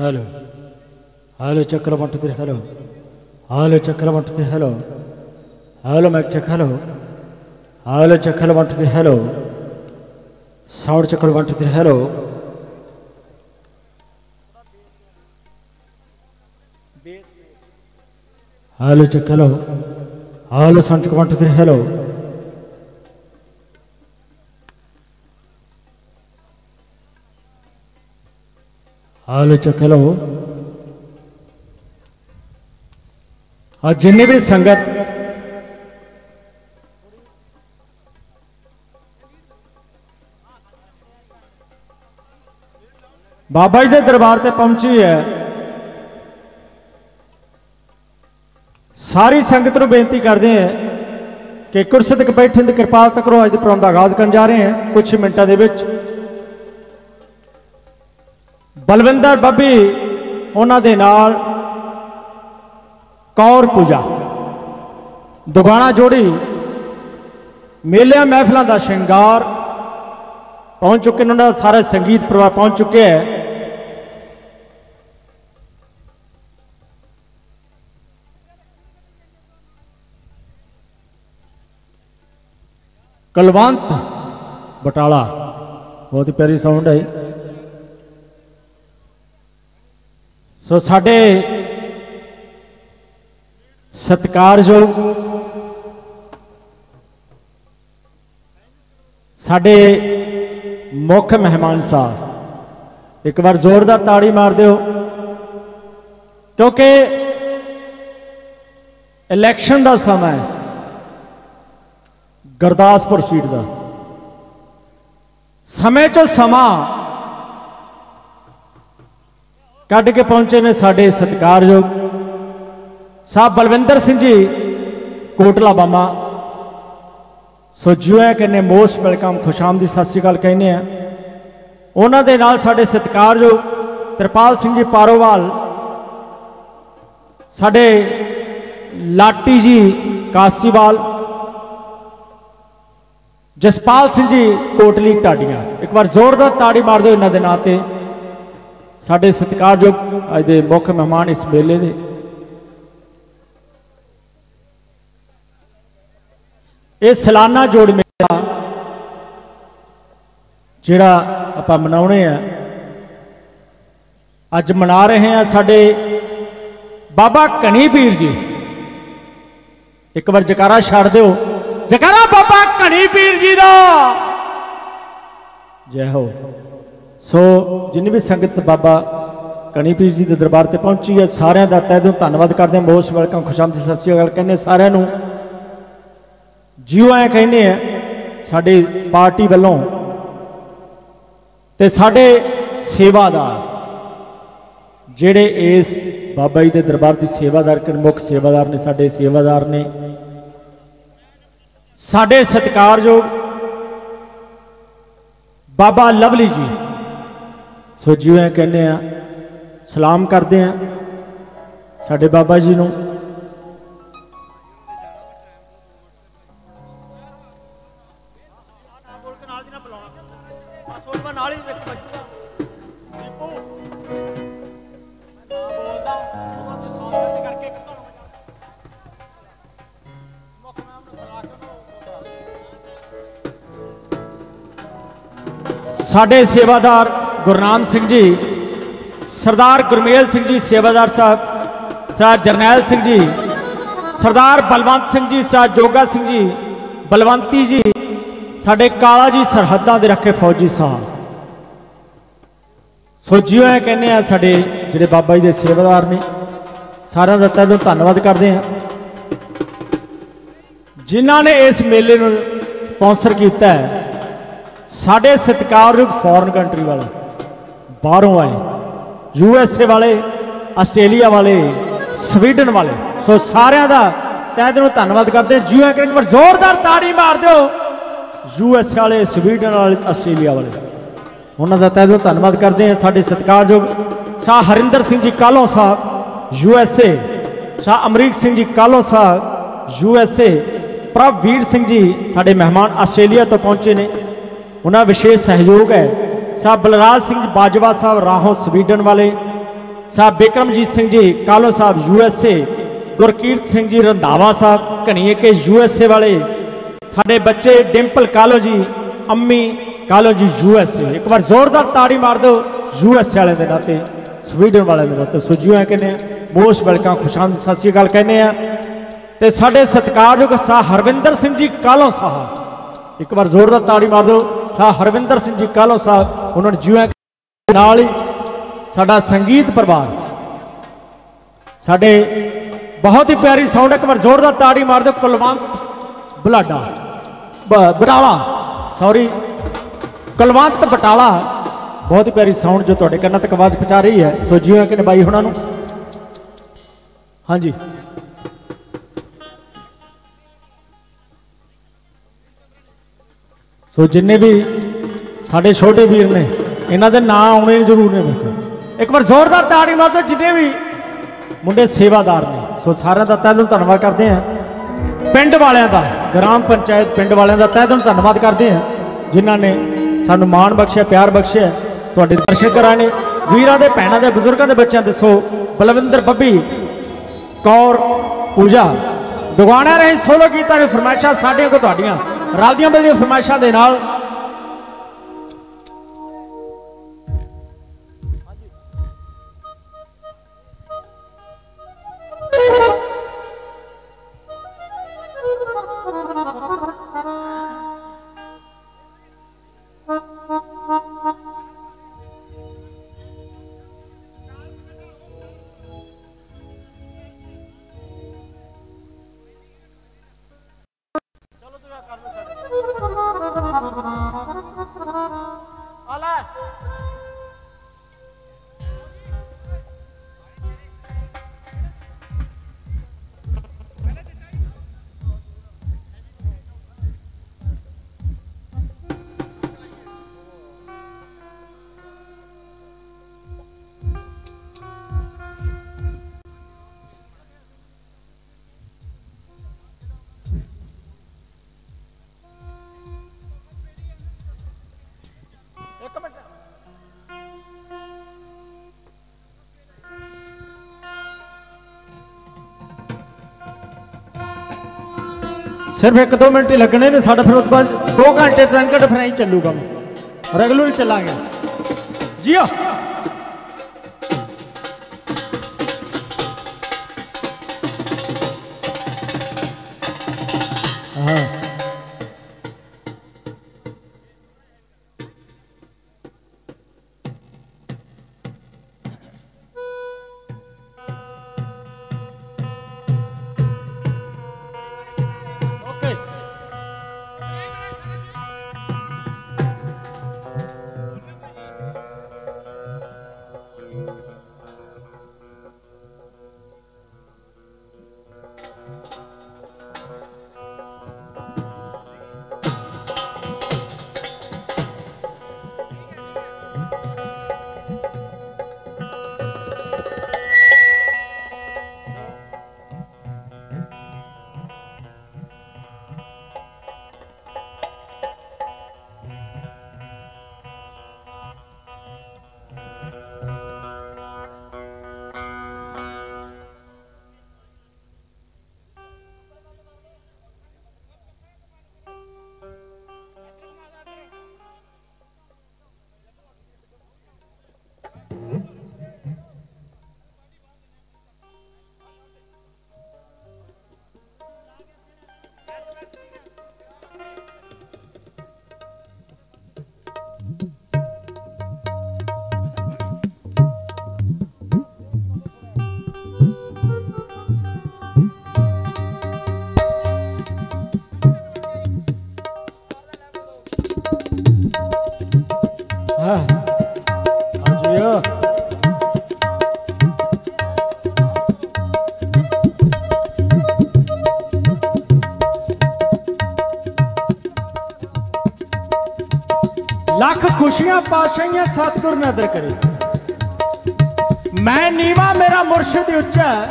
Hello. Hello చక్రం అంటుంది hello. Hello చక్రం అంటుంది hello. Hello mic check hello. Hello చక్రం అంటుంది హలో. సౌండ్ చక్రం అంటుంది hello. Hello check hello. Hello sound చక్రం అంటుంది హలో. ਹਲੋ ਆ ਜਿੰਨੇ ਵੀ ਸੰਗਤ ਬਾਬਾ ਜੀ ਦੇ ਦਰਬਾਰ ਤੇ ਪਹੁੰਚੀ ਹੈ, ਸਾਰੀ ਸੰਗਤ ਨੂੰ ਬੇਨਤੀ ਕਰਦੇ ਹਾਂ ਕਿ ਕੁਰਸਤਕ ਬੈਠਣ ਦੀ ਕਿਰਪਾਲਤਾ ਕਰੋ, ਅੱਜ ਦੇ ਪ੍ਰੋਗਰਾਮ ਦਾ ਆਗਾਜ਼ ਕਰਨ ਜਾ ਰਹੇ ਹਾਂ। ਕੁਝ ਮਿੰਟਾਂ ਦੇ ਵਿੱਚ ਬਲਵਿੰਦਰ ਬੱਬੀ, ਉਹਨਾਂ ਦੇ ਨਾਲ ਕੌਰ ਪੂਜਾ। ਦੁਗਾਣਾ ਜੋੜੀ, ਮੇਲਿਆਂ ਮਹਿਫਲਾਂ ਦਾ ਸ਼ਿੰਗਾਰ, ਪਹੁੰਚ ਚੁੱਕੇ ਨੇ, ਉਹਨਾਂ ਦਾ ਸਾਰਾ ਸੰਗੀਤ ਪਰਿਵਾਰ ਪਹੁੰਚ ਚੁੱਕਿਆ ਹੈ। ਕਲਵੰਤ ਬਟਾਲਾ, ਬਹੁਤ ਹੀ ਪਿਆਰੀ ਸਾਊਂਡ ਹੈ ਸੋ ਸਾਡੇ ਸਤਿਕਾਰਯੋਗ ਸਾਡੇ ਮੁੱਖ ਮਹਿਮਾਨ ਸਾਹਿਬ, ਇੱਕ ਵਾਰ ਜ਼ੋਰਦਾਰ ਤਾੜੀ ਮਾਰ ਦਿਓ, ਕਿਉਂਕਿ ਇਲੈਕਸ਼ਨ ਦਾ ਸਮਾਂ ਹੈ, ਗੁਰਦਾਸਪੁਰ ਸੀਟ ਦਾ। ਸਮੇਂ ਚੋਂ ਸਮਾਂ ਕੱਢ ਕੇ ਪਹੁੰਚੇ ਨੇ ਸਾਡੇ ਸਤਿਕਾਰਯੋਗ। ਸਾਹਿਬ ਬਲਵਿੰਦਰ ਸਿੰਘ ਜੀ, ਕੋਟਲਾ ਬਾਮਾ। ਸੋ ਜਿਉਂ ਕਹਿੰਨੇ ਮੋਸਟ ਵੈਲਕਮ ਖੁਸ਼ਾਮਦੀ ਸਤਿ ਸ਼੍ਰੀ ਅਕਾਲ ਕਹਿੰਦੇ ਆ ਉਹਨਾਂ ਦੇ ਨਾਲ ਸਾਡੇ ਸਤਿਕਾਰਯੋਗ ਤਰਪਾਲ ਸਿੰਘ ਜੀ ਪਾਰੋਵਾਲ, ਸਾਡੇ ਲਾਟੀ ਜੀ ਕਾਸੀਵਾਲ ਜਸਪਾਲ ਸਿੰਘ ਜੀ ਕੋਟਲੀ ਢਾਡੀਆਂ। ਇੱਕ ਵਾਰ ਜ਼ੋਰਦਾਰ ਤਾੜੀ ਮਾਰ ਦਿਓ ਇਹਨਾਂ ਦੇ ਨਾਂ ਤੇ। ਸਾਡੇ ਸਤਿਕਾਰਯੋਗ ਅੱਜ ਦੇ ਮੁੱਖ ਮਹਿਮਾਨ ਇਸ ਮੇਲੇ ਦੇ। ਇਹ ਸਾਲਾਨਾ ਜੋੜ ਮੇਲਾ ਜਿਹੜਾ ਆਪਾਂ ਮਨਾਉਣੇ ਆ। ਅੱਜ ਮਨਾ ਰਹੇ ਆ ਸਾਡੇ ਬਾਬਾ ਕਣੀ ਪੀਰ ਜੀ। ਇੱਕ ਵਾਰ ਜਕਾਰਾ ਛੱਡ ਦਿਓ। ਜਕਾਰਾ ਬਾਬਾ ਕਣੀ ਪੀਰ ਜੀ ਦਾ। ਜੈ ਹੋ। ਸੋ ਜਿੰਨੀ ਵੀ ਸੰਗਤ ਬਾਬਾ ਕਣੀ ਜੀ ਦੇ ਦਰਬਾਰ ਤੇ ਪਹੁੰਚੀ ਹੈ, ਸਾਰਿਆਂ ਦਾ ਤਹਿ ਦਿਲੋਂ ਧੰਨਵਾਦ ਕਰਦੇ ਹਾਂ। ਮੋਸਟ ਵੈਲਕਮ, ਖੁਸ਼ਾਮਦੀ ਸਤਿ ਸ਼੍ਰੀ ਅਕਾਲ ਕਹਿੰਦੇ ਸਾਰਿਆਂ ਨੂੰ। ਜਿਉ ਐ ਕਹਿੰਦੇ ਆ, ਸਾਡੀ ਪਾਰਟੀ ਵੱਲੋਂ ਤੇ ਸਾਡੇ ਸੇਵਾਦਾਰ ਜਿਹੜੇ ਇਸ ਬਾਬਾ ਜੀ ਦੇ ਦਰਬਾਰ ਦੀ ਸੇਵਾਦਾਰ ਕਿ ਮੁੱਖ ਸੇਵਾਦਾਰ ਨੇ, ਸਾਡੇ ਸੇਵਾਦਾਰ ਨੇ, ਸਾਡੇ ਸਤਿਕਾਰਯੋਗ ਬਾਬਾ ਲਵਲੀ ਜੀ ਸੋ ਜਿਵੇਂ ਕਹਿੰਦੇ ਆ ਸਲਾਮ ਕਰਦੇ ਆ ਸਾਡੇ ਬਾਬਾ ਜੀ ਨੂੰ। ਸਾਡੇ ਸੇਵਾਦਾਰ ਗੁਰਨਾਮ ਸਿੰਘ ਜੀ, ਸਰਦਾਰ ਗੁਰਮੇਲ ਸਿੰਘ ਜੀ ਸੇਵਾਦਾਰ ਸਾਹਿਬ ਸਾਹਿਬ ਜਰਨੈਲ ਸਿੰਘ ਜੀ, ਸਰਦਾਰ ਬਲਵੰਤ ਸਿੰਘ ਜੀ ਸਾਹਿਬ ਜੋਗਾ ਸਿੰਘ ਜੀ, ਬਲਵੰਤੀ ਜੀ, ਸਾਡੇ ਕਾਲਾ ਜੀ ਸਰਹੱਦਾਂ ਦੇ ਰੱਖੇ ਫੌਜੀ ਸਾਹਿਬ। ਸੋ ਜਿਉਂ ਇਹ ਕਹਿੰਦੇ ਆ ਸਾਡੇ ਜਿਹੜੇ ਬਾਬਾ ਜੀ ਦੇ ਸੇਵਾਦਾਰ ਨੇ, ਸਾਰਿਆਂ ਦਾ ਤਹਿ ਦਿਲੋਂ ਧੰਨਵਾਦ ਕਰਦੇ ਆ ਜਿਨ੍ਹਾਂ ਨੇ ਇਸ ਮੇਲੇ ਨੂੰ ਸਪਾਂਸਰ ਕੀਤਾ ਹੈ, ਸਾਡੇ ਸਤਿਕਾਰਯੋਗ ਫੋਰਨ ਕੰਟਰੀ ਵਾਲੇ। ਬਾਹਰੋਂ ਆਏ। ਯੂ ਐਸ ਏ ਵਾਲੇ, ਆਸਟ੍ਰੇਲੀਆ ਵਾਲੇ, ਸਵੀਡਨ ਵਾਲੇ। ਸੋ ਸਾਰਿਆਂ ਦਾ ਤਹਿ ਦਿਲੋਂ ਧੰਨਵਾਦ ਕਰਦੇ ਹਾਂ। ਜਿਉਂ ਕਿ ਇੱਕ ਵਾਰ ਜ਼ੋਰਦਾਰ ਤਾੜੀ ਮਾਰ ਦਿਓ। ਯੂ ਐਸ ਵਾਲੇ, ਸਵੀਡਨ ਵਾਲੇ, ਆਸਟ੍ਰੇਲੀਆ ਵਾਲੇ। ਉਹਨਾਂ ਦਾ ਤਹਿ ਦਿਲੋਂ ਧੰਨਵਾਦ ਕਰਦੇ ਹਾਂ। ਸਾਡੇ ਸਤਿਕਾਰਯੋਗ Shah Harinder Singh ji Kalon Sahib U S A Shah Amrik Singh ji Kalon Sahib U S A Prabhveer Singh ji, ਸਾਡੇ ਮਹਿਮਾਨ ਆਸਟ੍ਰੇਲੀਆ ਤੋਂ ਪਹੁੰਚੇ ਨੇ। ਉਹਨਾਂ ਵਿਸ਼ੇਸ਼ ਸਹਿਯੋਗ ਹੈ। ਸਾਹਿਬ ਬਲਰਾਜ ਸਿੰਘ ਬਾਜਵਾ ਸਾਹਿਬ ਰਾਹੋਂ ਸਵੀਡਨ ਵਾਲੇ Sahib Bikramjit Singh ji Kalo Sahib U S A, Gurkirat Singh ji Randhawa Sahib, Ghaniye Ke U S A ਵਾਲੇ, ਸਾਡੇ ਬੱਚੇ ਡਿੰਪਲ ਕਾਲੋ ਜੀ, ਅੰਮੀ ਕਾਲੋ ਜੀ ਯੂ ਐਸ ਏ। ਇੱਕ ਵਾਰ ਜ਼ੋਰਦਾਰ ਤਾੜੀ ਮਾਰ ਦਿਓ, ਯੂ ਐਸ ਏ ਵਾਲਿਆਂ ਦੇ ਨਾਤੇ, ਸਵੀਡਨ ਵਾਲਿਆਂ ਦੇ ਨਾਤੇ। ਸੁਜੂ ਹੈ ਕਹਿੰਦੇ ਮੋਸਟ ਵੈਲਕਮ, ਖੁਸ਼ਾਮਦ, ਸਤਿ ਸ਼੍ਰੀ ਅਕਾਲ ਕਹਿੰਦੇ ਆ। ਤੇ ਸਾਡੇ ਸਤਿਕਾਰਯੋਗ ਸਾਹ ਹਰਵਿੰਦਰ ਸਿੰਘ ਜੀ ਕਾਲੋ ਸਾਹਿਬ, ਇੱਕ ਵਾਰ ਜ਼ੋਰਦਾਰ ਤਾੜੀ ਮਾਰ ਦਿਓ ਸਾਹ ਹਰਵਿੰਦਰ ਸਿੰਘ ਜੀ ਕਾਲੋ ਸਾਹਿਬ ਉਹਨਾਂ ਨੂੰ ਜਿਉਂ ਨਾਲ ਹੀ ਸਾਡਾ ਸੰਗੀਤ ਪਰਿਵਾਰ, ਸਾਡੇ ਬਹੁਤ ਹੀ ਪਿਆਰੀ ਸਾਊਂਡ ਇੱਕ ਵਾਰ ਜ਼ੋਰਦਾਰ ਤਾੜੀ ਮਾਰ ਦਿਓ, ਕੁਲਵੰਤ ਬਲਾਡਾ ਬਟਾਲਾ ਸੌਰੀ ਕੁਲਵੰਤ ਬਟਾਲਾ, ਬਹੁਤ ਹੀ ਪਿਆਰੀ ਸਾਊਂਡ ਜੋ ਤੁਹਾਡੇ ਕੰਨਾਂ ਤੱਕ ਆਵਾਜ਼ ਪਹੁੰਚਾ ਰਹੀ ਹੈ। ਸੋ ਜਿਉਂ ਕਿ ਬਾਈ ਹੁਣਾਂ ਨੂੰ। ਹਾਂਜੀ। ਸੋ ਜਿੰਨੇ ਵੀ ਸਾਡੇ ਛੋਟੇ ਵੀਰ ਨੇ। ਇਹਨਾਂ ਦੇ ਨਾਂ ਆਉਣੇ ਜ਼ਰੂਰ ਨੇ ਵੇਖੋ ਇੱਕ ਵਾਰ ਜ਼ੋਰਦਾਰ ਤਾੜੀ ਮਾਰ ਦਿਓ ਜਿੰਨੇ ਵੀ ਮੁੰਡੇ ਸੇਵਾਦਾਰ ਨੇ। ਸੋ ਸਾਰਿਆਂ ਦਾ ਤਹਿ ਦਿਲੋਂ ਧੰਨਵਾਦ ਕਰਦੇ ਹਾਂ। ਪਿੰਡ ਵਾਲਿਆਂ ਦਾ, ਗ੍ਰਾਮ ਪੰਚਾਇਤ ਪਿੰਡ ਵਾਲਿਆਂ ਦਾ ਤਹਿ ਦਿਲੋਂ ਧੰਨਵਾਦ ਕਰਦੇ ਹਾਂ। ਜਿਨ੍ਹਾਂ ਨੇ ਸਾਨੂੰ ਮਾਣ ਬਖਸ਼ਿਆ, ਪਿਆਰ ਬਖਸ਼ਿਆ। ਤੁਹਾਡੇ ਦਰਸ਼ਨ ਨੇ, ਵੀਰਾਂ ਦੇ, ਭੈਣਾਂ ਦੇ, ਬਜ਼ੁਰਗਾਂ ਦੇ ਬੱਚਿਆਂ ਦੇ। ਸੋ ਬਲਵਿੰਦਰ ਬੱਬੀ, ਕੌਰ, ਪੂਜਾ, ਦੁਗਾਣਾ ਰਹੇ, ਸੋਲੋ ਗੀਤਾਂ ਦੀ ਫਰਮਾਇਸ਼ਾਂ ਸਾਡੀਆਂ ਕੋ ਤੁਹਾਡੀਆਂ। ਰਲਦੀਆਂ ਮਿਲਦੀਆਂ ਫਰਮਾਇਸ਼ਾਂ ਦੇ ਨਾਲ ਸਿਰਫ 1-2 ਮਿੰਟ ਹੀ ਲੱਗਣੇ ਨੇ, ਸਾਡਾ ਫਿਰ ਉਸ ਬਾਅਦ 2 ਘੰਟੇ 3 ਘੰਟੇ ਫਿਰ ਐਂ ਚੱਲੂਗਾ। ਰੈਗੂਲਰ ਚੱਲਾਂਗੇ। ਜੀਓ ਹਾਂ ਸਤਿਗੁਰ ਕਰੇ। ਮੈਂ ਨੀਵਾ, ਮੇਰਾ ਮੁਰਸ਼ਿਦ ਉੱਚਾ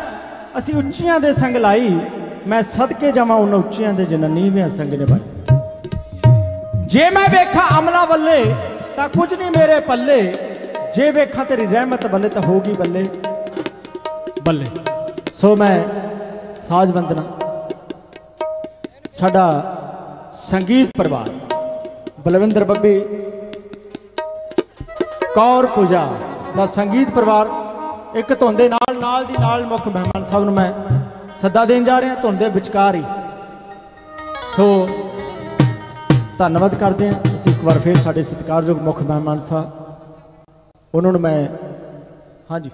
ਅਸੀਂ ਉੱਚੀਆਂ ਦੇ ਸੰਗ ਲਾਈ। ਮੈਂ ਸਦਕੇ ਜਾਵਾਂ ਉਹਨਾਂ ਉੱਚੀਆਂ ਦੇ ਜਿਨ੍ਹਾਂ ਨੀਵਿਆਂ ਸੰਗ ਨਿਭਾਈ ਜੇ ਮੈਂ ਵੇਖਾਂ ਅਮਲਾ ਵੱਲੇ ਤਾਂ ਕੁਝ ਨਹੀਂ ਮੇਰੇ ਪੱਲੇ। ਜੇ ਵੇਖਾਂ ਤੇਰੀ ਰਹਿਮਤ ਬੱਲੇ, ਤਾਂ ਹੋਗੀ ਬੱਲੇ। ਬੱਲੇ। ਸੋ ਮੈਂ ਸਾਜ ਵੰਦਨਾ। ਸਾਡਾ ਸੰਗੀਤ ਪਰਿਵਾਰ, ਬਲਵਿੰਦਰ ਬੱਬੀ ਕੌਰ ਪੂਜਾ ਦਾ ਸੰਗੀਤ ਪਰਿਵਾਰ ਇੱਕ ਧੁਨ ਦੇ ਨਾਲ ਨਾਲ ਦੀ ਨਾਲ ਮੁੱਖ ਮਹਿਮਾਨ ਸਾਹਿਬ ਨੂੰ ਮੈਂ ਸੱਦਾ ਦੇਣ ਜਾ ਰਿਹਾ ਧੁਨ ਦੇ ਵਿਚਕਾਰ ਹੀ। ਸੋ ਧੰਨਵਾਦ ਕਰਦੇ ਹਾਂ। ਅਸੀਂ ਇੱਕ ਵਾਰ ਫੇਰ ਸਾਡੇ ਸਤਿਕਾਰਯੋਗ ਮੁੱਖ ਮਹਿਮਾਨ ਸਾਹਿਬ ਉਹਨਾਂ ਨੂੰ ਮੈਂ ਹਾਂਜੀ।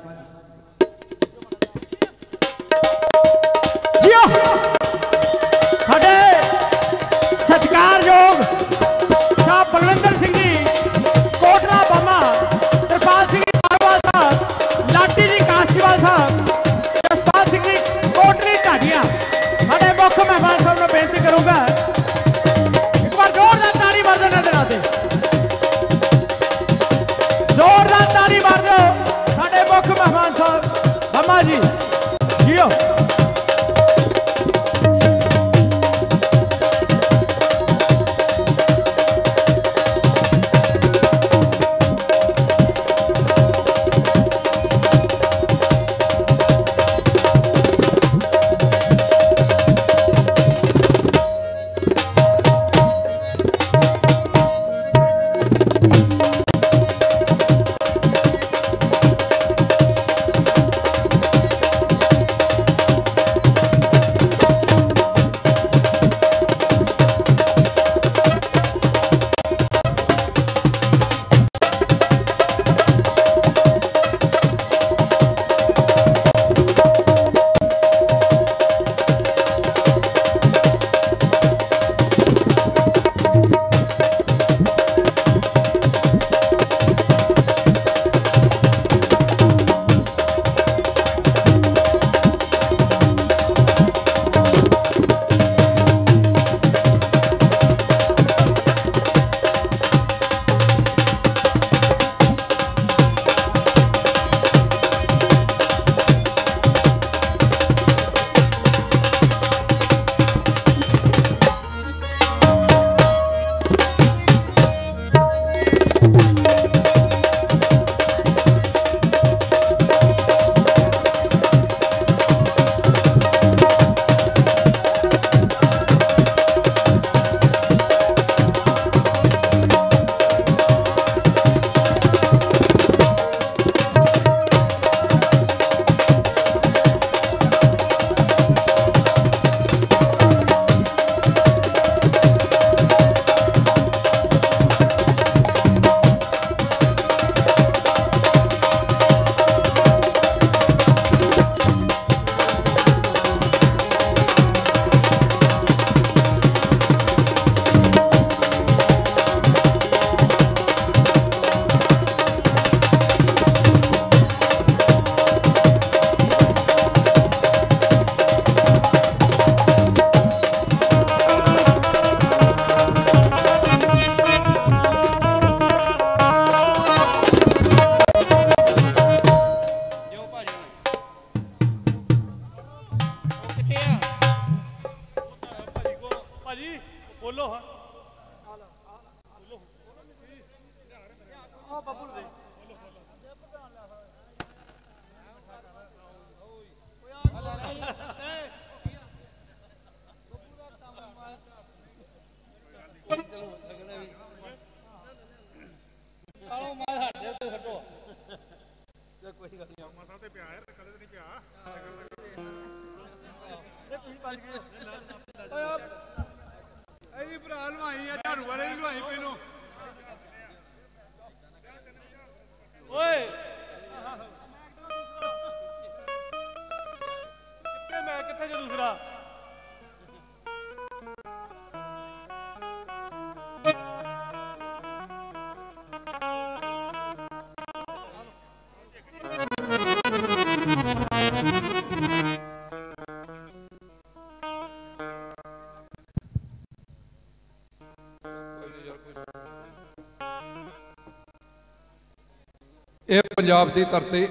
ਇਹ ਪੰਜਾਬ ਦੀ ਧਰਤੀ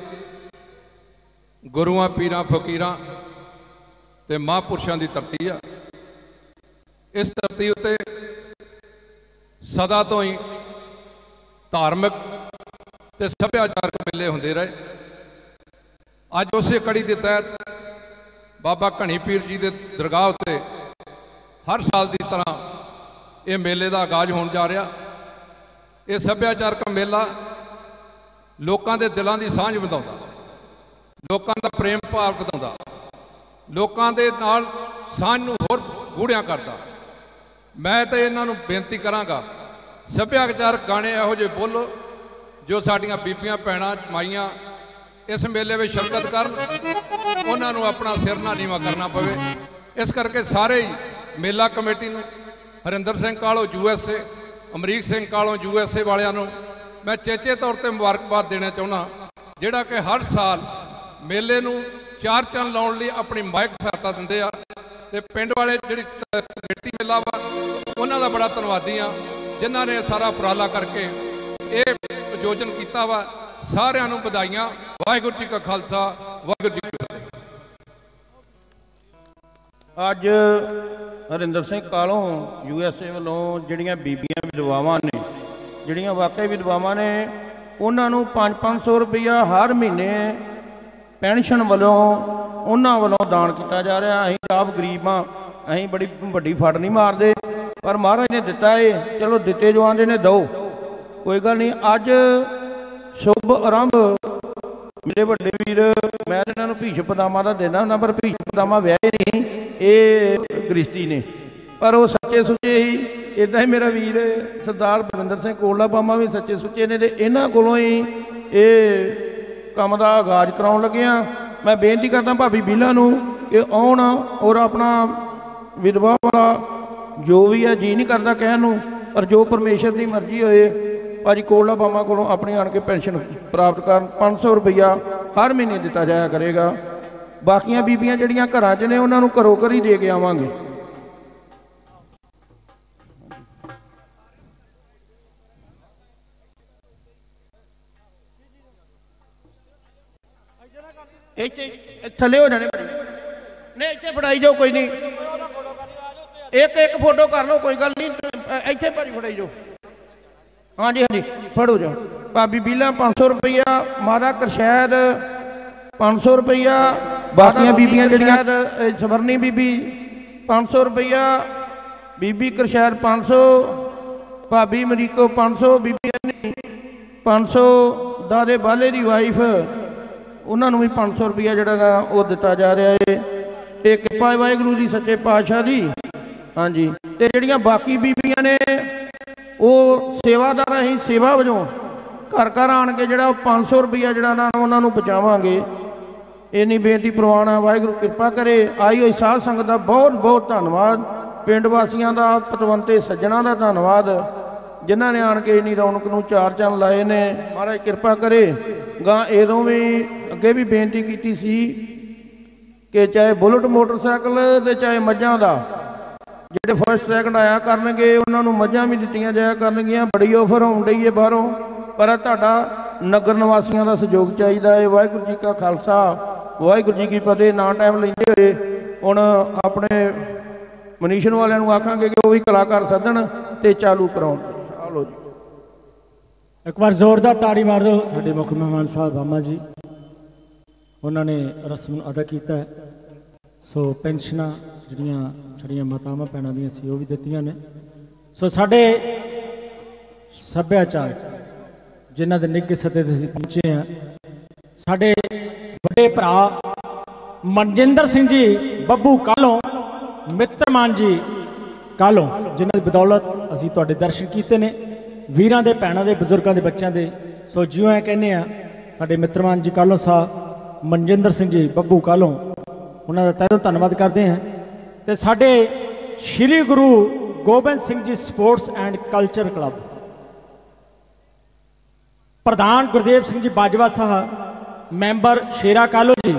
ਗੁਰੂਆਂ, ਪੀਰਾਂ, ਫਕੀਰਾਂ ਤੇ ਮਹਾਂਪੁਰਸ਼ਾਂ ਦੀ ਧਰਤੀ ਆ। ਇਸ ਧਰਤੀ ਉੱਤੇ ਸਦਾ ਤੋਂ ਹੀ ਧਾਰਮਿਕ ਤੇ ਸੱਭਿਆਚਾਰਕ ਮੇਲੇ ਹੁੰਦੇ ਰਹੇ। ਅੱਜ ਉਸੇ ਕੜੀ ਦੇ ਤਹਿਤ ਬਾਬਾ ਘਣੀ ਪੀਰ ਜੀ ਦੇ ਦਰਗਾਹ ਉੱਤੇ ਹਰ ਸਾਲ ਦੀ ਤਰ੍ਹਾਂ ਇਹ ਮੇਲੇ ਦਾ ਆਗਾਜ਼ ਹੋਣ ਜਾ ਰਿਹਾ। ਇਹ ਸੱਭਿਆਚਾਰਕ ਮੇਲਾ ਲੋਕਾਂ ਦੇ ਦਿਲਾਂ ਦੀ ਸਾਂਝ ਵਧਾਉਂਦਾ। ਲੋਕਾਂ ਦਾ ਪ੍ਰੇਮ ਭਾਵ ਵਧਾਉਂਦਾ। ਲੋਕਾਂ ਦੇ ਨਾਲ ਸਾਂਝ ਨੂੰ ਹੋਰ ਗੂੜਿਆਂ ਕਰਦਾ। ਮੈਂ ਤਾਂ ਇਹਨਾਂ ਨੂੰ ਬੇਨਤੀ ਕਰਾਂਗਾ, ਸੱਭਿਆਚਾਰਕ ਗਾਣੇ ਇਹੋ ਜਿਹੇ ਬੋਲੋ, ਜੋ ਸਾਡੀਆਂ ਬੀਬੀਆਂ, ਭੈਣਾਂ, ਮਾਈਆਂ ਇਸ ਮੇਲੇ ਵਿੱਚ ਸ਼ਿਰਕਤ ਕਰਨ। ਉਹਨਾਂ ਨੂੰ ਆਪਣਾ ਸਿਰ ਨਾ ਨੀਵਾ ਕਰਨਾ ਪਵੇ। ਇਸ ਕਰਕੇ ਸਾਰੇ ਹੀ ਮੇਲਾ ਕਮੇਟੀ ਨੂੰ, ਹਰਿੰਦਰ ਸਿੰਘ ਕਾਲੋ ਯੂਐਸਏ ਅਮਰੀਕ ਸਿੰਘ ਕਾਲੋ ਯੂਐਸਏ ਵਾਲਿਆਂ ਨੂੰ ਮੈਂ ਚੇਚੇ ਤੌਰ ਤੇ ਮੁਬਾਰਕਬਾਦ ਦੇਣਾ ਚਾਹੁੰਦਾ ਜਿਹੜਾ ਕਿ ਹਰ ਸਾਲ ਮੇਲੇ ਨੂੰ ਚਾਰ ਚੰਨ ਲਾਉਣ ਲਈ ਆਪਣੀ ਮਾਇਕ ਸਹਾਇਤਾ ਦਿੰਦੇ ਆ ਤੇ ਪਿੰਡ ਵਾਲੇ ਜਿਹੜੀ ਤ- ਕਮੇਟੀ ਮੇਲਾ ਵਾ, ਉਹਨਾਂ ਦਾ ਬੜਾ ਧੰਨਵਾਦੀ ਆ ਜਿਨ੍ਹਾਂ ਨੇ ਸਾਰਾ ਉਪਰਾਲਾ ਕਰਕੇ ਇਹ ਆਯੋਜਨ ਕੀਤਾ ਵਾ। ਸਾਰਿਆਂ ਨੂੰ ਵਧਾਈਆਂ। ਵਾਹਿਗੁਰੂ ਜੀ ਕਾ ਖਾਲਸਾ, ਵਾਹਿਗੁਰੂ ਜੀ ਕੀ ਫਤਿਹ। ਅੱਜ ਹਰਿੰਦਰ ਸਿੰਘ ਕਾਲੋਂ ਯੂਐਸਏ ਵੱਲੋਂ ਜਿਹੜੀਆਂ ਬੀਬੀਆਂ, ਵਿਧਵਾਵਾਂ ਨੇ ਜਿਹੜੀਆਂ ਵਾਕਈ ਵਿਧਵਾਵਾਂ ਨੇ, ਉਹਨਾਂ ਨੂੰ 5-500 ਰੁਪਇਆ ਹਰ ਮਹੀਨੇ ਪੈਨਸ਼ਨ ਵੱਲੋਂ ਉਹਨਾਂ ਵੱਲੋਂ ਦਾਨ ਕੀਤਾ ਜਾ ਰਿਹਾ। ਅਸੀਂ ਆਪ ਗਰੀਬ ਆ ਅਸੀਂ ਬੜੀ ਵੱਡੀ ਫੜ ਨਹੀਂ ਮਾਰਦੇ, ਪਰ ਮਹਾਰਾਜ ਨੇ ਦਿੱਤਾ ਏ। ਚਲੋ ਦਿੱਤੇ ਜੋ ਆਂਦੇ ਨੇ ਦੋ ਕੋਈ ਗੱਲ ਨਹੀਂ, ਅੱਜ ਸ਼ੁਭ ਆਰੰਭ। ਮੇਰੇ ਵੱਡੇ ਵੀਰ, ਮੈਂ ਇਹਨਾਂ ਨੂੰ ਭੀਸ਼ ਪਦਾਮਾ ਦਾ ਦੇਣਾ ਹੁੰਦਾ, ਪਰ ਭੀਸ਼ ਪਦਾਮਾ ਵਿਆਹੇ ਨਹੀਂ। ਇਹ ਗ੍ਰਿਸ਼ਤੀ ਨੇ। ਪਰ ਉਹ ਸੱਚੇ ਸੁੱਚੇ ਹੀ ਇਦਾਂ ਹੀ ਮੇਰਾ ਵੀਰ ਸਰਦਾਰ ਬਲਵਿੰਦਰ ਸਿੰਘ ਕੋਲਾ ਬਾਮਾ ਵੀ ਸੱਚੇ ਸੁੱਚੇ ਨੇ ਤੇ ਇਹਨਾਂ ਕੋਲੋਂ ਹੀ ਇਹ ਕੰਮ ਦਾ ਆਗਾਜ਼ ਕਰਾਉਣ ਲੱਗੇ ਆ ਮੈਂ ਬੇਨਤੀ ਕਰਦਾ ਭਾਬੀ ਬੀਲਾ ਨੂੰ ਕਿ ਆਉਣ ਔਰ ਆਪਣਾ ਵਿਧਵਾ ਵਾਲਾ ਜੋ ਵੀ ਹੈ ਜੀ ਨਹੀਂ ਕਰਦਾ ਕਹਿਣ ਨੂੰ, ਪਰ ਜੋ ਪਰਮੇਸ਼ਰ ਦੀ ਮਰਜ਼ੀ ਹੋਏ, ਭਾਜੀ ਕੋਲਾ ਬਾਮਾ ਕੋਲੋਂ ਆਪਣੀ ਆਣ ਕੇ ਪੈਨਸ਼ਨ ਪ੍ਰਾਪਤ ਕਰਨ 500 ਰੁਪਈਆ ਹਰ ਮਹੀਨੇ ਦਿੱਤਾ ਜਾਇਆ ਕਰੇਗਾ। ਬਾਕੀਆਂ ਬੀਬੀਆਂ ਜਿਹੜੀਆਂ ਘਰਾਂ 'ਚ ਨੇ, ਉਹਨਾਂ ਨੂੰ ਘਰੋਂ ਘਰ ਹੀ ਦੇ ਕੇ ਆਵਾਂਗੇ। ਇੱਥੇ ਥੱਲੇ ਹੋ ਜਾਣੇ ਨਹੀਂ ਇੱਥੇ ਫੜਾਈ ਜਾਓ ਕੋਈ ਨਹੀਂ। ਇੱਕ ਇੱਕ ਫੋਟੋ ਕਰ ਲਓ ਕੋਈ ਗੱਲ ਨਹੀਂ। ਇੱਥੇ ਭਾਜੀ ਫੜਾਈ ਜਾਓ। ਹਾਂਜੀ ਹਾਂਜੀ ਫੜੋ ਜਾ ਭਾਬੀ ਬੀਲਾ 500 ਰੁਪਈਆ ਮਾਤਾ ਕਰਸ਼ੈਦ 500 ਰੁਪਈਆ ਬਾਕੀਆਂ ਬੀਬੀਆਂ ਜਿਹੜੀਆਂ ਸਵਰਨੀ ਬੀਬੀ 500 ਰੁਪਈਆ ਬੀਬੀ ਕਰਸ਼ੈਦ 500 ਭਾਬੀ ਮਰੀਕੋ 500 ਬੀਬੀ ਅੰਨੀ 500 ਦਾਦੇ ਬਾਲੇ ਦੀ ਵਾਈਫ ਉਹਨਾਂ ਨੂੰ ਵੀ 500 ਰੁਪਈਆ ਜਿਹੜਾ ਨਾ ਉਹ ਦਿੱਤਾ ਜਾ ਰਿਹਾ ਏ। ਇਹ ਕਿਰਪਾ ਹੈ ਵਾਹਿਗੁਰੂ ਜੀ, ਸੱਚੇ ਪਾਤਸ਼ਾਹ ਦੀ। ਹਾਂਜੀ। ਤੇ ਜਿਹੜੀਆਂ ਬਾਕੀ ਬੀਬੀਆਂ ਨੇ, ਉਹ ਸੇਵਾਦਾਰ ਅਸੀਂ ਸੇਵਾ ਵਜੋਂ ਘਰ ਘਰ ਆਣ ਕੇ ਜਿਹੜਾ ਉਹ 500 ਰੁਪਈਆ ਜਿਹੜਾ ਨਾ ਉਹਨਾਂ ਨੂੰ ਪਹੁੰਚਾਵਾਂਗੇ ਇੰਨੀ ਬੇਨਤੀ ਪ੍ਰਵਾਨਾ ਵਾਹਿਗੁਰੂ ਕਿਰਪਾ ਕਰੇ। ਆਈ ਹੋਈ ਸਾਧ ਸੰਗਤ ਦਾ ਬਹੁਤ ਬਹੁਤ ਧੰਨਵਾਦ। ਪਿੰਡ ਵਾਸੀਆਂ ਦਾ, ਪਤਵੰਤੇ ਸੱਜਣਾ ਦਾ ਧੰਨਵਾਦ। ਜਿਨ੍ਹਾਂ ਨੇ ਆਣ ਕੇ ਇੰਨੀ ਰੌਣਕ ਨੂੰ ਚਾਰ ਚੰਨ ਲਾਏ ਨੇ, ਮਹਾਰਾਜ ਕਿਰਪਾ ਕਰੇ। ਗਾਂ ਇਹਦੋਂ ਵੀ ਅੱਗੇ ਵੀ ਬੇਨਤੀ ਕੀਤੀ ਸੀ ਕਿ ਚਾਹੇ ਬੁਲਟ ਮੋਟਰਸਾਈਕਲ ਤੇ ਚਾਹੇ ਮੱਝਾਂ ਦਾ, ਜਿਹੜੇ ਫਸਟ ਸੈਕੰਡ ਆਇਆ ਕਰਨਗੇ, ਉਹਨਾਂ ਨੂੰ ਮੱਝਾਂ ਵੀ ਦਿੱਤੀਆਂ ਜਾਇਆ ਕਰਨਗੀਆਂ। ਬੜੀ ਆਫਰ ਹੋਣ ਡਈ ਹੈ ਬਾਹਰੋਂ। ਪਰ ਤੁਹਾਡਾ ਨਗਰ ਨਿਵਾਸੀਆਂ ਦਾ ਸਹਿਯੋਗ ਚਾਹੀਦਾ ਹੈ ਵਾਹਿਗੁਰੂ ਜੀ ਕਾ ਖਾਲਸਾ, ਵਾਹਿਗੁਰੂ ਜੀ ਕੀ ਫਤਿਹ। ਨਾ ਟਾਈਮ ਲੈਂਦੇ ਹੋਏ ਹੁਣ ਆਪਣੇ ਮਨੀਸ਼ਨ ਵਾਲਿਆਂ ਨੂੰ ਆਖਾਂਗੇ ਕਿ ਉਹ ਵੀ ਕਲਾਕਾਰ ਸੱਦਣ ਤੇ ਚਾਲੂ ਕਰਾਉਣ। ਇੱਕ ਵਾਰ ਜ਼ੋਰਦਾਰ ਤਾੜੀ ਮਾਰ ਦਿਓ। ਸਾਡੇ ਮੁੱਖ ਮਹਿਮਾਨ ਸਾਹਿਬ ਬਾਮਾ ਜੀ, ਉਹਨਾਂ ਨੇ ਰਸਮ ਨੂੰ ਅਦਾ ਕੀਤਾ ਹੈ। ਸੋ ਪੈਨਸ਼ਨਾਂ ਜਿਹੜੀਆਂ ਸਾਡੀਆਂ ਮਾਤਾਵਾਂ ਭੈਣਾਂ ਦੀਆਂ ਸੀ, ਉਹ ਵੀ ਦਿੱਤੀਆਂ ਨੇ। ਸੋ ਸਾਡੇ ਸੱਭਿਆਚਾਰ ਜਿਨ੍ਹਾਂ ਦੇ ਨਿੱਘੇ ਸੱਦੇ ਤੇ ਅਸੀਂ ਪਹੁੰਚੇ ਆ ਸਾਡੇ ਵੱਡੇ ਭਰਾ ਮਨਜਿੰਦਰ ਸਿੰਘ ਜੀ, ਬੱਬੂ ਕਾਲੋਂ ਮਿੱਤਰਮਾਨ ਜੀ ਕਾਲੋਂ ਜਿਨ੍ਹਾਂ ਦੀ ਬਦੌਲਤ ਅਸੀਂ ਤੁਹਾਡੇ ਦਰਸ਼ਨ ਕੀਤੇ ਨੇ। ਵੀਰਾਂ ਦੇ, ਭੈਣਾਂ ਦੇ, ਬਜ਼ੁਰਗਾਂ ਦੇ, ਬੱਚਿਆਂ ਦੇ। ਸੋ ਜਿਉਂ ਐ ਕਹਿੰਦੇ ਆ ਸਾਡੇ ਮਿੱਤਰਮਾਨ ਜੀ ਕਾਲੋਂ ਸਾਹਿਬ ਮਨਜਿੰਦਰ ਸਿੰਘ ਜੀ, ਬੱਬੂ ਕਾਲੋਂ ਉਹਨਾਂ ਦਾ ਤਹਿ ਧੰਨਵਾਦ ਕਰਦੇ ਹਾਂ। ਤੇ ਸਾਡੇ ਸ੍ਰੀ ਗੁਰੂ Gobind Singh ji sports and culture club. ਪ੍ਰਧਾਨ ਗੁਰਦੇਵ ਸਿੰਘ ਜੀ ਬਾਜਵਾ ਸਾਹਿਬ, ਮੈਂਬਰ ਸ਼ੇਰਾ ਕਾਲੋ ਜੀ,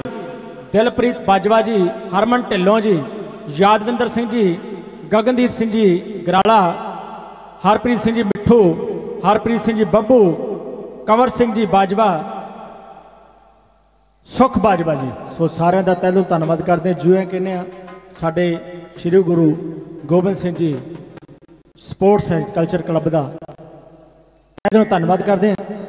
ਦਿਲਪ੍ਰੀਤ ਬਾਜਵਾ ਜੀ, ਹਰਮਨ ਢਿੱਲੋਂ ਜੀ, ਯਾਦਵਿੰਦਰ ਸਿੰਘ ਜੀ, ਗਗਨਦੀਪ ਸਿੰਘ ਜੀ, ਗਰਾਲਾ ਹਰਪ੍ਰੀਤ ਸਿੰਘ ਜੀ ਮਿੱਠੂ, ਹਰਪ੍ਰੀਤ ਸਿੰਘ ਜੀ ਬੱਬੂ, ਕੰਵਰ ਸਿੰਘ ਜੀ ਬਾਜਵਾ, ਸੁਖ ਬਾਜਵਾ ਜੀ। ਸੋ ਸਾਰਿਆਂ ਦਾ ਤਹਿ ਦਿਲੋਂ ਧੰਨਵਾਦ ਕਰਦੇ ਹਾਂ। ਜਿਵੇਂ ਕਹਿੰਦੇ ਆ ਸਾਡੇ ਸ੍ਰੀ Guru Gobind Singh ji, sports and culture club ਦਾ ਤਹਿ ਦਿਲੋਂ ਧੰਨਵਾਦ ਕਰਦੇ ਹਾਂ।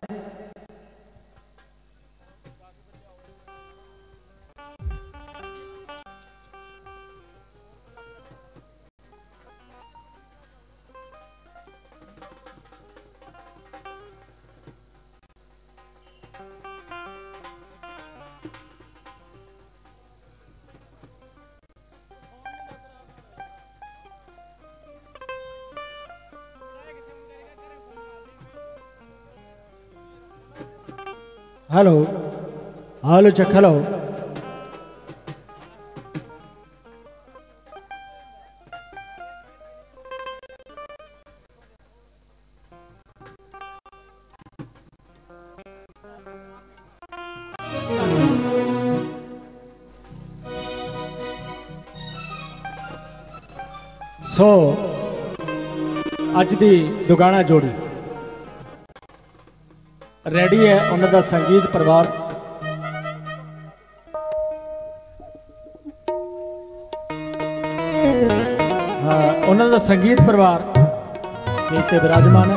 ਹੈਲੋ ਹਾਲੋ ਚੱਕ ਹੈਲੋ ਸੋ ਅੱਜ ਦੀ ਦੁਗਾਣਾ ਜੋੜੀ ਰੈਡੀ ਹੈ ਉਹਨਾਂ ਦਾ ਸੰਗੀਤ ਪਰਿਵਾਰ। ਹਾਂ, ਉਹਨਾਂ ਦਾ ਸੰਗੀਤ ਪਰਿਵਾਰ। ਇੱਥੇ ਵਿਰਾਜਮਾਨ ਹੈ।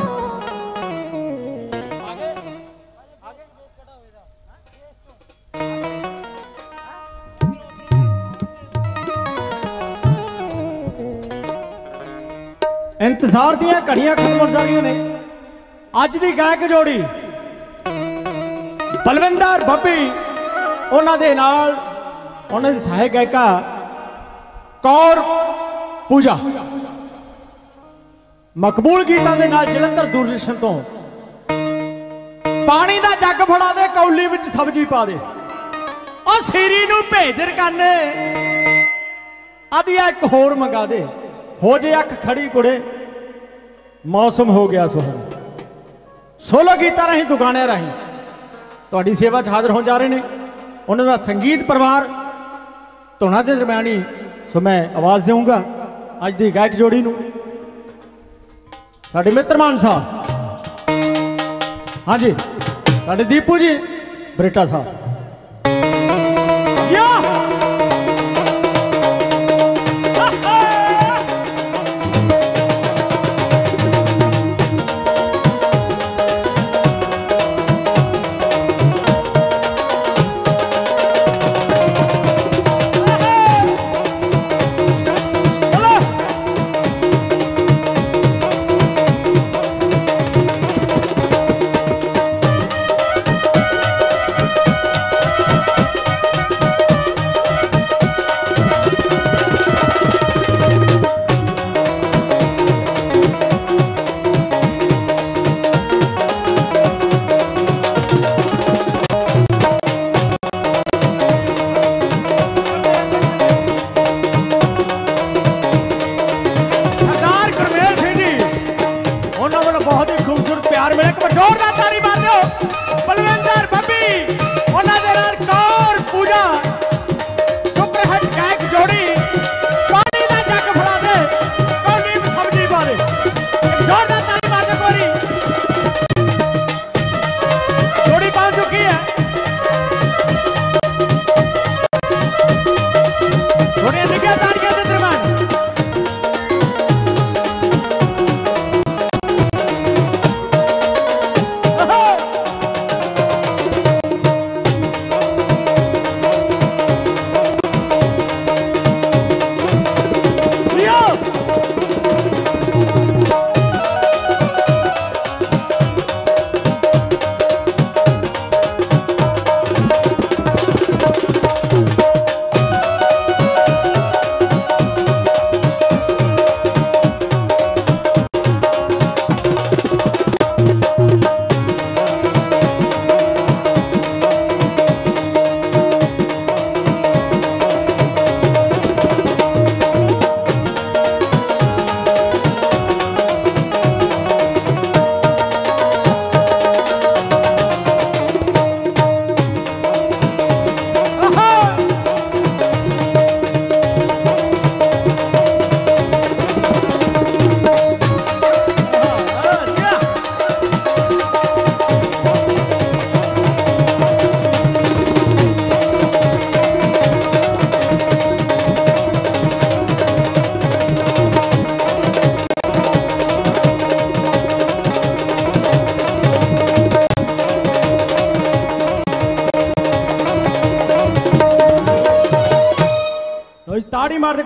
ਇੰਤਜ਼ਾਰ ਦੀਆਂ ਘੜੀਆਂ ਖਤਮ ਹੋ ਰਹੀਆਂ ਨੇ। ਅੱਜ ਦੀ ਗਾਇਕ ਜੋੜੀ। ਬਲਵਿੰਦਰ ਬੱਬੀ ਉਹਨਾਂ ਦੇ ਨਾਲ ਉਹਨਾਂ ਦੇ ਸਹਾਇਕ ਗਾਇਕਾ ਕੌਰ ਪੂਜਾ। ਮਕਬੂਲ ਗੀਤਾਂ ਦੇ ਨਾਲ ਜਲੰਧਰ ਦੂਰਦਰਸ਼ਨ ਤੋਂ ਪਾਣੀ ਦਾ ਜੱਗ ਫੜਾ ਦੇ, ਕੌਲੀ ਵਿੱਚ ਸਬਜ਼ੀ ਪਾ ਦੇ। ਉਹ ਸੀਰੀ ਨੂੰ ਭੇਜ ਰਕਾਨੇ ਆਦੀਆ ਇੱਕ ਹੋਰ ਮੰਗਾ ਦੇ। ਹੋ ਜੇ ਅੱਖ ਖੜੀ ਕੁੜੇ, ਮੌਸਮ ਹੋ ਗਿਆ ਸੁਹਾਣਾ ਸੋਲੋ ਗੀਤਾਂ ਰਾਹੀਂ ਦੁਗਾਣਿਆਂ ਰਾਹੀਂ। ਤੁਹਾਡੀ ਸੇਵਾ 'ਚ ਹਾਜ਼ਰ ਹੋਣ ਜਾ ਰਹੇ ਨੇ। ਉਹਨਾਂ ਦਾ ਸੰਗੀਤ ਪਰਿਵਾਰ, ਧੁਨਾਂ ਦੇ ਦਰਮਿਆਨ ਹੀ ਸੋ ਮੈਂ ਆਵਾਜ਼ ਦੇਵਾਂਗਾ ਅੱਜ ਦੀ ਗਾਇਕ ਜੋੜੀ ਨੂੰ। ਸਾਡੇ ਮਿੱਤਰ ਮਾਨ ਸਾਹਿਬ। ਹਾਂਜੀ, ਸਾਡੇ ਦੀਪੂ ਜੀ, ਬਰੇਟਾ ਸਾਹਿਬ।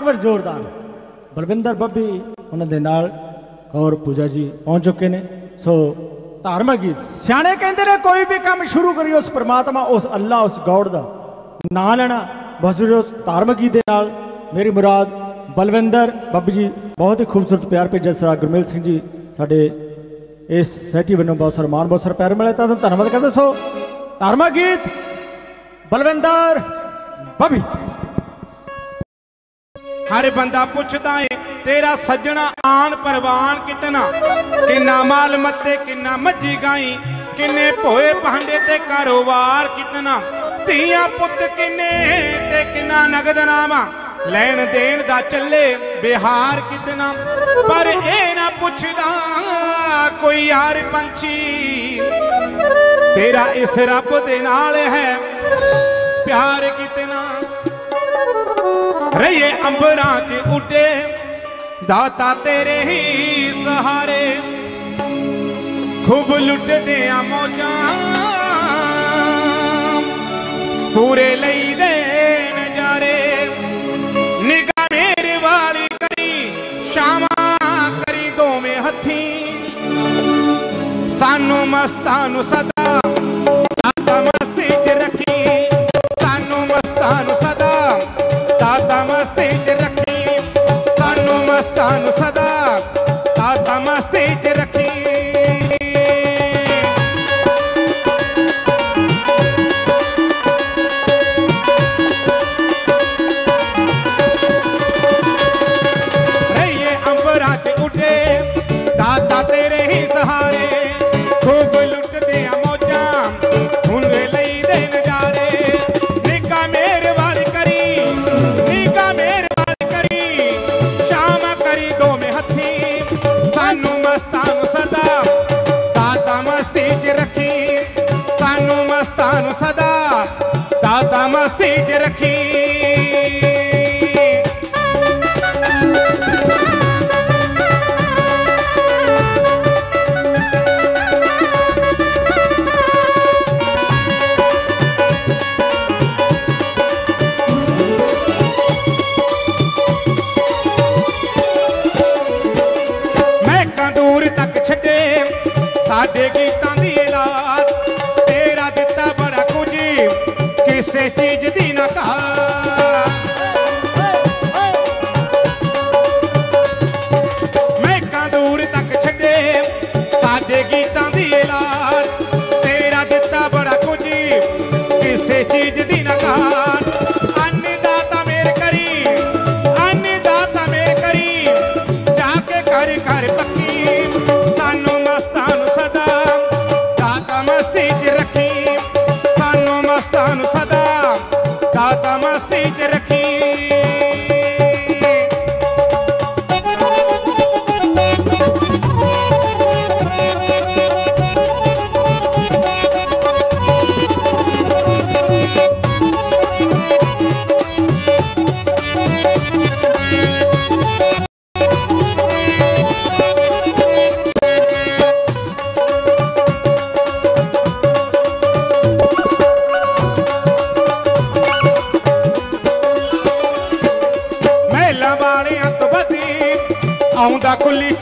ਤਾੜੀ ਜ਼ੋਰਦਾਰ। ਬਲਵਿੰਦਰ ਬੱਬੀ ਉਹਨਾਂ ਦੇ ਨਾਲ ਕੌਰ ਪੂਜਾ ਜੀ ਪਹੁੰਚ ਚੁੱਕੇ ਨੇ। ਸੋ ਧਾਰਮਿਕ ਗੀਤ। ਸਿਆਣੇ ਕਹਿੰਦੇ ਨੇ, ਕੋਈ ਵੀ ਕੰਮ ਸ਼ੁਰੂ ਕਰੀ ਉਸ ਪ੍ਰਮਾਤਮਾ, ਉਸ ਅੱਲਾ, ਉਸ ਗੌਡ ਦਾ ਨਾਂ ਲੈਣਾ। ਬਸ ਉਸ ਧਾਰਮਿਕ ਗੀਤ ਦੇ ਨਾਲ ਮੇਰੀ ਮੁਰਾਦ ਬਲਵਿੰਦਰ ਬੱਬ ਜੀ, ਬਹੁਤ ਹੀ ਖੂਬਸੂਰਤ ਪਿਆਰ ਭੇਜਿਆ ਸਰ ਗੁਰਮੇਲ ਸਿੰਘ ਜੀ, ਸਾਡੇ ਇਸ ਸੈਟੀ ਵੱਲੋਂ ਬਹੁਤ ਸਾਰਾ ਮਾਣ, ਬਹੁਤ ਸਾਰਾ ਪਿਆਰ ਮਿਲਿਆ। ਤਾਂ ਧੰਨਵਾਦ ਕਰਦੇ ਸੋ ਧਾਰਮਿਕ ਗੀਤ, ਬਲਵਿੰਦਰ ਬੱਬੀ। ਹਰ ਬੰਦਾ ਪੁੱਛਦਾ ਏ, ਤੇਰਾ ਸੱਜਣਾ ਆਨ ਪਰਵਾਨ ਕਿਤਨਾ? ਕਿੰਨਾ ਮਾਲ ਮੱਤੇ, ਕਿੰਨਾ ਮੱਜੀ ਗਾਈ, ਕਿੰਨੇ ਭੋਏ ਭਾਂਡੇ ਤੇ ਕਾਰੋਬਾਰ ਕਿਤਨਾ? ਧੀਆਂ ਪੁੱਤ ਕਿੰਨੇ ਤੇ ਕਿੰਨਾ ਨਗਦਨਾਮਾ ਲੈਣ ਦੇਣ ਦਾ ਚੱਲੇ ਬਿਹਾਰ ਕਿਤਨਾ? ਪਰ ਇਹ ਨਾ ਪੁੱਛਦਾ ਕੋਈ ਯਾਰ ਪੰਛੀ, ਤੇਰਾ ਇਸ ਰੱਬ ਦੇ ਨਾਲ ਹੈ, ਪਿਆਰ ਕਿਤਨਾ? ਰਹੀਏ ਅੰਬਰਾਂ 'ਚ ਉੱਡੇ ਦਾਤਾ ਤੇਰੇ ਹੀ ਸਹਾਰੇ। ਖੂਬ ਲੁੱਟਦੇ ਆ ਮੌਜਾਂ, ਪੂਰੇ ਲਈ ਦੇ ਨਜ਼ਾਰੇ। ਨਿਗਾਹ ਮੇਰੇ ਵਾਲੀ ਕਰੀ ਸ਼ਾਮਾਂ ਕਰੀ ਦੋਵੇਂ ਹੱਥੀਂ। ਸਾਨੂੰ ਮਸਤਾਂ ਨੂੰ ਸਦਾ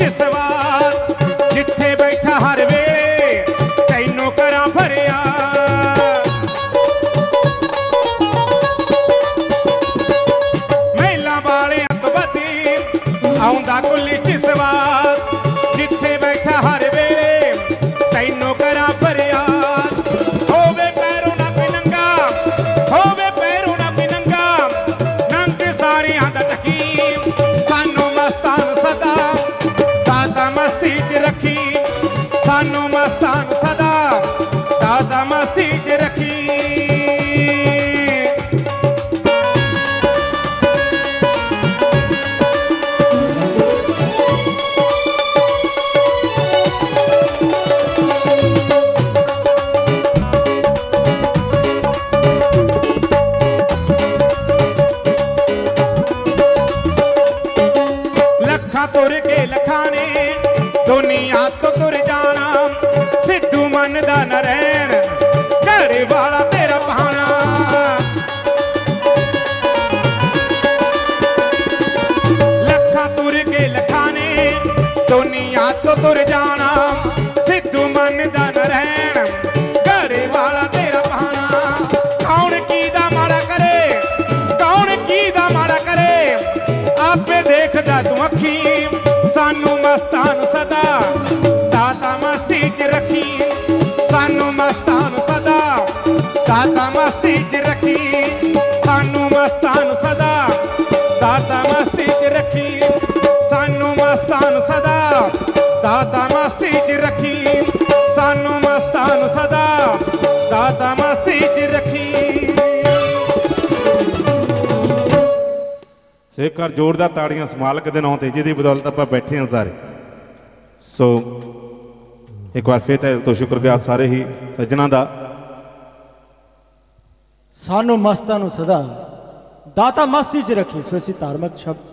ਆਉਂਦਾ ਜ਼ੋਰਦਾਰ ਤਾੜੀਆਂ ਸਮਾਲਕ ਦੇ ਨਾਂ ਤੇ, ਜਿਹਦੀ ਬਦੌਲਤ ਆਪਾਂ ਬੈਠੇ ਹਾਂ ਸਾਰੇ। ਸੋ ਇੱਕ ਵਾਰ ਫੇਰ ਤਹਿ ਤੋਂ ਸ਼ੁਕਰਗੁਜ਼ਾਰ ਸਾਰੇ ਹੀ ਸੱਜਣਾ ਦਾ। ਸਾਨੂੰ ਮਸਤਾਂ ਨੂੰ ਸਦਾ ਦਾਤਾ ਮਸਤੀ 'ਚ ਰੱਖੀ। ਸੋ ਅਸੀਂ ਧਾਰਮਿਕ ਸ਼ਬਦ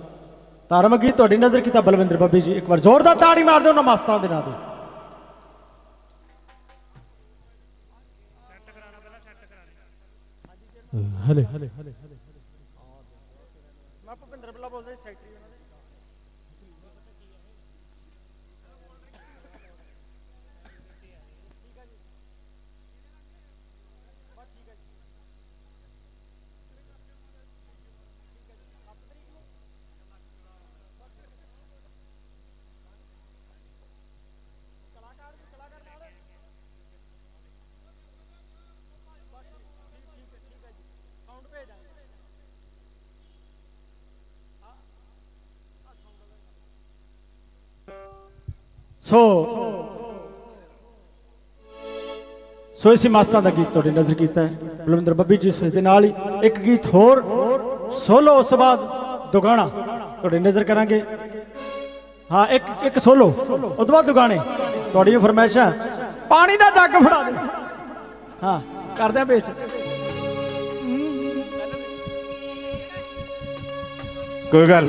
ਧਾਰਮਿਕ ਗੀਤ ਤੁਹਾਡੀ ਨਜ਼ਰ ਕੀਤਾ। ਬਲਵਿੰਦਰ ਬੱਬੀ ਜੀ, ਇੱਕ ਵਾਰ ਜ਼ੋਰਦਾਰ ਤਾੜੀ ਮਾਰ ਦਿਓ ਉਹਨਾਂ ਮਸਤਾਂ ਦੇ ਨਾਂ ਤੇ ਹਲੇ ਹਲੇ ਹਲੇ ਮੈਂ ਭੁਪਿੰਦਰ ਬੱਲਾ ਬੋਲਦਾ ਜੀ ਸੈਕਟਰੀ ਉਹਨਾਂ ਦੇ ਸੋ ਸੋ ਇਸੇ ਮਾਸਟਰਾਂ ਦਾ ਗੀਤ ਤੁਹਾਡੇ ਨਜ਼ਰ ਕੀਤਾ ਹੈ। ਬਲਵਿੰਦਰ ਬੱਬੀ ਜੀ ਸੋ ਦੇ ਨਾਲ ਹੀ ਇੱਕ ਗੀਤ ਹੋਰ ਸੋਲੋ ਉਸ ਤੋਂ ਬਾਅਦ ਦੁਗਾਣਾ ਤੁਹਾਡੀ ਨਜ਼ਰ ਕਰਾਂਗੇ। ਹਾਂ, ਇੱਕ ਇੱਕ ਸੋਲੋ ਉਸ ਤੋਂ ਬਾਅਦ ਦੁਗਾਣੇ। ਤੁਹਾਡੀਆਂ ਫਰਮਾਇਸ਼ਾਂ ਪਾਣੀ ਦਾ ਜੱਗ ਫੜਾ ਦੇ। ਹਾਂ, ਕਰਦੇ ਆ ਪੇਸ਼। ਕੋਈ ਗੱਲ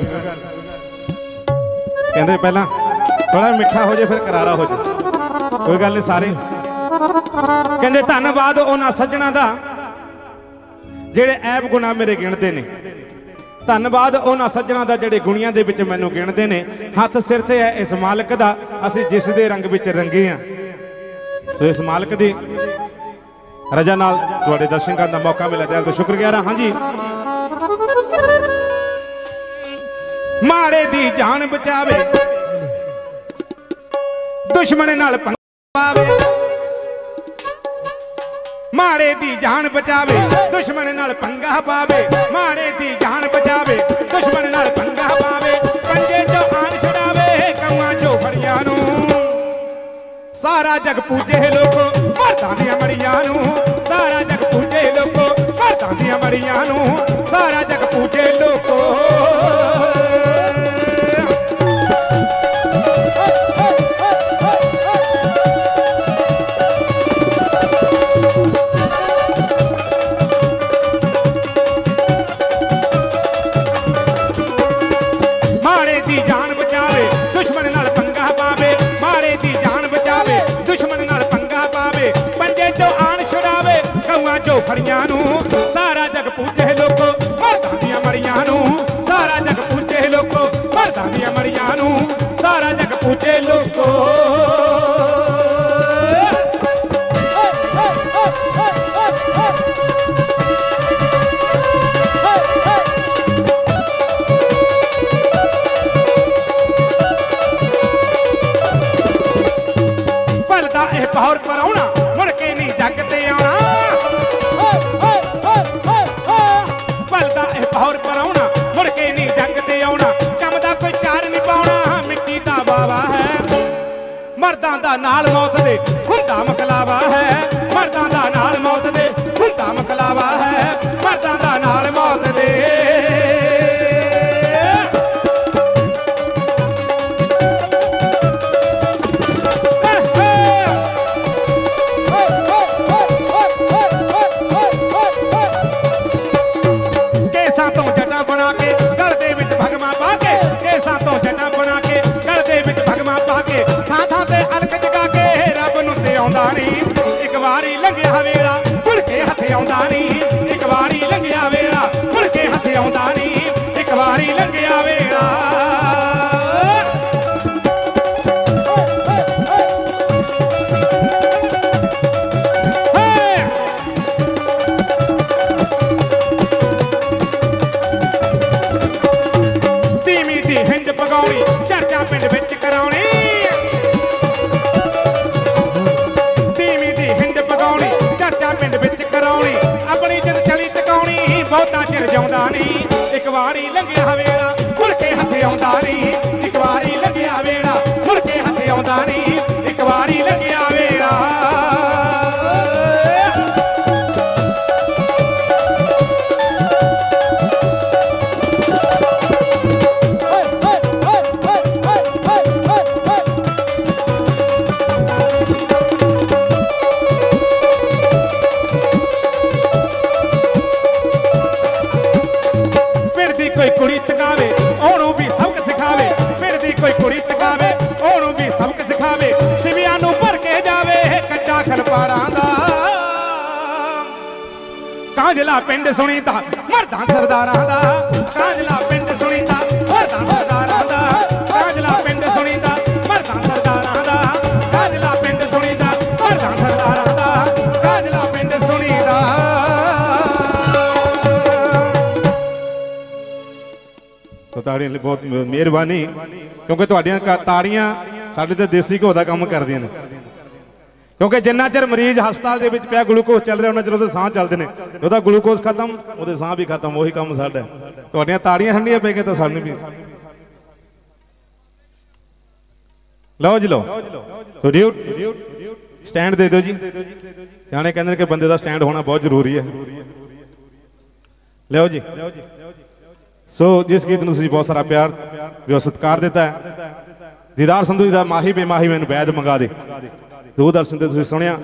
ਕਹਿੰਦੇ ਪਹਿਲਾਂ ਥੋੜਾ ਮਿੱਠਾ ਹੋ ਜੇ, ਫਿਰ ਕਰਾਰਾ ਹੋ ਜੇ। ਕੋਈ ਗੱਲ ਨਹੀਂ, ਸਾਰੇ ਕਹਿੰਦੇ, ਧੰਨਵਾਦ ਉਹਨਾਂ ਸੱਜਣਾ ਦਾ, ਜਿਹੜੇ ਐਬ ਗੁਨਾ ਮੇਰੇ ਗਿਣਦੇ ਨੇ। ਧੰਨਵਾਦ ਉਹਨਾਂ ਸੱਜਣਾ ਦਾ ਜਿਹੜੇ ਗੁਣੀਆਂ ਦੇ ਵਿੱਚ ਮੈਨੂੰ ਗਿਣਦੇ ਨੇ। ਹੱਥ, ਸਿਰ ਤੇ ਹੈ ਇਸ ਮਾਲਕ ਦਾ, ਅਸੀਂ ਜਿਸ ਦੇ ਰੰਗ ਵਿੱਚ ਰੰਗੇ ਆ ਸੋ ਇਸ ਮਾਲਕ ਦੀ ਰਜਾ ਨਾਲ ਤੁਹਾਡੇ ਦਰਸ਼ਨ ਕਰਨ ਦਾ ਮੌਕਾ ਮਿਲਿਆ। ਦਿਲ ਤੋਂ ਸ਼ੁਕਰਗੁਜ਼ਾਰ ਹਾਂ, ਹਾਂਜੀ। ਮਾੜੇ ਦੀ ਜਾਨ ਬਚਾਵੇ। ਦੁਸ਼ਮਣ ਨਾਲ ਪੰਗਾ ਪਾਵੇ ਮਾੜੇ ਦੀ ਜਾਨ ਬਚਾਵੇ, ਦੁਸ਼ਮਣ ਨਾਲ ਪੰਗਾ ਪਾਵੇ। ਮਾੜੇ ਦੀ ਜਾਨ ਬਚਾਵੇ, ਦੁਸ਼ਮਣ ਨਾਲ ਪੰਗਾ ਪਾਵੇ। ਪੰਜੇ ਚੋਂ ਆਨ ਛਡਾਵੇ, ਕੰਮਾਂ ਚੋਂ ਫੜੀਆਂ ਨੂੰ। ਸਾਰਾ ਜਗ ਪੂਜੇ ਲੋਕੋ ਮਰਦਾਂ ਦੀਆਂ ਮੜੀਆਂ ਨੂੰ। ਸਾਰਾ ਜਗ ਪੂਜੇ ਲੋਕੋ ਮਰਦਾਂ ਦੀਆਂ ਮੜੀਆਂ ਨੂੰ। ਸਾਰਾ ਜਗ ਪੂਜੇ ਲੋਕੋ ਫੜੀਆਂ ਨੂੰ। ਸਾਰਾ ਜਗ ਪੂਜੇ ਲੋਕੋ, ਮਰਦਾਂ ਦੀਆਂ ਮੜੀਆਂ ਨੂੰ। ਸਾਰਾ ਜਗ ਪੂਜੇ ਲੋਕੋ, ਮਰਦਾਂ ਦੀਆਂ ਮੜੀਆਂ ਨੂੰ। ਸਾਰਾ ਜਗ ਪੂਜੇ ਲੋਕੋ। ਨਾਲ ਮੌਤ ਦੇ ਕਰਾਉਣੀ, ਆਪਣੀ ਚਿਰ ਚਲੀ ਟਿਕਾਉਣੀ ਬਹੁਤਾ ਚਿਰ ਜਾਉਂਦਾ ਨਹੀਂ। ਇੱਕ ਵਾਰੀ ਲੰਘਿਆ ਵੇਲਾ ਖੁਲ ਕੇ ਹੱਥ ਆਉਂਦਾ ਨਹੀਂ। ਇੱਕ ਵਾਰੀ ਲੰਘਿਆ ਵੇਲਾ ਖੁਲ ਕੇ ਹੱਥ ਆਉਂਦਾ ਨਹੀਂ। ਕਾਂਜਲਾ ਪਿੰਡ ਸੁਣੀਦਾ ਮਰਦਾਂ ਸਰਦਾਰਾਂ ਦਾ। ਕਾਂਜਲਾ ਪਿੰਡ ਸੁਣੀਦਾ ਮਰਦਾਂ ਸਰਦਾਰਾਂ ਦਾ। ਕਾਂਜਲਾ ਪਿੰਡ ਸੁਣੀਦਾ ਮਰਦਾਂ ਸਰਦਾਰਾਂ ਦਾ। ਕਾਂਜਲਾ ਪਿੰਡ ਸੁਣੀਦਾ ਮਰਦਾਂ ਸਰਦਾਰਾਂ ਦਾ। ਕਾਂਜਲਾ ਪਿੰਡ ਸੁਣੀਦਾ ਤੋ ਲਈ ਬਹੁਤ ਮਿਹਰਬਾਨੀ, ਕਿਉਂਕਿ ਤੁਹਾਡੀਆਂ ਤਾੜੀਆਂ ਸਾਡੇ ਤੇ ਦੇਸੀ ਘਿਓ ਦਾ ਕੰਮ ਕਰਦੀਆਂ ਨੇ। ਕਿਉਂਕਿ ਜਿੰਨਾ ਚਿਰ ਮਰੀਜ਼ ਹਸਪਤਾਲ ਦੇ ਵਿੱਚ ਪਿਆ ਗਲੂਕੋਜ਼ ਚੱਲ ਰਿਹਾ, ਉਹਨਾਂ ਚਿਰ ਉਹਦੇ ਸਾਹ ਚੱਲਦੇ ਨੇ। ਉਹਦਾ ਗਲੂਕੋਜ਼ ਖਤਮ, ਉਹਦੇ ਸਾਹ ਵੀ ਖਤਮ, ਉਹੀ ਕੰਮ ਸਾਡਾ। ਤੁਹਾਡੀਆਂ ਤਾੜੀਆਂ ਠੰਡੀਆਂ ਪੈ ਗਈਆਂ ਤਾਂ ਸਾਨੂੰ ਵੀ। ਲਓ ਜੀ, ਲਓ। ਸੋ ਡਿਊਟ ਸਟੈਂਡ ਦੇ ਦਿਓ ਜੀ। ਸਿਆਣੇ ਕਹਿੰਦੇ ਨੇ ਕਿ ਬੰਦੇ ਦਾ ਸਟੈਂਡ ਹੋਣਾ ਬਹੁਤ ਜ਼ਰੂਰੀ ਹੈ। ਲਿਓ ਜੀ। ਸੋ ਜਿਸ ਗੀਤ ਨੂੰ ਤੁਸੀਂ ਬਹੁਤ ਸਾਰਾ ਪਿਆਰ ਜੋ ਸਤਿਕਾਰ ਦਿੱਤਾ ਹੈ। ਦੀਦਾਰ ਸੰਧੂ ਜੀ ਦਾ ਮਾਹੀ ਬੇਮਾਹੀ ਮੈਨੂੰ ਵੈਦ ਮੰਗਾ ਦੇ। ਦੂਰਦਰਸ਼ਨ ਤੇ ਤੁਸੀਂ ਸੁਣਿਆ।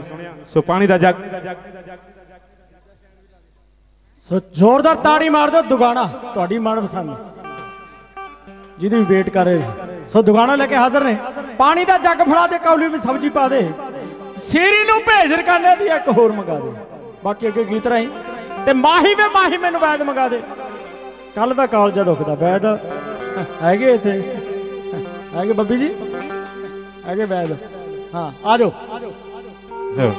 ਸੋ ਪਾਣੀ ਦਾ ਜੱਗ। ਸੋ ਜ਼ੋਰਦਾਰ ਤਾੜੀ ਮਾਰ ਦਿਓ, ਦੁਗਾਣਾ। ਤੁਹਾਡੀ ਮਨਪਸੰਦ। ਜਿਹਦੀ ਵੀ ਵੇਟ ਕਰ ਰਹੇ। ਸੋ ਦੁਗਾਣਾ ਲੈ ਕੇ ਹਾਜ਼ਰ ਨੇ। ਪਾਣੀ ਦਾ ਜੱਗ ਫੜਾ ਦੇ, ਕੌਲੀ ਵਿੱਚ ਸਬਜ਼ੀ ਪਾ ਦੇ। ਸੀਰੀ ਨੂੰ ਭੇਜ ਰਕਾਨੇ ਦੀ ਇੱਕ ਹੋਰ ਮੰਗਾ ਦੇ। ਬਾਕੀ ਅੱਗੇ ਗੀਤ ਰਾਹੀਂ। ਤੇ ਮਾਹੀ ਵੇ ਮਾਹੀ ਮੈਨੂੰ ਵੈਦ ਮੰਗਾ ਦੇ। ਕੱਲ ਦਾ ਕਾਲਜਾ ਦੁਖਦਾ, ਵੈਦ। ਹੈਗੇ ਇੱਥੇ। ਹੈਗੇ ਬੱਬੀ ਜੀ। ਹੈਗੇ ਵੈਦ। ਹਾਂ, ਆ ਜਾਓ। ਦਿਓ।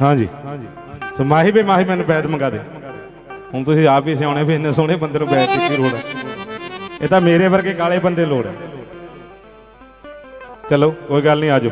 ਹਾਂਜੀ ਸੋ ਮਾਹੀ ਬੇ ਮਾਹੀ ਮੈਨੂੰ ਬੈਦ ਮੰਗਾ ਦੇ। ਹੁਣ ਤੁਸੀਂ ਆਪ ਹੀ ਸਿਆਉਣੇ ਵੀ ਇੰਨੇ ਸੋਹਣੇ ਬੰਦੇ ਨੂੰ ਬੈਦ ਦੀ ਲੋੜ ਹੈ ਇਹ ਤਾਂ ਮੇਰੇ ਵਰਗੇ ਕਾਲੇ ਬੰਦੇ ਲੋੜ ਹੈ ਚਲੋ, ਕੋਈ ਗੱਲ ਨਹੀਂ ਆਜੋ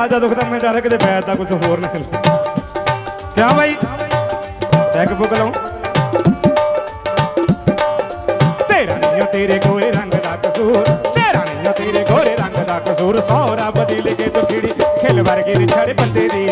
ਮੇਰੇ ਦਾ ਕਾਲਜਾ ਦੁਖਦਾ ਮੈਨੂੰ ਡਰ ਕਿਤੇ ਬੈਦ ਦਾ ਕੁਝ ਹੋਰ ਨਾ ਕਿਆ ਬਾਈ? Tag book ਲਾਉਂ। ਤੇਰਾ ਨਹੀਂ ਤੇਰੇ ਗੋਰੇ ਰੰਗ ਦਾ ਕਸੂਰ, ਤੇਰਾ ਨਹੀਂ ਤੇਰੇ ਗੋਰੇ ਰੰਗ ਦਾ ਕਸੂਰ। ਸੌ ਰੱਬ ਦੀ ਲਿਖੇ ਤੂੰ ਖਿੜੀ ਖਿਲ ਵਰਗੀ ਨੀ ਬੰਦੇ ਦੀ।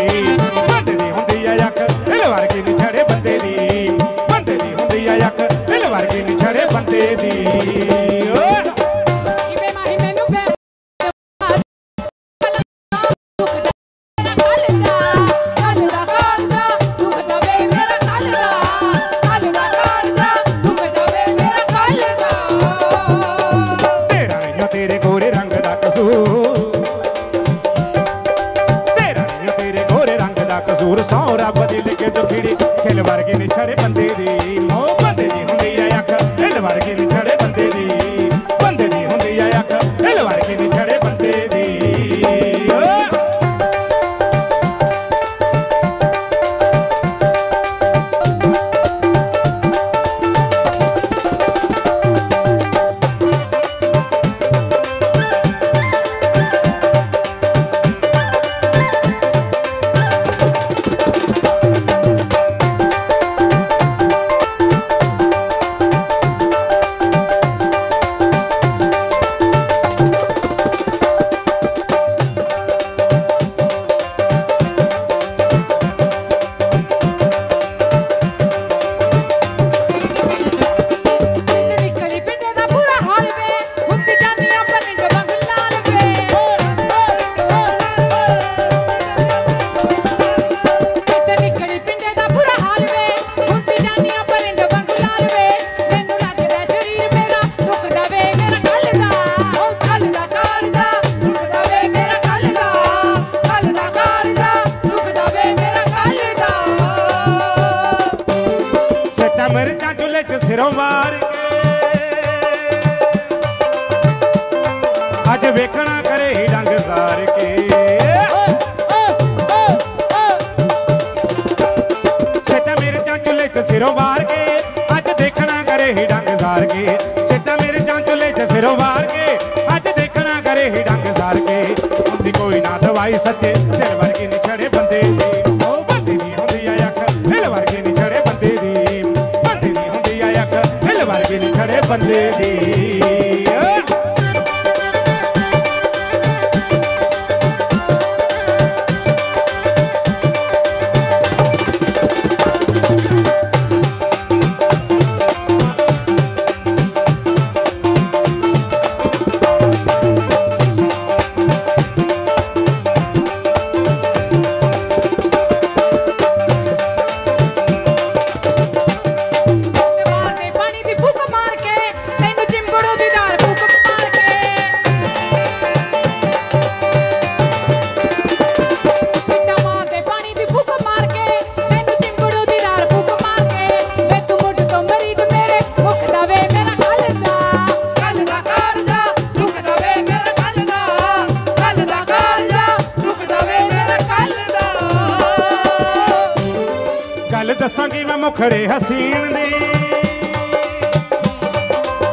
ਮੁਖੜੇ ਹਸੀਨ ਦੀ।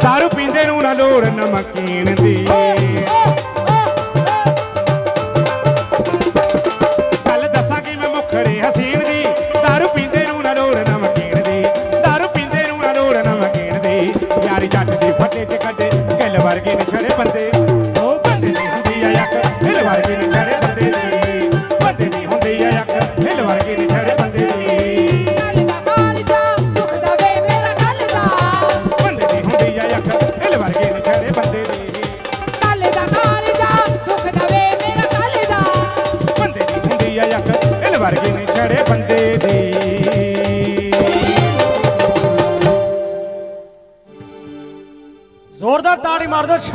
ਦਾਰੂ ਪੀਂਦੇ ਨੂੰ ਨਾ ਲੋੜ ਨਮਕੀਨ ਦੀ।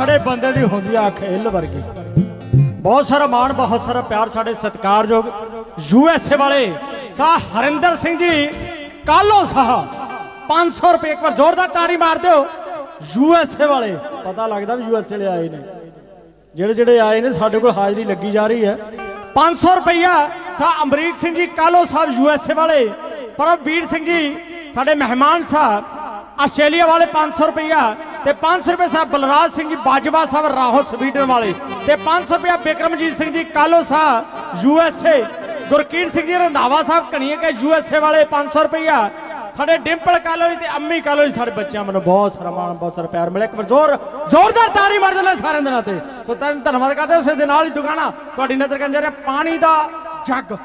ਤਾੜੀ ਬੰਦੇ ਦੀ ਹੁੰਦੀ ਆ ਅੱਖ ਵਰਗੀ। ਬਹੁਤ ਸਾਰਾ ਮਾਣ, ਬਹੁਤ ਸਾਰਾ ਪਿਆਰ ਸਾਡੇ ਸਤਿਕਾਰਯੋਗ ਯੂਐਸਏ ਵਾਲੇ ਸਾਹ ਹਰਿੰਦਰ ਸਿੰਘ ਜੀ ਕਾਲੋ ਸਾਹ? 500 ਰੁਪਏ ਇੱਕ ਵਾਰ ਜ਼ੋਰਦਾਰ ਤਾੜੀ ਮਾਰ ਦਿਓ। ਯੂਐਸਏ ਵਾਲੇ, ਪਤਾ ਲੱਗਦਾ ਵੀ ਯੂਐਸਏ ਵਾਲੇ ਆਏ ਨੇ। ਜਿਹੜੇ ਜਿਹੜੇ ਆਏ ਨੇ, ਸਾਡੇ ਕੋਲ ਹਾਜ਼ਰੀ ਲੱਗੀ ਜਾ ਰਹੀ ਹੈ। 500 ਰੁਪਈਆ ਸਾ ਅਮਰੀਕ ਸਿੰਘ ਜੀ ਕਾਲੋ ਸਾਹਿਬ ਯੂਐਸਏ ਵਾਲੇ। ਪਰਮਵੀਰ ਸਿੰਘ ਜੀ, ਸਾਡੇ ਮਹਿਮਾਨ ਸਾਹਿਬ ਆਸਟ੍ਰੇਲੀਆ ਵਾਲੇ 500 ਰੁਪਈਆ। ਤੇ 500 ਰੁਪਏ ਸਾਹਿਬ ਬਲਰਾਜ ਸਿੰਘ ਜੀ, ਬਾਜਵਾ ਸਾਹਿਬ, ਰਾਹੋ ਸਵੀਡਨ ਵਾਲੇ। ਤੇ 500 ਰੁਪਇਆ ਬਿਕਰਮਜੀਤ ਸਿੰਘ ਜੀ ਕਾਲੋ ਸਾਹਿਬ ਯੂਐਸਏ ਗੁਰਕੀਰਤ ਸਿੰਘ ਜੀ, ਰੰਧਾਵਾ ਸਾਹਿਬ ਕਣੀਏ ਕੇ ਯੂਐਸਏ ਵਾਲੇ 500 ਰੁਪਈਆ ਸਾਡੇ ਡਿੰਪਲ ਕਾਲੋ ਤੇ ਅੰਮੀ ਕਾਲੋ ਸਾਡੇ ਬੱਚਿਆਂ ਮੈਨੂੰ ਬਹੁਤ ਸਾਰਾ ਮਾਣ ਬਹੁਤ ਸਾਰਾ ਪਿਆਰ ਮਿਲਿਆ। ਇੱਕ ਵਾਰ ਜ਼ੋਰ ਜ਼ੋਰਦਾਰ ਤਾੜੀ ਮਾਰ ਦਿਓ ਸਾਰਿਆਂ ਦੇ ਨਾਂ ਤੇ। ਸੋ ਧੰਨ- ਧੰਨਵਾਦ ਕਰਦੇ ਉਸੇ ਦੇ ਨਾਲ ਹੀ ਦੁਕਾਨਾ ਤੁਹਾਡੀ ਨਜ਼ਰ ਕਰਨ ਜਾ ਰਿਹਾ ਪਾਣੀ ਦਾ ਜੱਗ।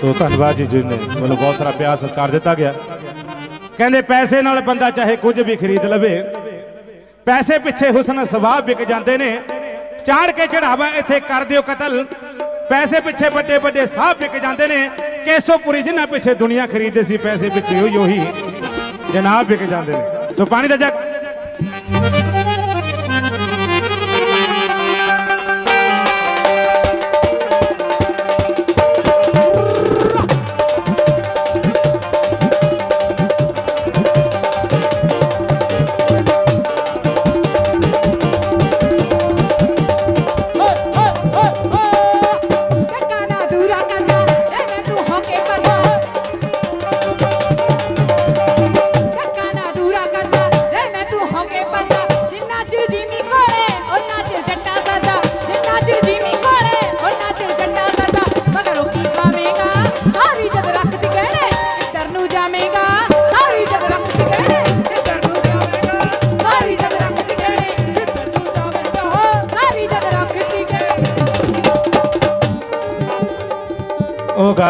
ਸੋ ਧੰਨਵਾਦ ਜੀ ਜੀ ਨੇ ਮੈਨੂੰ ਬਹੁਤ ਸਾਰਾ ਪਿਆਰ ਸਤਿਕਾਰ ਦਿੱਤਾ ਗਿਆ। ਕਹਿੰਦੇ ਪੈਸੇ ਨਾਲ ਬੰਦਾ ਚਾਹੇ ਕੁਝ ਵੀ ਖਰੀਦ ਲਵੇ ਪੈਸੇ ਪਿੱਛੇ ਹੁਸਨ ਸਵਾਬ ਵਿਕ ਜਾਂਦੇ ਨੇ। ਚਾੜ ਕੇ ਚੜਾਵਾ ਇੱਥੇ ਕਰ ਦਿਓ ਕਤਲ। ਪੈਸੇ ਪਿੱਛੇ ਵੱਡੇ ਵੱਡੇ ਸਾਹ ਵਿਕ ਜਾਂਦੇ ਨੇ। ਕੇਸੋਪੁਰੀ ਜਿਨ੍ਹਾਂ ਪਿੱਛੇ ਦੁਨੀਆ ਖਰੀਦਦੇ ਸੀ, ਪੈਸੇ ਪਿੱਛੇ ਉਹੀ ਉਹੀ ਜਨਾਬ ਵਿਕ ਜਾਂਦੇ ਨੇ। ਸੋ ਪਾਣੀ ਦਾ ਜੱਗ।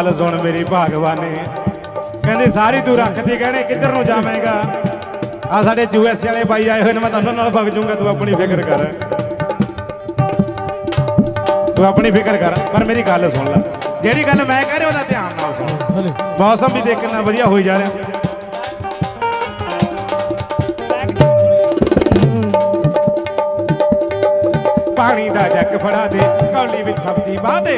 ਗੱਲ ਸੁਣ ਮੇਰੀ ਭਾਗਵਾਨੇ। ਕਹਿੰਦੇ ਸਾਰੀ ਤੂੰ ਰੱਖਦੀ ਕਹਿਣੇ ਕਿੱਧਰ ਨੂੰ ਜਾਵੇਂਗਾ? ਆ ਸਾਡੇ ਯੂਐਸ ਵਾਲੇ ਬਾਈ ਆਏ ਹੋਏ ਨੇ ਮੈਂ ਤਾਂ ਉਹਨਾਂ ਨਾਲ ਵਗ ਜਾਊਂਗਾ ਤੂੰ ਆਪਣੀ ਫਿਕਰ ਕਰ। ਤੂੰ ਆਪਣੀ ਫਿਕਰ ਕਰ ਪਰ ਮੇਰੀ ਗੱਲ ਸੁਣ ਲੈ। ਜਿਹੜੀ ਗੱਲ ਮੈਂ ਕਹਿ ਰਿਹਾ ਉਹਦਾ ਧਿਆਨ ਨਾਲ ਸੁਣ। ਮੌਸਮ ਵੀ ਦੇਖਣਾ ਵਧੀਆ ਹੋਈ ਜਾ ਰਿਹਾ। ਪਾਣੀ ਦਾ ਜੱਗ ਫੜਾ ਦੇ ਕੌਲੀ ਵਿੱਚ ਸਬਜ਼ੀ ਪਾ ਦੇ।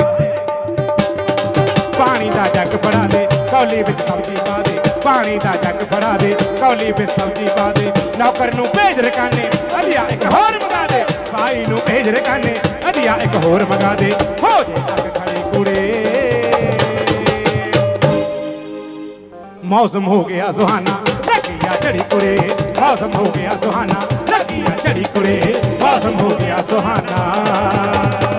ਪਾਣੀ ਦਾ ਜੱਗ ਫੜਾ ਦੇ, ਕੌਲੀ ਵਿੱਚ ਸਬਜ਼ੀ ਪਾ ਦੇ, ਪਾਣੀ ਦਾ ਜੱਗ ਫੜਾ ਦੇ, ਕੌਲੀ ਵਿੱਚ ਸਬਜ਼ੀ ਪਾ ਦੇ। ਨੌਕਰ ਨੂੰ ਭੇਜ ਰਕਾਨੇ, ਅਧਿਆ ਇੱਕ ਹੋਰ ਮੰਗਾ ਦੇ। ਭਾਈ ਨੂੰ ਭੇਜ ਰਕਾਨੇ, ਅਧਿਆ ਇੱਕ ਹੋਰ ਮੰਗਾ ਦੇ। ਹੋ ਜੇ ਅੱਗ ਖੜੀ ਕੁੜੇ। ਮੌਸਮ ਹੋ ਗਿਆ ਸੁਹਾਨਾ ਲੱਗਿਆ ਝੜੀ ਕੁੜੇ। ਮੌਸਮ ਹੋ ਗਿਆ ਸੁਹਾਨਾ ਲੱਗਿਆ ਝੜੀ ਕੁੜੇ। ਮੌਸਮ ਹੋ ਗਿਆ ਸੁਹਾਨਾ।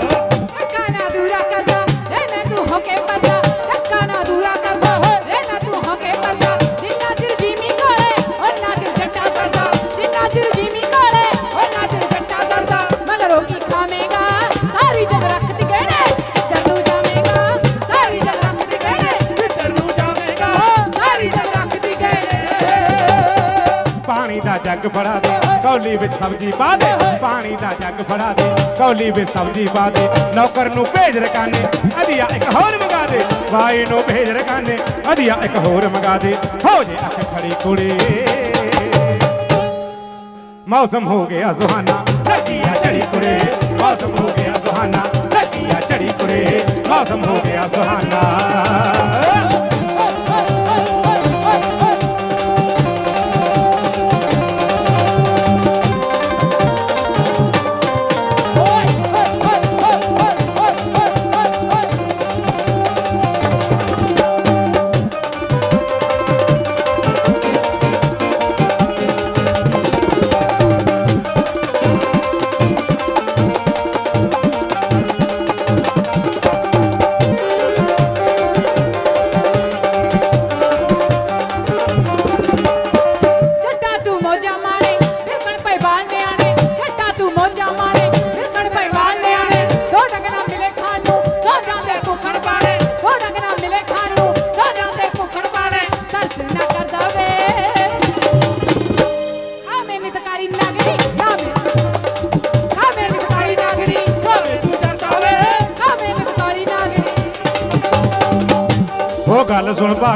ਫੜਾ ਦੇ, ਕੌਲੀ ਵਿੱਚ ਸਬਜ਼ੀ ਪਾ ਦੇ, ਪਾਣੀ ਦਾ ਜੱਗ ਫੜਾ ਦੇ, ਕੌਲੀ ਵਿੱਚ ਸਬਜ਼ੀ ਪਾ ਦੇ, ਨੌਕਰ ਨੂੰ ਭੇਜ ਰਕਾਨੇ, ਅਧਿਆ ਇੱਕ ਹੋਰ ਮੰਗਾ ਦੇ ਭਾਈ ਨੂੰ ਭੇਜ ਰਕਾਨੇ, ਅਧਿਆ ਇੱਕ ਹੋਰ ਮੰਗਾ ਦੇ, ਹੋ ਜੇ ਅੱਖ ਖੜੀ ਕੁੜੇ। ਮੌਸਮ ਹੋ ਗਿਆ ਸੁਹਾਨਾ, ਲੱਗਿਆ ਝੜੀ ਕੁੜੇ, ਮੌਸਮ ਹੋ ਗਿਆ ਸੁਹਾਨਾ, ਲੱਗਿਆ ਝੜੀ ਕੁੜੇ, ਮੌਸਮ ਹੋ ਗਿਆ ਸੁਹਾਨਾ।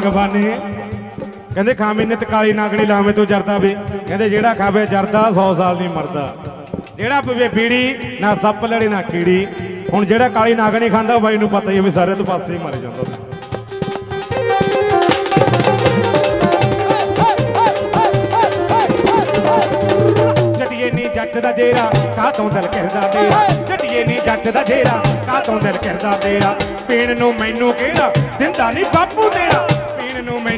ਗੱਲ ਸੁਣ ਭਗਵਾਨੇ ਕਹਿੰਦੇ ਖਾਵੇਂ ਨਿਤ ਕਾਲੀ ਨਾਗਣੀ ਲਾਵੇਂ ਤੂੰ ਜਰਦਾ ਵੇ। ਕਹਿੰਦੇ ਜਿਹੜਾ ਖਾਵੇ ਜਰਦਾ 100 ਸਾਲ ਨਹੀਂ ਮਰਦਾ। ਜਿਹੜਾ ਪੀਵੇ ਬੀੜੀ ਨਾ ਸੱਪ ਲੜੇ, ਨਾ ਕੀੜੀ। ਹੁਣ ਜਿਹੜਾ ਕਾਲੀ ਨਾਗਣੀ ਖਾਂਦਾ ਬਾਈ ਨੂੰ ਪਤਾ ਹੀ ਹੈ ਵੀ ਸਾਰੇ ਤੋਂ ਪਾਸੇ ਹੀ ਮਰ ਜਾਂਦਾ। ਨੀ ਜੱਟ ਦਾ ਜੇਰਾ, ਕਾਤੋਂ ਦਿਲ ਕਰਦਾ ਤੇਰਾ। ਝਟੀਏ ਨੀ ਜੱਟ ਦਾ ਜੇਰਾ, ਕਾਤੋਂ ਦਿਲ ਕਰਦਾ ਤੇਰਾ। ਪੀਣ ਨੂੰ ਮੈਨੂੰ ਕਿਹੜਾ ਦਿੰਦਾ ਨਹੀਂ ਬਾਪੂ ਤੇਰਾ।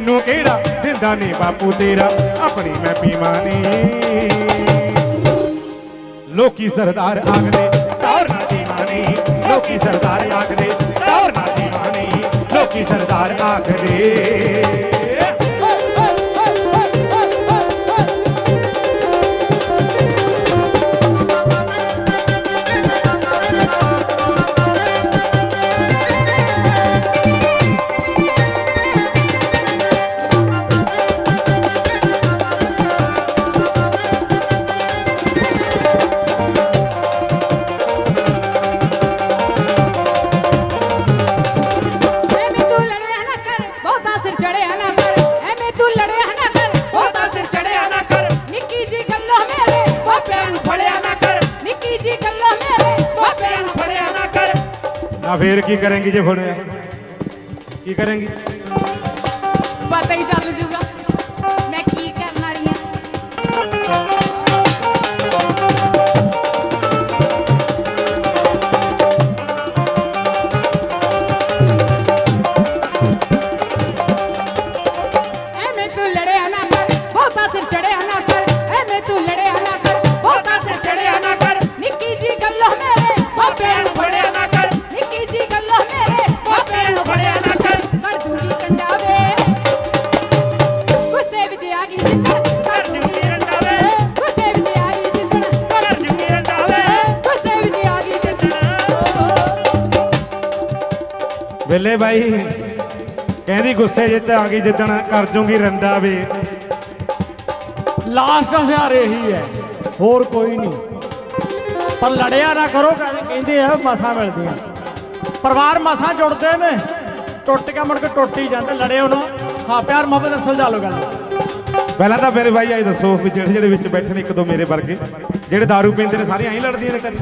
ਮੈਨੂੰ ਕਿਹੜਾ ਦਿੰਦਾ ਨਹੀਂ ਬਾਪੂ ਤੇਰਾ? ਆਪਣੀ ਮੈਂ ਪੀਵਾਂ ਨੀ ਲੋਕੀ ਸਰਦਾਰ ਆਖਦੇ ਟੌਰ ਨਾ ਜੀਵਾਨੀ ਲੋਕੀ ਸਰਦਾਰ ਆਖਦੇ ਟੌਰ ਨਾ ਜੀਵਾਨੀ ਲੋਕੀ ਸਰਦਾਰ ਆਖਦੇ। ਫੇਰ ਕੀ ਕਰਾਂਗੀ ਜੇ ਫੜਿਆ? ਕੀ ਕਰਾਂਗੀ? ਪਤਾ ਹੀ ਚੱਲ ਵੇਲੇ ਬਾਈ, ਕਹਿੰਦੀ ਗੁੱਸੇ ਜਿੱਤ ਆ ਗਈ ਜਿੱਦਣ ਕਰ ਜੂਗੀ ਰੰਡਾ ਵੇ। ਲਾਸਟ ਹਥਿਆਰ ਇਹੀ ਹੈ, ਹੋਰ ਕੋਈ ਨਹੀਂ। ਪਰ ਲੜਿਆ ਨਾ ਕਰੋ ਕਹਿੰਦੇ- ਆ ਮਸਾਂ ਮਿਲਦੀਆਂ। ਪਰਿਵਾਰ ਮਸਾਂ ਜੁੜਦੇ ਨੇ, ਟੁੱਟ ਕੇ ਮੁੜ ਕੇ ਟੁੱਟ ਹੀ ਜਾਂਦਾ, ਲੜਿਓ ਨਾ। ਹਾਂ, ਪਿਆਰ ਮੁਹੱਬਤ ਨਾਲ ਸੁਲਝਾ ਲਓ ਗੱਲ ਪਹਿਲਾਂ ਤਾਂ ਮੇਰੇ ਬਾਈ ਆਈ ਦੱਸੋ ਵੀ ਜਿਹੜੇ ਜਿਹੜੇ ਵਿੱਚ ਬੈਠੇ ਨੇ ਇੱਕ ਦੋ ਮੇਰੇ ਵਰਗੇ, ਜਿਹੜੇ दारू ਪੀਂਦੇ ਨੇ ਸਾਰੇ ਐਂ ਲੜਦੀਆਂ ਨੇ ਕਰੀ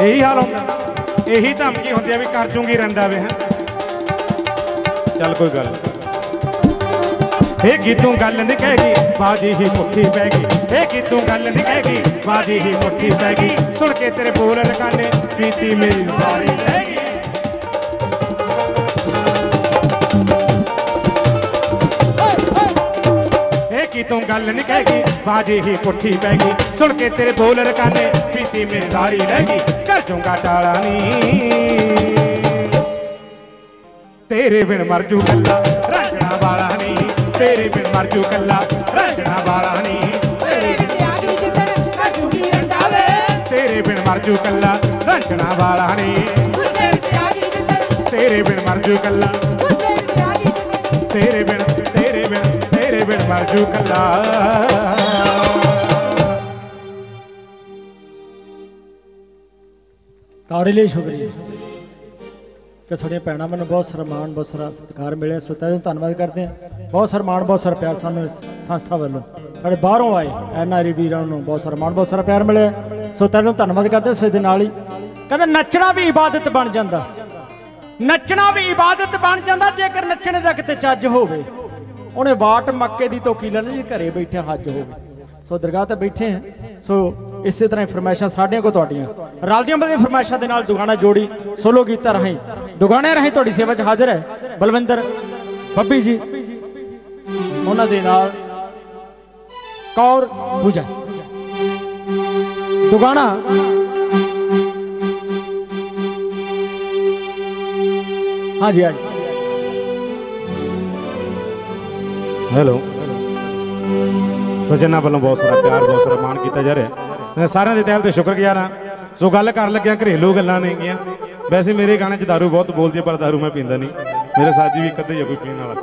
ਇਹੀ ਹਾਲ ਹੁੰਦਾ। ਇਹੀ ਧਮਕੀ ਹੁੰਦੀ ਆ ਵੀ ਕਰ ਜੂਗੀ ਰੰਡਾ ਵੇ, ਹੈ। ਚੱਲ ਕੋਈ ਗੱਲ ਨੀ। ਇਹ ਕੀ ਤੂੰ ਗੱਲ ਨਹੀਂ ਕਹੇਗੀ ਬਾਜੀ ਹੀ ਮੁੱਠੀ ਪੈ ਗਈ। ਇਹ ਕੀ ਤੂੰ ਗੱਲ ਨਹੀਂ ਕਹੇਗੀ ਬਾਜੀ ਹੀ ਮੁੱਠੀ ਪੈ ਗਈ। ਸੁਣ ਕੇ ਤੇਰੇ ਬੋਲ ਰਕਾਨੇ, ਪੀਤੀ ਮੇਰੀ ਸਾਰੀ ਲੈ ਗਈ। ਇਹ ਕੀ ਤੂੰ ਗੱਲ ਨਹੀਂ ਕਹੇਗੀ ਬਾਜੀ ਹੀ ਪੁੱਠੀ ਪੈ ਗਈ। ਸੁਣ ਕੇ ਤੇਰੇ ਬੋਲ ਰਕਾਨੇ, ਪੀਤੀ ਮੇਰੀ ਸਾਰੀ ਲੈ ਗਈ। ਜੂੰਗਾ ਟਾਲਾ ਨੀ। ਤੇਰੇ ਬਿਨ ਮਰ ਜੂ ਕੱਲਾ ਰਾਂਝਣਾ ਵਾਲਾ ਨੀ। ਤੇਰੇ ਬਿਨ ਮਰ ਜੂ ਕੱਲਾ ਰਾਂਝਣਾ ਵਾਲਾ ਨੀ। ਤੇਰੇ ਬਿਨ ਮਰ ਜੂ ਕੱਲਾ ਰਾਂਝਣਾ ਵਾਲਾ ਨੀ। ਗੁੱਸੇ ਵਿੱਚ ਆ ਗਈ ਜਿੱਦਣ ਤੇਰੇ ਬਿਨ ਮਰ ਜੂ ਕੱਲਾ। ਤੇਰੇ ਬਿਨ ਤੇਰੇ ਬਿਨ ਤੇਰੇ ਬਿਨ ਮਰ ਜੂ ਕੱਲਾ। ਤਾੜੀ ਲਈ ਸ਼ੁਕਰੀਆ। ਕਿ ਸਾਡੀਆਂ ਭੈਣਾਂ ਮੈਨੂੰ ਬਹੁਤ ਸਨਮਾਨ, ਬਹੁਤ ਸਾਰਾ ਸਤਿਕਾਰ ਮਿਲਿਆ। ਸੋ ਤੈਨੂੰ ਧੰਨਵਾਦ ਕਰਦੇ ਹਾਂ। ਬਹੁਤ ਸਨਮਾਨ, ਬਹੁਤ ਸਾਰਾ ਪਿਆਰ ਸਾਨੂੰ ਇਸ ਸੰਸਥਾ ਵੱਲੋਂ। ਸਾਡੇ ਬਾਹਰੋਂ ਆਏ ਐਨਆਰਈ ਵੀਰਾਂ ਨੂੰ ਬਹੁਤ ਸਨਮਾਨ, ਬਹੁਤ ਸਾਰਾ ਪਿਆਰ ਮਿਲਿਆ। ਸੋ ਤੈਨੂੰ ਧੰਨਵਾਦ ਕਰਦੇ ਹਾਂ। ਸੋ ਇਹਦੇ ਨਾਲ ਹੀ ਕਹਿੰਦੇ, ਨੱਚਣਾ ਵੀ ਇਬਾਦਤ ਬਣ ਜਾਂਦਾ। ਨੱਚਣਾ ਵੀ ਇਬਾਦਤ ਬਣ ਜਾਂਦਾ, ਜੇਕਰ ਨੱਚਣੇ ਦਾ ਕਿਤੇ ਚੱਜ ਹੋਵੇ। ਉਹਨੇ ਵਾਟ ਮੱਕੇ ਦੀ ਤੋਕੀ ਲੈਣੀ ਜੀ? ਘਰੇ ਬੈਠੇ ਹੱਜ ਹੋਵੇ। ਸੋ ਦਰਗਾਹ ਤੇ ਬੈਠੇ ਹਾਂ। ਸੋ ਇਸੇ ਤਰ੍ਹਾਂ ਹੀ ਫਰਮਾਇਸ਼ਾਂ ਸਾਡੀਆਂ ਕੋ ਤੁਹਾਡੀਆਂ। ਰਲਦੀਆਂ ਬਲਦੀਆਂ ਫਰਮਾਇਸ਼ਾਂ ਦੇ ਨਾਲ ਦੁਗਾਣਾ ਜੋੜੀ ਸੋਲੋ ਗੀਤਾਂ ਰਾਹੀਂ। ਦੁਗਾਣੇ ਰਾਹੀਂ ਤੁਹਾਡੀ ਸੇਵਾ 'ਚ ਹਾਜ਼ਰ ਹੈ। ਬਲਵਿੰਦਰ, ਬੱਬੀ ਜੀ, ਉਹਨਾਂ ਦੇ ਨਾਲ ਕੌਰ ਬੁਜਾ ਦੁਗਾਣਾ ਹਾਂਜੀ ਹਾਂਜੀ। ਹੈਲੋ ਸਜਣਾ ਵੱਲੋਂ ਬਹੁਤ ਸਾਰਾ ਪਿਆਰ, ਬਹੁਤ ਸਾਰਾ ਮਾਣ ਕੀਤਾ ਜਾ ਰਿਹਾ। ਸਾਰਿਆਂ ਦੇ ਤਹਿਲ ਤੇ ਸ਼ੁਕਰਗੁਜ਼ਾਰ ਹਾਂ। ਸੋ ਗੱਲ ਕਰਨ ਲੱਗਿਆ ਘਰੇਲੂ ਗੱਲਾਂ ਨੇਗੀਆਂ ਵੈਸੇ ਮੇਰੇ ਗਾਣੇ 'ਚ ਦਾਰੂ ਬਹੁਤ ਬੋਲਦੀ ਹੈ ਪਰ ਦਾਰੂ ਮੈਂ ਪੀਂਦਾ ਨਹੀਂ। ਮੇਰੇ ਸਾਜੀ ਵੀ ਕਦੇ ਹੀ ਆ ਕੋਈ ਪੀਣ ਵਾਲਾ।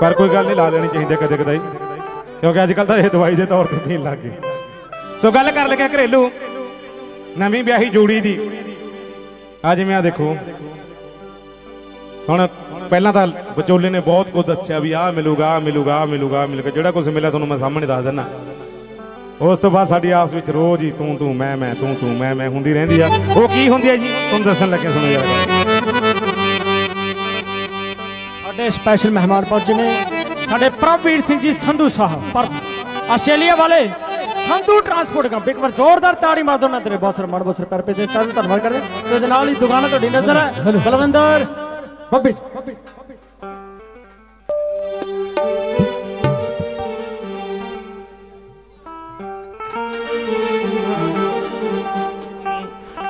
ਪਰ ਕੋਈ ਗੱਲ ਨਹੀਂ, ਲਾ ਲੈਣੀ ਚਾਹੀਦੀ ਕਦੇ ਕਦਾਈ। ਕਿਉਂਕਿ ਅੱਜ ਕੱਲ ਤਾਂ ਇਹ ਦਵਾਈ ਦੇ ਤੌਰ ਤੇ ਪੀਣ ਲੱਗ ਗਏ। ਸੋ ਗੱਲ ਕਰ ਲੱਗਿਆ ਘਰੇਲੂ, ਨਵੀਂ ਵਿਆਹੀ ਜੋੜੀ ਦੀ। ਆ ਜਿਵੇਂ ਆ ਦੇਖੋ। ਹੁਣ ਪਹਿਲਾਂ ਤਾਂ ਵਿਚੋਲੇ ਨੇ ਬਹੁਤ ਕੁਝ ਦੱਸਿਆ ਵੀ ਆਹ ਮਿਲੂਗਾ ਆਹ ਮਿਲੂਗਾ ਆਹ ਮਿਲੂਗਾ ਮਿਲੂਗਾ। ਜਿਹੜਾ ਕੁਝ ਮਿਲਿਆ ਤੁਹਾਨੂੰ ਮੈਂ ਸਾਹਮਣੇ ਦੱਸ ਦਿੰਦਾ। ਉਸ ਤੋਂ ਬਾਅਦ ਸਾਡੀ ਆਪਸ ਵਿੱਚ ਰੋਜ਼ ਹੀ ਤੂੰ ਤੂੰ ਮੈਂ ਮੈਂ ਤੂੰ ਤੂੰ ਮੈਂ ਮੈਂ ਹੁੰਦੀ ਰਹਿੰਦੀ ਆ। ਉਹ ਕੀ ਹੁੰਦੀ ਆ ਜੀ? ਤੁਹਾਨੂੰ ਦੱਸਣ ਲੱਗੇ ਸੁਣੋ ਜਰਾ ਸਾਡੇ ਸਪੈਸ਼ਲ ਮਹਿਮਾਨ ਪਹੁੰਚੇ ਨੇ। ਸਾਡੇ ਪ੍ਰਭਵੀਰ ਸਿੰਘ ਜੀ ਸੰਧੂ ਸਾਹਿਬ ਪਰ ਆਸਟ੍ਰੇਲੀਆ ਵਾਲੇ ਸੰਧੂ ਟਰਾਂਸਪੋਰਟ ਕੰਪਨੀ ਇੱਕ ਵਾਰ ਜ਼ੋਰਦਾਰ ਤਾੜੀ ਮਾਰ ਦੋ ਮੈਂ ਤੇਰੇ ਬਹੁਤ ਸਰ ਪੈਰ ਪੇ ਤੇ ਧੰਨਵਾਦ ਕਰਦੇ। ਤੇ ਨਾਲ ਹੀ ਦੁਕਾਨ ਤੁਹਾਡੀ ਨਜ਼ਰ ਹੈ ਬਲਵਿੰਦਰ ਬੱਬੀ।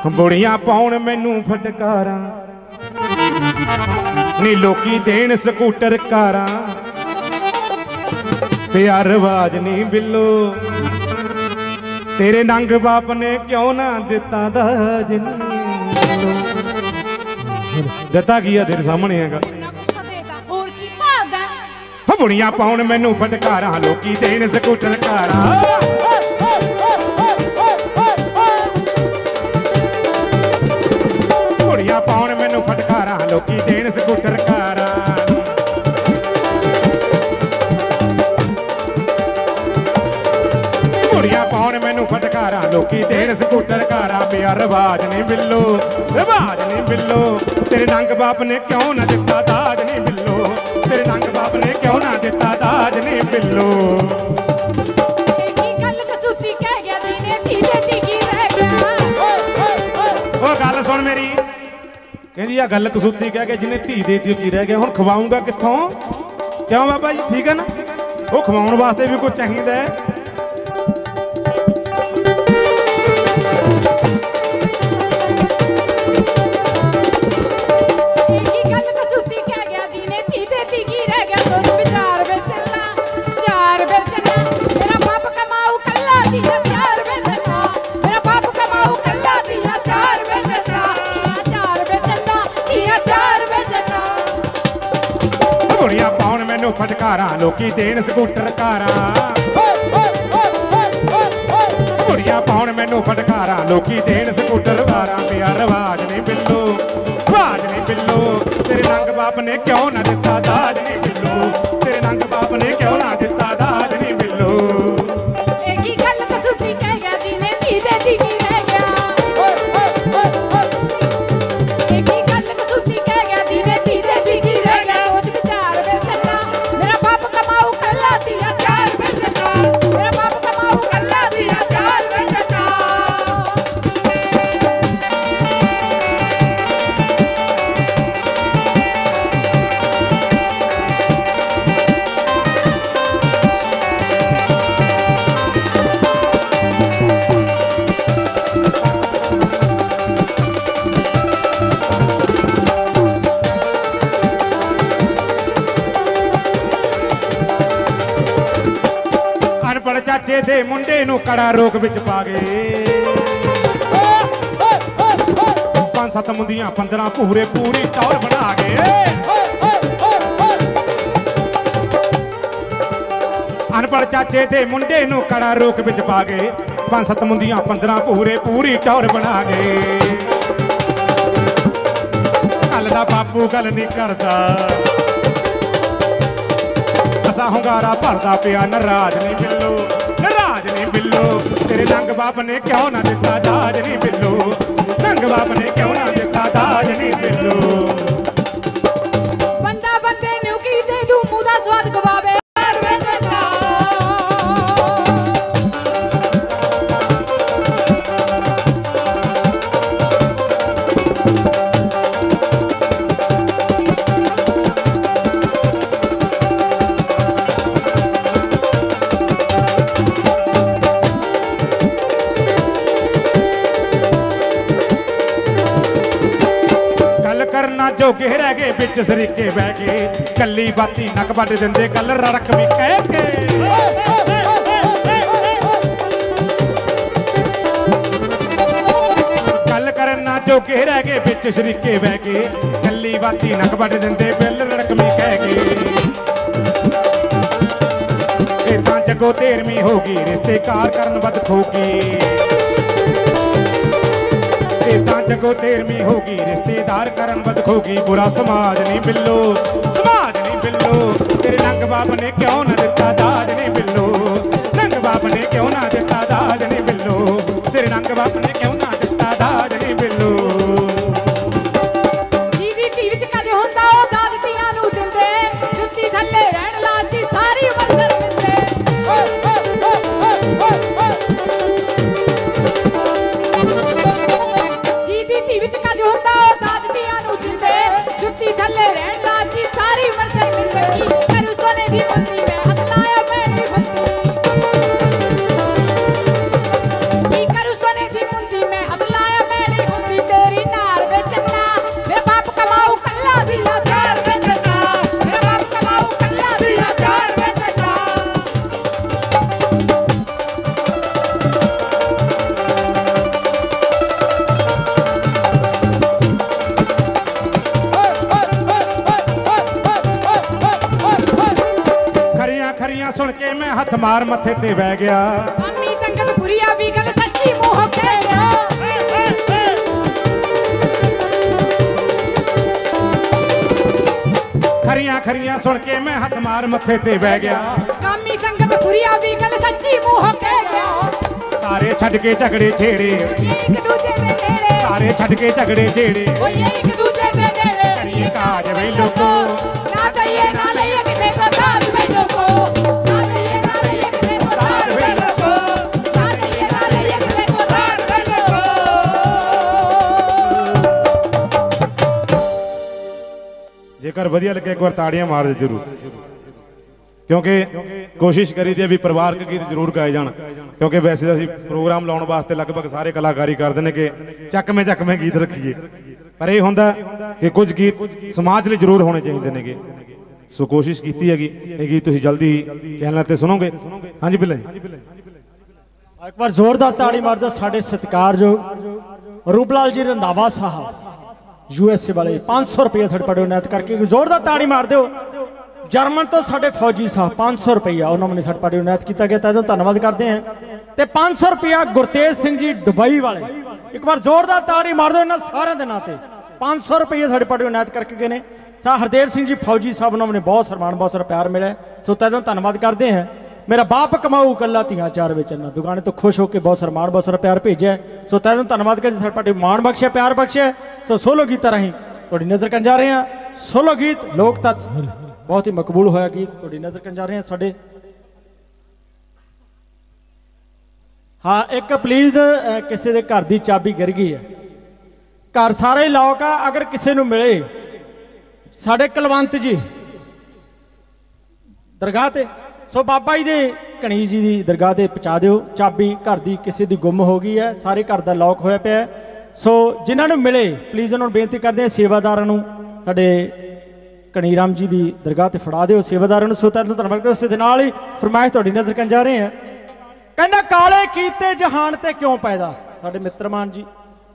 ਬੁੜੀਆਂ ਪਾਉਣ ਮੈਨੂੰ ਫਟਕਾਰਾਂ। ਨੀ ਲੋਕੀ ਦੇਣ ਸਕੂਟਰ ਕਾਰਾਂ। ਪਿਆਰ ਰਵਾਜ ਨਹੀਂ ਬਿੱਲੋ। ਤੇਰੇ ਨੰਗ ਬਾਪ ਨੇ ਕਿਉਂ ਨਾ ਦਿੱਤਾ ਦਾਜ ਨੀ? ਦਿੱਤਾ ਕੀ ਆ ਤੇਰੇ ਸਾਹਮਣੇ ਹੈਗਾ? ਇੰਨਾ ਕੁਛ ਤਾਂ ਦੇਤਾ ਹੋਰ ਕੀ ਭਾਲਦਾ ਹੋ ਬੁੜੀਆਂ ਪਾਉਣ ਮੈਨੂੰ ਫਟਕਾਰਾਂ ਲੋਕੀ ਦੇਣ ਸਕੂਟਰ ਕਾਰਾਂ। ਲੋਕੀ ਦੇਣ ਸਕੂਟਰ ਕਾਰਾਂ। ਬੁੜੀਆਂ ਪਾਉਣ ਮੈਨੂੰ ਫਟਕਾਰਾਂ ਲੋਕੀ ਦੇਣ ਸਕੂਟਰ ਕਾਰਾਂ। ਪਿਆ ਰਵਾਜ ਨਹੀਂ ਬਿੱਲੋ ਰਵਾਜ ਨਹੀਂ ਬਿੱਲੋ। ਤੇਰੇ ਨੰਗ ਬਾਪ ਨੇ ਕਿਉਂ ਨਾ ਦਿੱਤਾ ਦਾਜ ਨਹੀਂ ਬਿੱਲੋ? ਤੇਰੇ ਨੰਗ ਬਾਪ ਨੇ ਕਿਉਂ ਨਾ ਦਿੱਤਾ ਦਾਜ ਨਹੀਂ ਬਿੱਲੋ? ਸੁਣ ਮੇਰੀ। ਕਹਿੰਦੀ ਆ ਗੱਲ ਕਸੂਤੀ ਕਹਿ ਕੇ ਜਿਹਨੇ ਧੀ ਦੇ ਦਿੱਤੀ ਕੀ ਰਹਿ ਗਿਆ, ਹੁਣ ਖਵਾਉਂਗਾ ਕਿੱਥੋਂ? ਕਿਉਂ ਬਾਬਾ ਜੀ? ਠੀਕ ਹੈ ਨਾ? ਉਹ ਖਵਾਉਣ ਵਾਸਤੇ ਵੀ ਕੁਝ ਚਾਹੀਦਾ ਹੈ। ਪਾਉਣ ਮੈਨੂੰ ਫਟਕਾਰਾਂ, ਲੋਕੀ ਦੇਣ ਸਕੂਟਰ ਕਾਰਾਂ। ਕੁੜੀਆਂ ਪਾਉਣ ਮੈਨੂੰ ਫਟਕਾਰਾਂ, ਲੋਕੀ ਦੇਣ ਸਕੂਟਰ ਕਾਰਾਂ ਪਿਆ ਰਵਾਜ ਨਹੀਂ ਬਿੱਲੋ ਰਵਾਜ ਨਹੀਂ ਬਿੱਲੋ, ਤੇਰੇ ਰੰਗ ਬਾਪ ਨੇ ਕਿਉਂ ਨਾ ਦਿੱਤਾ ਦਾਜ? ਅਨਪੜ ਦੇ ਮੁੰਡੇ ਨੂੰ ਕੜਾ ਰੋਕ ਵਿੱਚ ਪਾ ਗਏ। ਪੰਜ ਸੱਤ ਮੁੰਦੀਆਂ 15 ਪੂਰੇ ਪੂਰੀ ਟੌਰ ਬਣਾ ਗਏ। ਅਨਪੜ ਚਾਚੇ ਦੇ ਮੁੰਡੇ ਨੂੰ ਕੜਾ ਰੋਕ ਵਿੱਚ ਪਾ ਗਏ। ਪੰਜ ਸੱਤ ਮੁੰਦੀਆਂ 15 ਪੂਰੇ ਪੂਰੀ ਟੌਰ ਬਣਾ ਗਏ। ਕੱਲ ਦਾ ਬਾਪੂ ਗੱਲ ਨਹੀਂ ਕਰਦਾ। ਅਸਾ ਹੁੰਗਾਰਾ ਭਰਦਾ ਪਿਆ, ਨਰਾਜ ਨਹੀਂ ਬਿੱਲੋ ਬਿੱਲੋ ਨੰਗ ਬਾਪ ਨੇ ਕਿਉਂ ਨਾ ਦਿੱਤਾ ਦਾਜ ਨਹੀਂ ਬਿੱਲੋ ਨੰਗ ਬਾਪ ਨੇ ਕਿਉਂ ਨਾ ਦਿੱਤਾ ਦਾਜ ਨਹੀਂ ਬਿੱਲੋ ਵਿੱਚ ਸਰੀਕੇ ਬਹਿ ਕੇ ਕੱਲੀ ਬਾਤੀ ਨੱਕ ਵੱਢ ਦਿੰਦੇ ਗੱਲ ਰੜਕ ਵੀ ਕਹਿ ਕੇ। ਗੱਲ ਕਰਨਾ ਜੋਗੇ ਰਹਿ ਗਏ, ਵਿੱਚ ਸਰੀਕੇ ਬਹਿ ਗਏ ਕੱਲੀ ਬਾਤੀ ਨੱਕ ਵੱਢ ਦਿੰਦੇ, ਬਿੱਲ ਰਕਮੀ ਕਹਿ ਕੇ। ਇਹ ਤਾਂ ਜਗੋ ਤੇਰਵੀਂ ਹੋ ਗਈ ਰਿਸ਼ਤੇ ਕਾਰ ਕਰਨ ਵੱਧ ਖੋਗੀ। ਤਾਂ ਜਗੋ ਤੇਰਵੀਂ ਹੋ ਗਈ, ਰਿਸ਼ਤੇਦਾਰ ਕਰਨ ਵੱਧ ਬੁਰਾ ਸਮਾਜ ਨਹੀਂ ਬਿੱਲੋ ਸਮਾਜ ਨਹੀਂ ਬਿੱਲੋ ਤੇਰੇ ਨੰਗ ਬਾਪ ਨੇ ਕਿਉਂ ਨਾ ਦਿੱਤਾ ਦਾਜ ਨਹੀਂ ਬਿੱਲੋ ਨੰਗ ਬਾਪ ਨੇ ਕਿਉਂ ਨਾ ਦਿੱਤਾ ਦਾਜ ਨਹੀਂ ਮੈਂ ਹੱਥ ਮਾਰ ਮੱਥੇ ਤੇ ਬਹਿ ਗਿਆ ਅੰਮੀ ਸੰਗਤ ਬੁਰੀਆ ਵੀ ਗੱਲ ਸੱਚੀ ਮੂੰਹ ਕਹਿ ਗਿਆ ਖਰੀਆਂ ਖਰੀਆਂ ਸੁਣ ਕੇ ਮੈਂ ਹੱਥ ਮਾਰ ਮੱਥੇ ਤੇ ਬਹਿ ਗਿਆ ਅੰਮੀ ਸੰਗਤ ਬੁਰੀਆ ਵੀ ਗੱਲ ਸੱਚੀ ਮੂੰਹ ਕਹਿ ਗਿਆ ਸਾਰੇ ਛੱਡ ਕੇ ਝਗੜੇ ਛੇੜੇ ਇਹ ਇੱਕ ਦੂਜੇ ਦੇ ਨੇੜੇ ਸਾਰੇ ਛੱਡ ਕੇ ਝਗੜੇ ਛੇੜੇ ਓਏ ਇਹ ਇੱਕ ਦੂਜੇ ਦੇ ਨੇੜੇ ਕਰੀਏ ਕਾਜ ਵੇ ਲੋਕੋ ਜੇਕਰ ਵਧੀਆ ਲੱਗਿਆ ਇੱਕ ਵਾਰ ਤਾੜੀਆਂ ਮਾਰ ਦਿਓ ਜਰੂਰ। ਕਿਉਂਕਿ ਕੋਸ਼ਿਸ਼ ਕਰੀ ਦੀ ਵੀ ਪਰਿਵਾਰਕ ਗੀਤ ਜ਼ਰੂਰ ਗਾਏ ਜਾਣ। ਕਿਉਂਕਿ ਵੈਸੇ ਤਾਂ ਅਸੀਂ ਪ੍ਰੋਗਰਾਮ ਲਾਉਣ ਵਾਸਤੇ ਲਗਭਗ ਸਾਰੇ ਕਲਾਕਾਰੀ ਕਰਦੇ ਨੇ ਕਿ ਚੱਕਵੇਂ ਚੱਕਵੇਂ ਗੀਤ ਰੱਖੀਏ। ਪਰ ਇਹ ਹੁੰਦਾ ਕਿ ਕੁਝ ਗੀਤ ਸਮਾਜ ਲਈ ਜ਼ਰੂਰ ਹੋਣੇ ਚਾਹੀਦੇ ਨੇਗੇ। ਸੋ ਕੋਸ਼ਿਸ਼ ਕੀਤੀ ਹੈਗੀ, ਇਹ ਗੀਤ ਤੁਸੀਂ ਜਲਦੀ ਚੈਨਲ ਤੇ ਸੁਣੋਗੇ। ਹਾਂਜੀ ਬਿੱਲਾ ਜੀ। ਇੱਕ ਵਾਰ ਜ਼ੋਰਦਾਰ ਤਾੜੀ ਮਾਰ ਦਿਓ ਸਾਡੇ ਸਤਿਕਾਰਯੋਗ ਰੂਪਲਾਲ ਜੀ ਰੰਧਾਵਾ ਸਾਹਿਬ। ਯੂਐਸਏ ਵਾਲੇ 500 ਰੁਪਏ ਸਾਡੇ ਪੜੋ ਨੈਤ ਕਰਕੇ ਜ਼ੋਰਦਾਰ ਤਾੜੀ ਮਾਰ ਦਿਓ। ਜਰਮਨ ਤੋਂ ਸਾਡੇ ਫੌਜੀ ਸਾਹਿਬ 500 ਰੁਪਇਆ ਉਹਨਾਂ ਨੇ ਸਾਡੇ ਪੜੋ ਨੈਤ ਕੀਤਾ ਗਿਆ, ਤਾਂ ਧੰਨਵਾਦ ਕਰਦੇ ਹਾਂ। ਤੇ 500 ਰੁਪਇਆ ਗੁਰਤੇਜ ਸਿੰਘ ਜੀ ਦੁਬਈ ਵਾਲੇ, ਇੱਕ ਵਾਰ ਜ਼ੋਰਦਾਰ ਤਾੜੀ ਮਾਰ ਦਿਓ ਇਹਨਾਂ ਸਾਰਿਆਂ ਦੇ ਨਾਂ ਤੇ। 500 ਰੁਪਏ ਸਾਡੇ ਪੜੋ ਨੈਤ ਕਰਕੇ ਗਏ ਨੇ। ਸਾ ਹਰਦੇਵ ਸਿੰਘ ਜੀ ਫੌਜੀ ਸਾਹਿਬ ਉਹਨਾਂ ਨੇ ਬਹੁਤ ਸਨਮਾਨ, ਬਹੁਤ ਸਾਰਾ ਪਿਆਰ ਮਿਲਿਆ। ਸੋ ਤੈਨੂੰ ਧੰਨਵਾਦ ਕਰਦੇ ਹਾਂ। ਮੇਰਾ ਬਾਪ ਕਮਾਊ ਕੱਲਾ ਧੀਆਂ ਚਾਰ ਵੇਚਣ ਨਾ ਦੁਕਾਨੇ ਤੋਂ ਖੁਸ਼ ਹੋ ਕੇ ਬਹੁਤ ਸਰਮਾਨ ਬਹੁਤ ਸਾਰਾ ਪਿਆਰ ਭੇਜਿਆ। ਸੋ ਤੈਨੂੰ ਧੰਨਵਾਦ ਕਰ ਸਾਡੇ ਪਾਟੇ ਮਾਣ ਬਖਸ਼ਿਆ, ਪਿਆਰ ਬਖਸ਼ਿਆ। ਸੋ ਸੋਲੋ ਗੀਤਾਂ ਰਾਹੀਂ ਤੁਹਾਡੀ ਨਜ਼ਰ ਕਰਨ ਜਾ ਰਹੇ ਹਾਂ। ਸੋਲੋ ਗੀਤ ਲੋਕ ਤੱਤ ਬਹੁਤ ਹੀ ਮਕਬੂਲ ਹੋਇਆ ਗੀਤ ਤੁਹਾਡੀ ਨਜ਼ਰ ਕਰਨ ਜਾ ਰਹੇ ਹਾਂ ਸਾਡੇ। ਹਾਂ, ਇੱਕ ਪਲੀਜ਼ ਕਿਸੇ ਦੇ ਘਰ ਦੀ ਚਾਬੀ ਗਿਰ ਗਈ ਹੈ। ਘਰ ਸਾਰੇ ਹੀ ਲੌਕ ਆ, ਅਗਰ ਕਿਸੇ ਨੂੰ ਮਿਲੇ, ਸਾਡੇ ਕੁਲਵੰਤ ਜੀ, ਦਰਗਾਹ ਤੇ ਸੋ ਬਾਬਾ ਜੀ ਦੇ ਕਣੀ ਜੀ ਦੀ ਦਰਗਾਹ ਤੇ ਪਹੁੰਚਾ ਦਿਓ। ਚਾਬੀ ਘਰ ਦੀ ਕਿਸੇ ਦੀ ਗੁੰਮ ਹੋ ਗਈ ਹੈ, ਸਾਰੇ ਘਰ ਦਾ ਲੌਕ ਹੋਇਆ ਪਿਆ ਸੋ ਜਿਨ੍ਹਾਂ ਨੂੰ ਮਿਲੇ ਪਲੀਜ਼ ਉਹਨਾਂ ਨੂੰ ਬੇਨਤੀ ਕਰਦੇ ਹਾਂ, ਸੇਵਾਦਾਰਾਂ ਨੂੰ ਸਾਡੇ ਕਣੀ ਰਾਮ ਜੀ ਦੀ ਦਰਗਾਹ ਤੇ ਫੜਾ ਦਿਓ, ਸੇਵਾਦਾਰਾਂ ਨੂੰ। ਸੋ ਤੁਹਾਨੂੰ ਧੰਨਵਾਦ ਕਰਦੇ ਉਸ ਦੇ ਨਾਲ ਹੀ ਫਰਮਾਇਸ਼ ਤੁਹਾਡੀ ਨਜ਼ਰ ਕਰਨ ਜਾ ਰਹੇ ਹਾਂ। ਕਹਿੰਦਾ, ਕਾਲੇ ਕੀਤੇ ਜਹਾਨ ਤੇ ਕਿਉਂ ਪੈਦਾ? ਸਾਡੇ ਮਿੱਤਰ ਮਾਨ ਜੀ,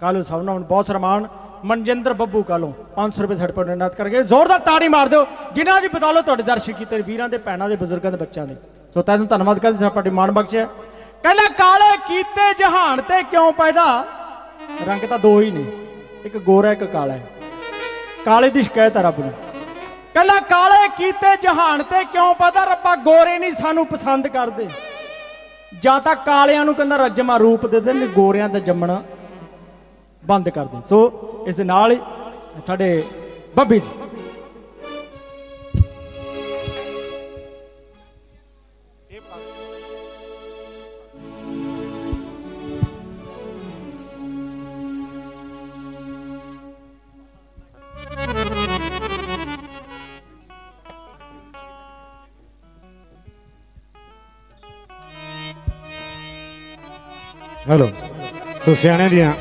ਕਾਲੂ ਸਭ ਨਾਲ ਬਹੁਤ ਸਨਮਾਨ। ਮਨਜਿੰਦਰ ਬੱਬੂ ਕਾਲੋਂ 500 ਰੁਪਏ ਸਾਡੇ ਪਰ ਨਿਰਣਾਤ ਕਰਕੇ ਜ਼ੋਰਦਾਰ ਤਾੜੀ ਮਾਰ ਦਿਓ। ਜਿਨ੍ਹਾਂ ਦੀ ਬਦੌਲਤ ਤੁਹਾਡੇ ਦਰਸ਼ਨ ਕੀਤੇ ਵੀਰਾਂ ਦੇ, ਭੈਣਾਂ ਦੇ, ਬਜ਼ੁਰਗਾਂ ਦੇ, ਬੱਚਿਆਂ ਦੇ। ਸੋ ਤੈਨੂੰ ਧੰਨਵਾਦ ਕਰਦੇ ਸਾਡਾ ਮਾਣ ਬਖਸ਼ਿਆ। ਕਹਿੰਦਾ, ਕਾਲੇ ਕੀਤੇ ਜਹਾਨ ਤੇ ਕਿਉਂ ਪੈਦਾ? ਰੰਗ ਤਾਂ ਦੋ ਹੀ ਨੇ। ਇੱਕ ਗੋਰਾ, ਇੱਕ ਕਾਲਾ ਹੈ। ਕਾਲੇ ਦੀ ਸ਼ਿਕਾਇਤ ਹੈ ਰੱਬ ਨੂੰ। ਕਹਿੰਦਾ, ਕਾਲੇ ਕੀਤੇ ਜਹਾਨ ਤੇ ਕਿਉਂ ਪਤਾ ਰੱਬਾ, ਗੋਰੇ ਨਹੀਂ ਸਾਨੂੰ ਪਸੰਦ ਕਰਦੇ। ਜਾਂ ਤਾਂ ਕਾਲਿਆਂ ਨੂੰ ਕਹਿੰਦਾ ਰਜਮਾ ਰੂਪ ਦੇ ਦੇਣ, ਗੋਰਿਆਂ ਦਾ ਜੰਮਣਾ। ਬੰਦ ਕਰਦੇ ਸੋ ਇਸ ਦੇ ਨਾਲ ਹੀ ਸਾਡੇ ਬੱਬੀ ਜੀ। ਹੈਲੋ ਸੋ ਸਿਆਣਿਆਂ ਦੀਆਂ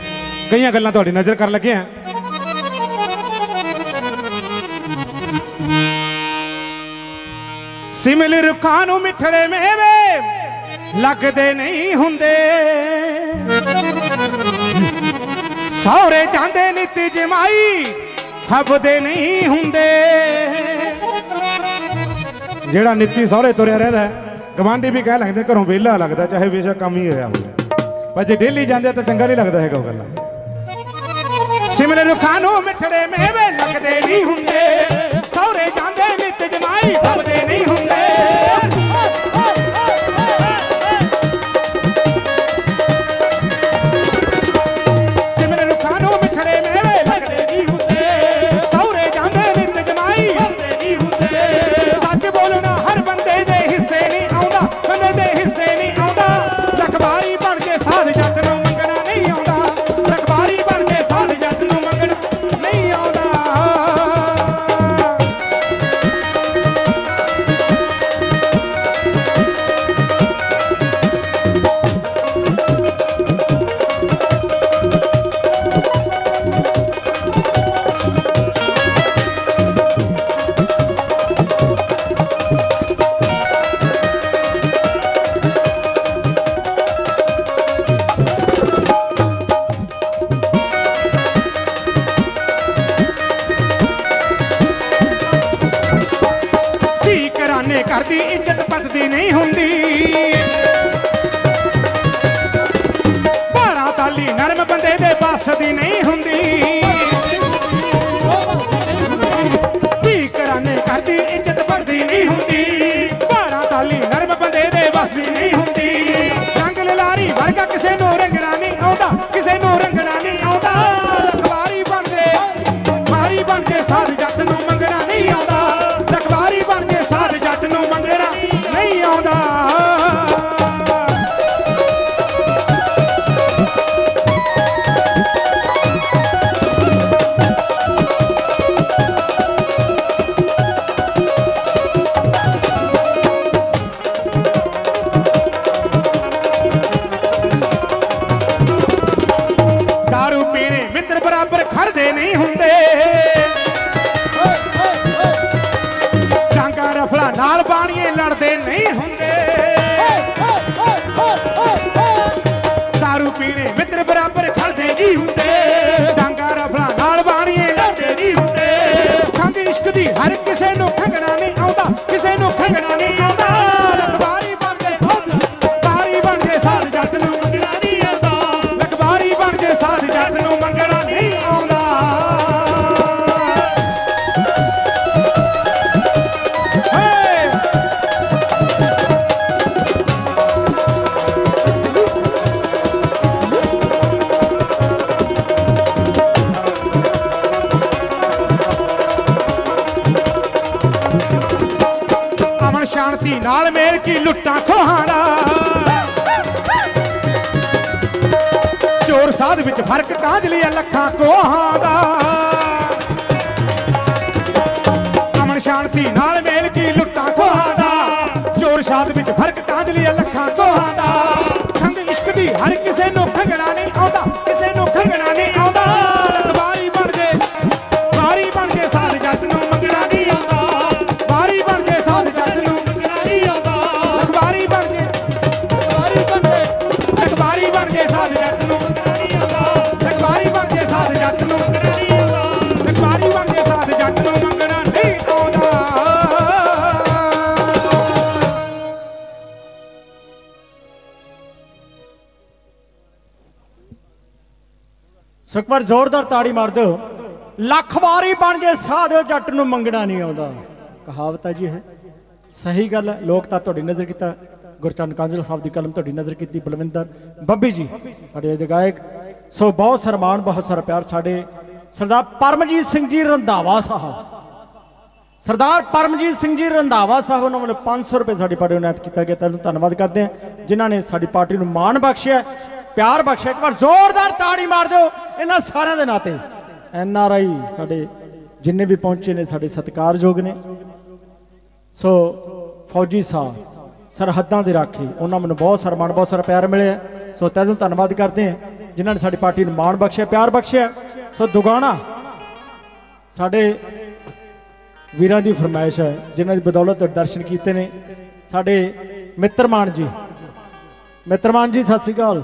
ਕਈਆਂ ਗੱਲਾਂ ਤੁਹਾਡੀ ਨਜ਼ਰ ਕਰਨ ਲੱਗੇ ਆ ਸਿਮਲ ਰੁੱਖਾਂ ਨੂੰ ਮਿੱਠੜੇ ਮੇਵੇ ਲੱਗਦੇ ਨਹੀਂ ਹੁੰਦੇ। ਸੌਰੇ ਜਾਂਦੇ ਨਿਤ ਜਮਾਈ ਫੱਬਦੇ ਨਹੀਂ ਹੁੰਦੇ। ਜਿਹੜਾ ਨਿੱਤੀ ਸਹੁਰੇ ਤੁਰਿਆ ਰਹਿੰਦਾ ਗਵਾਂਢੀ ਵੀ ਕਹਿ ਲੱਗਦੇ ਘਰੋਂ ਵਿਹਲਾ ਲੱਗਦਾ, ਚਾਹੇ ਬੇਸ਼ੱਕ ਕੰਮ ਹੀ ਹੋਇਆ ਹੋਵੇ। ਪਰ ਜੇ ਡੇਲੀ ਜਾਂਦੇ ਤਾਂ ਚੰਗਾ ਨਹੀਂ ਲੱਗਦਾ ਹੈਗਾ ਉਹ ਗੱਲਾਂ। ਸਿਮਲੇ ਰੁੱਖਾਂ ਨੂੰ ਮਿੱਠੜੇ ਮੇਵੇ ਲੱਗਦੇ ਨਹੀਂ ਹੁੰਦੇ। ਸਹੁਰੇ ਜਾਂਦੇ ਨਿਤ ਜਮਾਈ ਫੱਬਦੇ ਨਹੀਂ ਹੁੰਦੇ ਲੱਖਾਂ ਕੋਹਾਂ ਦਾ। ਅਮਨ ਸ਼ਾਂਤੀ ਨਾਲ ਮੇਲ ਕੀ ਲੁੱਟਾਂ ਖੋਹਾਂ ਦਾ। ਚੋਰ ਸ਼ਾਦ ਵਿੱਚ ਸੋ ਜ਼ੋਰਦਾਰ ਤਾੜੀ ਮਾਰ ਦਿਓ ਲੱਖ ਵਾਰੀ ਬਣ ਜੇ ਸਾਧ ਜੱਟ ਨੂੰ ਮੰਗਣਾ ਨਹੀਂ ਆਉਂਦਾ। ਕਹਾਵਤ ਹੈ ਜੀ ਇਹ। ਸਹੀ ਗੱਲ ਹੈ। ਲੋਕ ਤਾਂ ਤੁਹਾਡੀ ਨਜ਼ਰ ਕੀਤਾ। ਗੁਰਚਰਨ ਕਾਂਜਲ ਸਾਹਿਬ ਦੀ ਕਲਮ ਤੁਹਾਡੀ ਨਜ਼ਰ ਕੀਤੀ। ਬਲਵਿੰਦਰ, ਬੱਬੀ ਜੀ, ਸਾਡੇ ਅੱਜ ਗਾਇਕ। ਸੋ ਬਹੁਤ ਸਨਮਾਨ, ਬਹੁਤ ਸਾਰਾ ਪਿਆਰ ਸਾਡੇ ਸਰਦਾਰ ਪਰਮਜੀਤ ਸਿੰਘ ਜੀ ਰੰਧਾਵਾ ਸਾਹਿਬ। ਸਰਦਾਰ ਪਰਮਜੀਤ ਸਿੰਘ ਜੀ ਰੰਧਾਵਾ ਸਾਹਿਬ, ਉਹਨਾਂ ਵੱਲੋਂ 500 ਰੁਪਏ ਸਾਡੀ ਪਾਰਟੀ ਨੂੰ ਐਤ ਕੀਤਾ ਗਿਆ। ਤੁਹਾਨੂੰ ਧੰਨਵਾਦ ਕਰਦੇ ਹਾਂ। ਜਿਨ੍ਹਾਂ ਨੇ ਸਾਡੀ ਪਾਰਟੀ ਨੂੰ ਮਾਣ ਬਖਸ਼ਿਆ। ਪਿਆਰ ਬਖਸ਼ਿਆ ਇੱਕ ਵਾਰ ਜ਼ੋਰਦਾਰ ਤਾੜੀ ਮਾਰ ਦਿਓ ਇਹਨਾਂ ਸਾਰਿਆਂ ਦੇ ਨਾਤੇ। ਐਨ ਆਰ ਆਈ ਸਾਡੇ ਜਿੰਨੇ ਵੀ ਪਹੁੰਚੇ ਨੇ, ਸਾਡੇ ਸਤਿਕਾਰਯੋਗ ਨੇ। ਸੋ ਫੌਜੀ ਸਾਹਿਬ, ਸਰਹੱਦਾਂ ਦੇ ਰਾਖੀ, ਉਹਨਾਂ ਮੈਨੂੰ ਬਹੁਤ ਸਾਰਾ ਮਾਣ, ਬਹੁਤ ਸਾਰਾ ਪਿਆਰ ਮਿਲਿਆ। ਸੋ ਤੈਨੂੰ ਧੰਨਵਾਦ ਕਰਦੇ ਹਾਂ, ਜਿਨ੍ਹਾਂ ਨੇ ਸਾਡੀ ਪਾਰਟੀ ਨੂੰ ਮਾਣ ਬਖਸ਼ਿਆ, ਪਿਆਰ ਬਖਸ਼ਿਆ। ਸੋ ਦੁਗਾਣਾ, ਸਾਡੇ ਵੀਰਾਂ ਦੀ ਫਰਮਾਇਸ਼ ਹੈ, ਜਿਨ੍ਹਾਂ ਦੀ ਬਦੌਲਤ ਦਰਸ਼ਨ ਕੀਤੇ ਨੇ। ਸਾਡੇ ਮਿੱਤਰਮਾਨ ਜੀ ਮਿੱਤਰਮਾਨ ਜੀ, ਸਤਿ ਸ੍ਰੀ ਅਕਾਲ।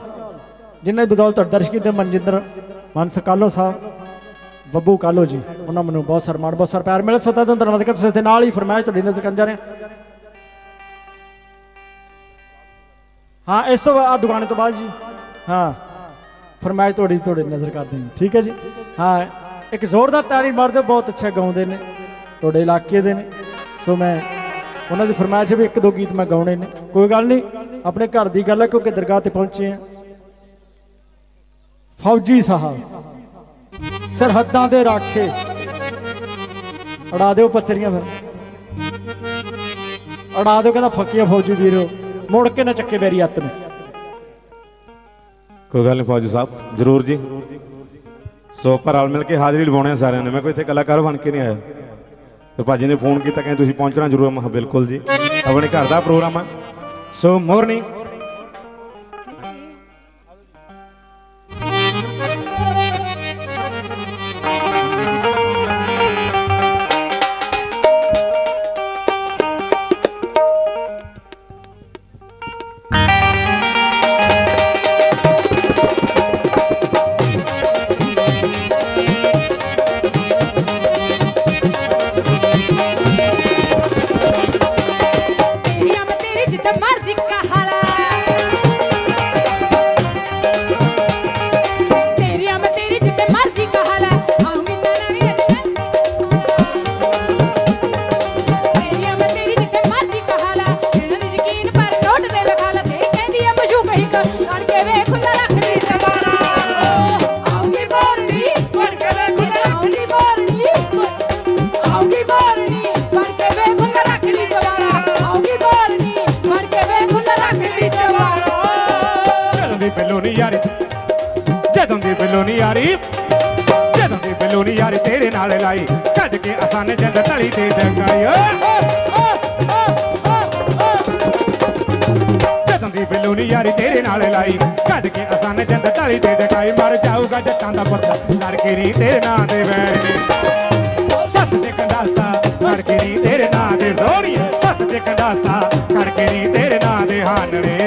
ਜਿਨ੍ਹਾਂ ਦੀ ਬਦੌਲਤ ਦਰਸ਼ਕੀ ਕੀਤੇ ਮਨਜਿੰਦਰ, ਮਨਸ ਕਾਲੋ ਸਾਹਿਬ, ਬੱਬੂ ਕਾਲੋ ਜੀ, ਉਹਨਾਂ ਮੈਨੂੰ ਬਹੁਤ ਸਰਮਾਨ ਬਹੁਤ ਸਰ ਪਿਆਰ ਮਿਲਿਆ। ਸੋ ਤੁਹਾਨੂੰ ਧੰਨਵਾਦ ਕਰ ਤੁਸੀਂ ਤੇ ਨਾਲ ਹੀ ਫਰਮਾਇਸ਼ ਤੁਹਾਡੀ ਨਜ਼ਰ ਕਰਨ ਜਾ ਰਹੇ ਹਾਂ। ਇਸ ਤੋਂ ਬਾਅਦ ਦੁਕਾਨੇ ਤੋਂ ਬਾਅਦ ਜੀ। ਹਾਂ, ਫਰਮਾਇਸ਼ ਤੁਹਾਡੀ, ਤੁਹਾਡੇ ਨਜ਼ਰ ਕਰਦੇ ਹਾਂ। ਠੀਕ ਹੈ ਜੀ? ਹਾਂ, ਇੱਕ ਜ਼ੋਰਦਾਰ ਤਾੜੀ ਮਾਰਦੇ ਬਹੁਤ ਅੱਛਾ ਗਾਉਂਦੇ ਨੇ, ਤੁਹਾਡੇ ਇਲਾਕੇ ਦੇ ਨੇ। ਸੋ ਮੈਂ ਉਹਨਾਂ ਦੀ ਫਰਮਾਇਸ਼ ਵੀ ਇੱਕ ਦੋ ਗੀਤ ਮੈਂ ਗਾਉਣੇ ਨੇ। ਕੋਈ ਗੱਲ ਨਹੀਂ, ਆਪਣੇ ਘਰ ਦੀ ਗੱਲ ਹੈ, ਕਿਉਂਕਿ ਦਰਗਾਹ ਤੇ ਪਹੁੰਚੇ ਆ ਫੌਜੀ ਸਾਹਿਬ ਸਰਹੱਦਾਂ ਦੇ ਰਾਖੇ। ਅੜਾ ਦਿਓ ਪੱਥਰੀਆਂ ਫਿਰ। ਅੜਾ ਦਿਓ ਕਹਿੰਦਾ ਫੱਕੀਆਂ ਫੌਜੀ ਵੀਰੋ। ਮੁੜ ਕੇ ਨਾ ਚੱਕੇ ਬੈਰੀ ਅੱਤ ਨੂੰ। ਕੋਈ ਗੱਲ ਨਹੀਂ ਫੌਜੀ ਸਾਹਿਬ, ਜਰੂਰ ਜੀ। ਸੋ ਪਰ ਰਲ ਮਿਲ ਕੇ ਹਾਜ਼ਰੀ ਲਵਾਉਣੇ ਆ ਸਾਰਿਆਂ ਨੇ। ਮੈਂ ਕੋਈ ਇੱਥੇ ਕਲਾਕਾਰ ਬਣ ਕੇ ਨਹੀਂ ਆਇਆ। ਤੇ ਭਾਜੀ ਨੇ ਫੋਨ ਕੀਤਾ, ਕਹਿੰਦੇ ਤੁਸੀਂ ਪਹੁੰਚਣਾ ਜ਼ਰੂਰ ਮੈਂ ਕਿਹਾ ਬਿਲਕੁਲ ਜੀ। ਆਪਣੇ ਘਰ ਦਾ ਪ੍ਰੋਗਰਾਮ ਹੈ ਸੋ ਮੋਰਨਿੰਗ ਦੀ ਬਿੱਲੋ ਨਹੀਂ ਯਾਰੀ। ਜਦੋਂ ਦੀ ਬਿੱਲੋ ਨਹੀਂ ਯਾਰੀ, ਜਦੋਂ ਦੀ ਬਿੱਲੋ ਨਹੀਂ ਯਾਰੀ ਤੇਰੇ ਨਾਲ ਲਾਈ। ਕੱਢ ਕੇ ਅਸਾਨੇ ਜਿੰਦ ਤਲੀ ਤੇ ਡੰਗਾਈ। ਜਦੋਂ ਦੀ ਬਿੱਲੋ ਨਹੀਂ ਯਾਰੀ ਤੇਰੇ ਨਾਲ ਲਾਈ। ਕੱਢ ਕੇ ਅਸਾਨੇ ਜਿੰਦ ਤਲੀ ਤੇ ਡੰਗਾਈ। ਮਰ ਜਾਊਗਾ ਜੱਟਾਂ ਦਾ ਪੁੱਤ। ਲੜ ਕੇ ਤੇਰੇ ਨਾਂ ਦੇ ਵੈਰ ਸੱਤ ਦੇ ਕੰਡਾਸਾ ਕੜ ਕੇ ਤੇਰੇ ਨਾਂ ਦੇ ਜ਼ੋਰੀਏ ਸੱਤ ਦੇ ਕੰਡਾਸਾ ਕੜ ਕੇ ਤੇਰੇ ਨਾਂ ਦੇ ਹਾਨਣੇ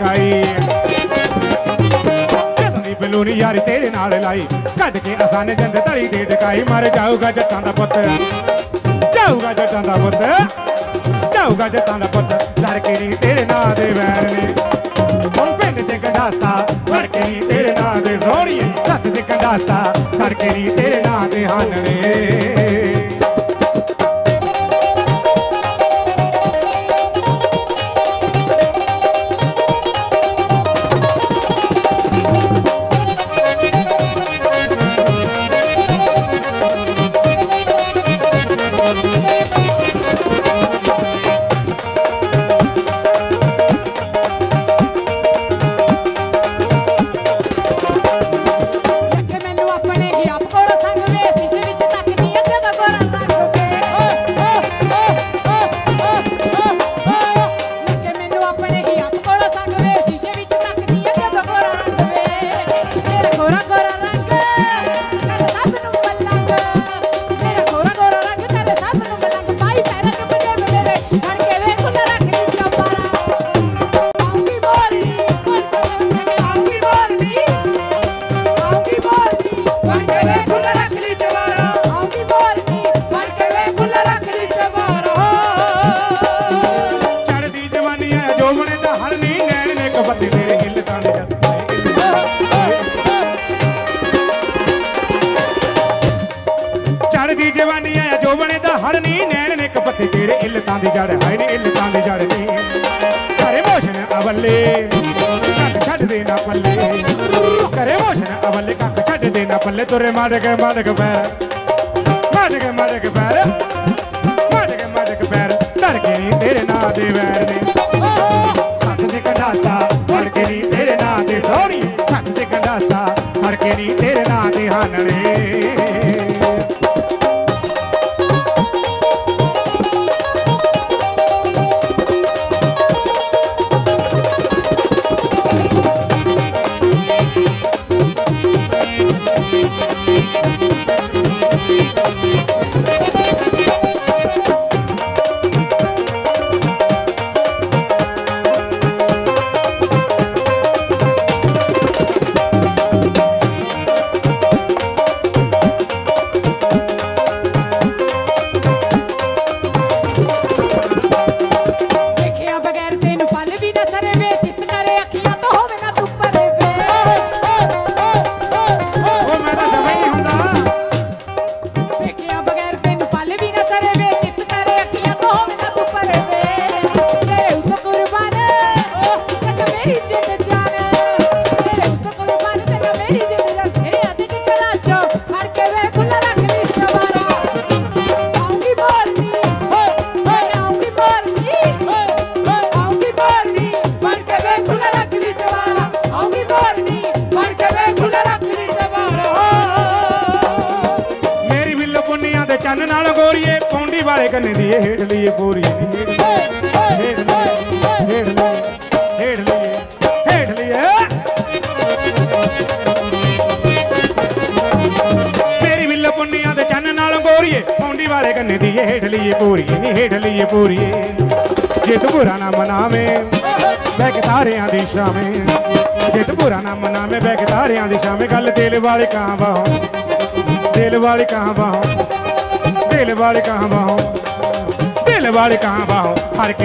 ਤਲੀ ਤੇ ਡਕਾਈ ਜਦੋਂ ਤੇਰੇ ਨਾਲ ਲਾਈ, ਕੱਢ ਕੇ ਅਸਾਨ ਜੰਦ ਤਲੀ ਤੇ ਡਕਾਈ, ਮਰ ਜਾਊਗਾ ਜੱਟਾਂ ਦਾ ਪੁੱਤ। ਜਾਊਗਾ ਜੱਟਾਂ ਦਾ ਪੁੱਤ। ਜਾਊਗਾ ਜੱਟਾਂ ਦਾ ਪੁੱਤ। ਲੜ ਕੇ ਨਹੀਂ ਤੇਰੇ ਨਾਂ ਦੇ ਵੈਰ ਨੇ। ਹੁਣ ਪਿੰਡ ਤੇ ਗੰਡਾਸਾ, ਲੜ ਕੇ ਨਹੀਂ ਤੇਰੇ ਨਾਂ ਦੇ ਸੋਹਣੀਏ। ਸੱਤ ਤੇ ਗੰਡਾਸਾ, ਲੜ ਕੇ ਨਹੀਂ ਤੇਰੇ ਨਾਂ ਦੇ ਹਾਨਣੇ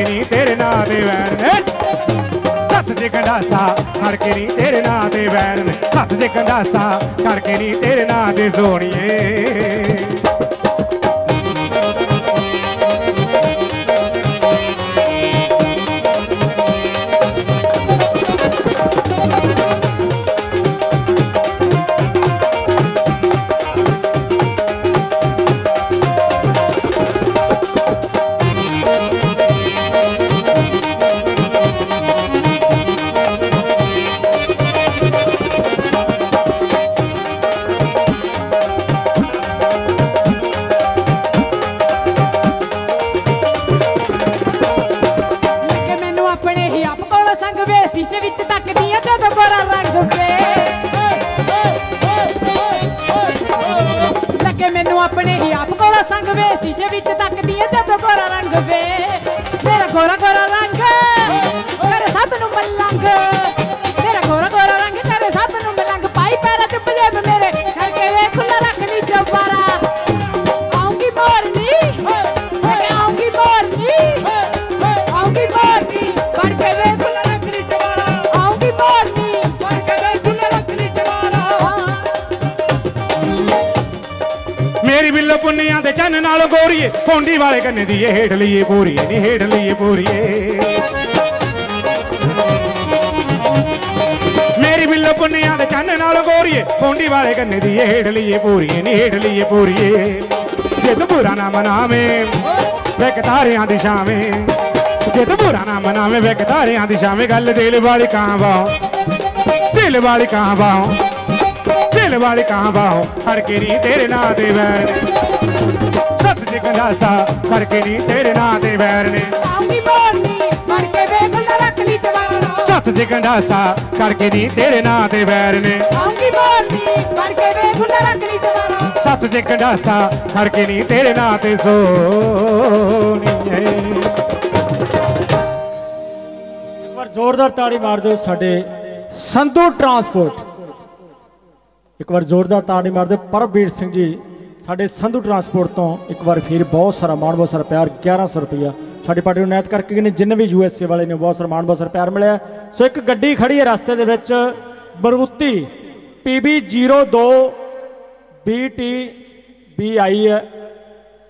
ਕੇ ਤੇਰੇ ਨਾਂ ਦੇ ਵੈਰ। ਨੇ ਸੱਤ ਦੇ ਗੰਡਾਸਾ ਕਰਕੇ ਨਹੀਂ ਤੇਰੇ ਨਾਂ ਦੇ ਵੈਰ। ਨੇ ਸੱਤ ਦੇ ਗੰਡਾਸਾ ਕਰਕੇ ਨਹੀਂ ਤੇਰੇ ਨਾਂ ਦੇ ਸੋਣੀਏ। ਨੀ ਦੀ ਹੇਠ ਲਈਏ ਪੂਰੀਏ ਨੀ ਹੇਠ ਲਈਏ ਪੂਰੀਏ ਮੇਰੀ ਬਿੱਲ ਪੁੰਨਿਆਂ ਦੇ ਚੰਨ ਨਾਲ ਗੋਰੀਏ, ਪੌਂਡੀ ਵਾਲੇ ਕੰਨੇ ਦੀ ਹੇਠ ਲਈਏ ਪੂਰੀਏ ਨੀ ਹੇਠ ਲਈਏ ਪੂਰੀਏ ਜੇ ਤੂੰ ਬੁਰਾ ਨਾ ਮਨਾਵੇਂ, ਵੇਖ ਤਾਰਿਆਂ ਦੀ ਸ਼ਾਵੇਂ ਜੇ ਤੂੰ ਬੁਰਾ ਨਾ ਮਨਾਵੇਂ, ਵੇਖ ਤਾਰਿਆਂ ਦੀ ਛਾਵੇਂ, ਗੱਲ ਦਿਲ ਵਾਲੀ ਕਾਂ ਵਾਓ ਦਿਲ ਵਾਲੀ ਕਾਂ ਵਾ ਦਿਲ ਵਾਲੀ ਕਾਂ ਵਾਓ ਹਰ ਕੇਰੀ ਤੇਰੇ ਨਾਂ ਦੇ ਵੈ ਵੇਖ ਗੰਡਾਸਾ ਕਰਕੇ ਨਹੀਂ ਤੇਰੇ ਨਾਂ ਦੇ ਵੈਰ ਨੇ। ਆਉਂਦੀ ਬੋਲਦੀ ਮਰ ਕੇ ਵੇਖ ਨਾ ਰੱਖ ਲਈ ਜਵਾਨਾ ਸੱਤ ਦੇ ਗੰਡਾਸਾ ਕਰਕੇ ਨਹੀਂ ਤੇਰੇ ਨਾਂ ਦੇ ਵੈਰ ਨੇ। ਆਉਂਦੀ ਬੋਲਦੀ ਮਰ ਕੇ ਵੇਖ ਨਾ ਰੱਖ ਲਈ ਜਵਾਨਾ ਸੱਤ ਦੇ ਗੰਡਾਸਾ ਕਰਕੇ ਨਹੀਂ ਤੇਰੇ ਨਾਂ ਤੇ ਸੋਣੀਏ ਜ਼ੋਰਦਾਰ ਤਾੜੀ ਮਾਰ ਦਿਓ ਸਾਡੇ ਸੰਧੂ ਟਰਾਂਸਪੋਰਟ। ਇੱਕ ਵਾਰ ਜ਼ੋਰਦਾਰ ਤਾੜੀ ਮਾਰ ਦਿਓ ਪਰਬੀਰ ਸਿੰਘ ਜੀ। ਸਾਡੇ ਸੰਧੂ ਟਰਾਂਸਪੋਰਟ ਤੋਂ ਇੱਕ ਵਾਰ ਫਿਰ ਬਹੁਤ ਸਾਰਾ ਮਾਣ, ਬਹੁਤ ਸਾਰਾ ਪਿਆਰ 1100 ਰੁਪਇਆ ਸਾਡੀ ਪਾਰਟੀ ਨੂੰ ਨਾਇਤ ਕਰਕੇ ਗਏ ਨੇ ਜਿੰਨੇ ਵੀ ਯੂਐਸਏ ਵਾਲੇ ਨੇ ਬਹੁਤ ਸਾਰਾ ਮਾਣ, ਬਹੁਤ ਸਾਰਾ ਪਿਆਰ ਮਿਲਿਆ। ਸੋ ਇੱਕ ਗੱਡੀ ਖੜੀ ਹੈ ਰਸਤੇ ਦੇ ਵਿੱਚ ਬਰੂਤੀ PB02 BT BI ਹੈ।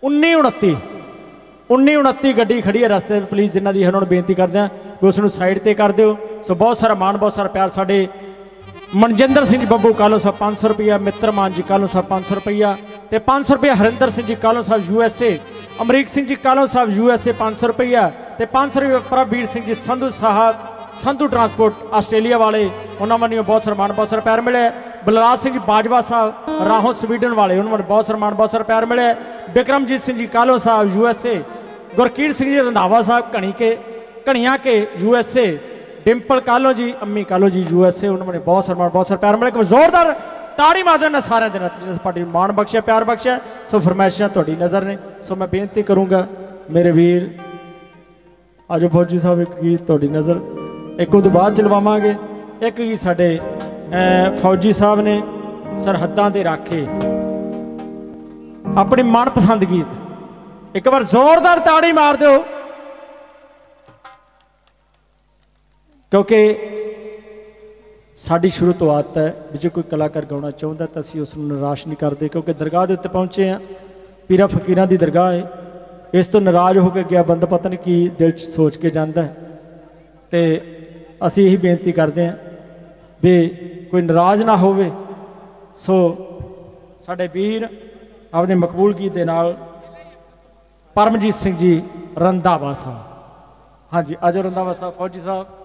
1929 1929 ਗੱਡੀ ਖੜੀ ਹੈ ਰਸਤੇ ਤੇ ਪਲੀਜ਼ ਜਿਨ੍ਹਾਂ ਦੀ ਹੈ ਉਹਨਾਂ ਨੂੰ ਬੇਨਤੀ ਕਰਦੇ ਹਾਂ ਕਿ ਉਸ ਨੂੰ ਸਾਈਡ ਤੇ ਕਰ ਦਿਓ। ਸੋ ਬਹੁਤ ਸਾਰਾ ਮਾਣ, ਬਹੁਤ ਸਾਰਾ ਪਿਆਰ ਸਾਡੇ ਮਨਜਿੰਦਰ ਸਿੰਘ ਜੀ ਬੱਬੂ ਕਾਲੋ ਸਾਹਿਬ 500 ਰੁਪਇਆ ਮਿੱਤਰ ਮਾਨ ਜੀ ਕਾਲੋ ਸਾਹਿਬ 500 ਰੁਪਇਆ ਤੇ 500 ਰੁਪਇਆ Harinder Singh ji Kalo Sahib U S A, Amrik Singh ji Kalo Sahib USA 500 ਰੁਪਇਆ ਤੇ 500 ਰੁਪਇਆ ਪ੍ਰਭਵੀਰ ਸਿੰਘ ਜੀ, ਸੰਧੂ ਸਾਹਿਬ, ਸੰਧੂ ਟਰਾਂਸਪੋਰਟ, ਆਸਟ੍ਰੇਲੀਆ ਵਾਲੇ, ਉਹਨਾਂ ਵੱਲੋਂ ਬਹੁਤ ਸਨਮਾਨ, ਬਹੁਤ ਸਾਰਾ ਮਿਲਿਆ। ਬਲਰਾਜ ਸਿੰਘ ਜੀ, ਬਾਜਵਾ ਸਾਹਿਬ, ਰਾਹੋਂ ਸਵੀਡਨ ਵਾਲੇ, ਉਹਨਾਂ ਵੱਲੋਂ ਬਹੁਤ ਸਨਮਾਨ, ਬਹੁਤ ਸਾਰਾ ਮਿਲਿਆ। ਬਿਕਰਮਜੀਤ ਸਿੰਘ ਜੀ ਕਾਲੋ ਸਾਹਿਬ U S A, Gurkir Singh ji, Randhawa Sahib ਘਣੀ ਕੇ ਘਣੀਆਂ ਕੇ ਯੂ ਡਿੰਪਲ ਏ ਜੀ, ਅੰਮੀ ਕਾਲੋ ਜੀ ਯੂਐਸਏ ਉਹਨਾਂ ਨੇ ਬਹੁਤ ਸਨਮਾਨ, ਬਹੁਤ ਸਾਰਾ, ਪਿਆਰ ਮਿਲਿਆ ਇੱਕ ਜ਼ੋਰਦਾਰ ਤਾੜੀ ਮਾਰ ਦੇਣਾ ਸਾਰਿਆਂ ਦੇ ਨਾਲ ਪਾਰਟੀ ਨੂੰ ਮਾਣ ਬਖਸ਼ਿਆ, ਪਿਆਰ ਬਖਸ਼ਿਆ। ਸੋ ਫਰਮਾਇਸ਼ਾਂ ਤੁਹਾਡੀ ਨਜ਼ਰ ਨੇ, ਸੋ ਮੈਂ ਬੇਨਤੀ ਕਰੂੰਗਾ, ਮੇਰੇ ਵੀਰ, ਆਜੋ ਫੌਜੀ ਸਾਹਿਬ, ਇੱਕ ਗੀਤ ਤੁਹਾਡੀ ਨਜ਼ਰ, ਇੱਕ ਉਹ ਤੋਂ ਬਾਅਦ ਚਲਵਾਵਾਂਗੇ। ਇੱਕ ਗੀਤ ਸਾਡੇ ਫੌਜੀ ਸਾਹਿਬ ਨੇ ਸਰਹੱਦਾਂ ਦੇ ਰਾਖੇ। ਆਪਣੇ ਮਨਪਸੰਦ ਗੀਤ। ਇੱਕ ਵਾਰ ਜ਼ੋਰਦਾਰ ਤਾੜੀ ਮਾਰ ਦਿਓ। ਕਿਉਂਕਿ ਸਾਡੀ ਸ਼ੁਰੂ ਤੋਂ ਆਦਤ ਹੈ ਵੀ ਜੇ ਕੋਈ ਕਲਾਕਾਰ ਗਾਉਣਾ ਚਾਹੁੰਦਾ ਤਾਂ ਅਸੀਂ ਉਸ ਨੂੰ ਨਿਰਾਸ਼ ਨਹੀਂ ਕਰਦੇ, ਕਿਉਂਕਿ ਦਰਗਾਹ ਦੇ ਉੱਤੇ ਪਹੁੰਚੇ ਆ ਪੀਰਾਂ ਫਕੀਰਾਂ ਦੀ ਦਰਗਾਹ ਹੈ। ਇਸ ਤੋਂ ਨਾਰਾਜ਼ ਹੋ ਕੇ ਗਿਆ ਬੰਦਾ ਪਤਨ ਕੀ ਦਿਲ 'ਚ ਸੋਚ ਕੇ ਜਾਂਦਾ ਹੈ। ਤੇ ਅਸੀਂ ਇਹੀ ਬੇਨਤੀ ਕਰਦੇ ਹਾਂ ਵੀ ਕੋਈ ਨਾਰਾਜ਼ ਨਾ ਹੋਵੇ। ਸੋ ਸਾਡੇ ਵੀਰ ਆਪਦੇ ਮਕਬੂਲ ਗੀਤ ਦੇ ਨਾਲ ਪਰਮਜੀਤ ਸਿੰਘ ਜੀ ਰੰਧਾਵਾ ਸਾਹਿਬ। ਹਾਂਜੀ, ਆਜੋ ਰੰਧਾਵਾ ਸਾਹਿਬ, ਫੌਜੀ ਸਾਹਿਬ।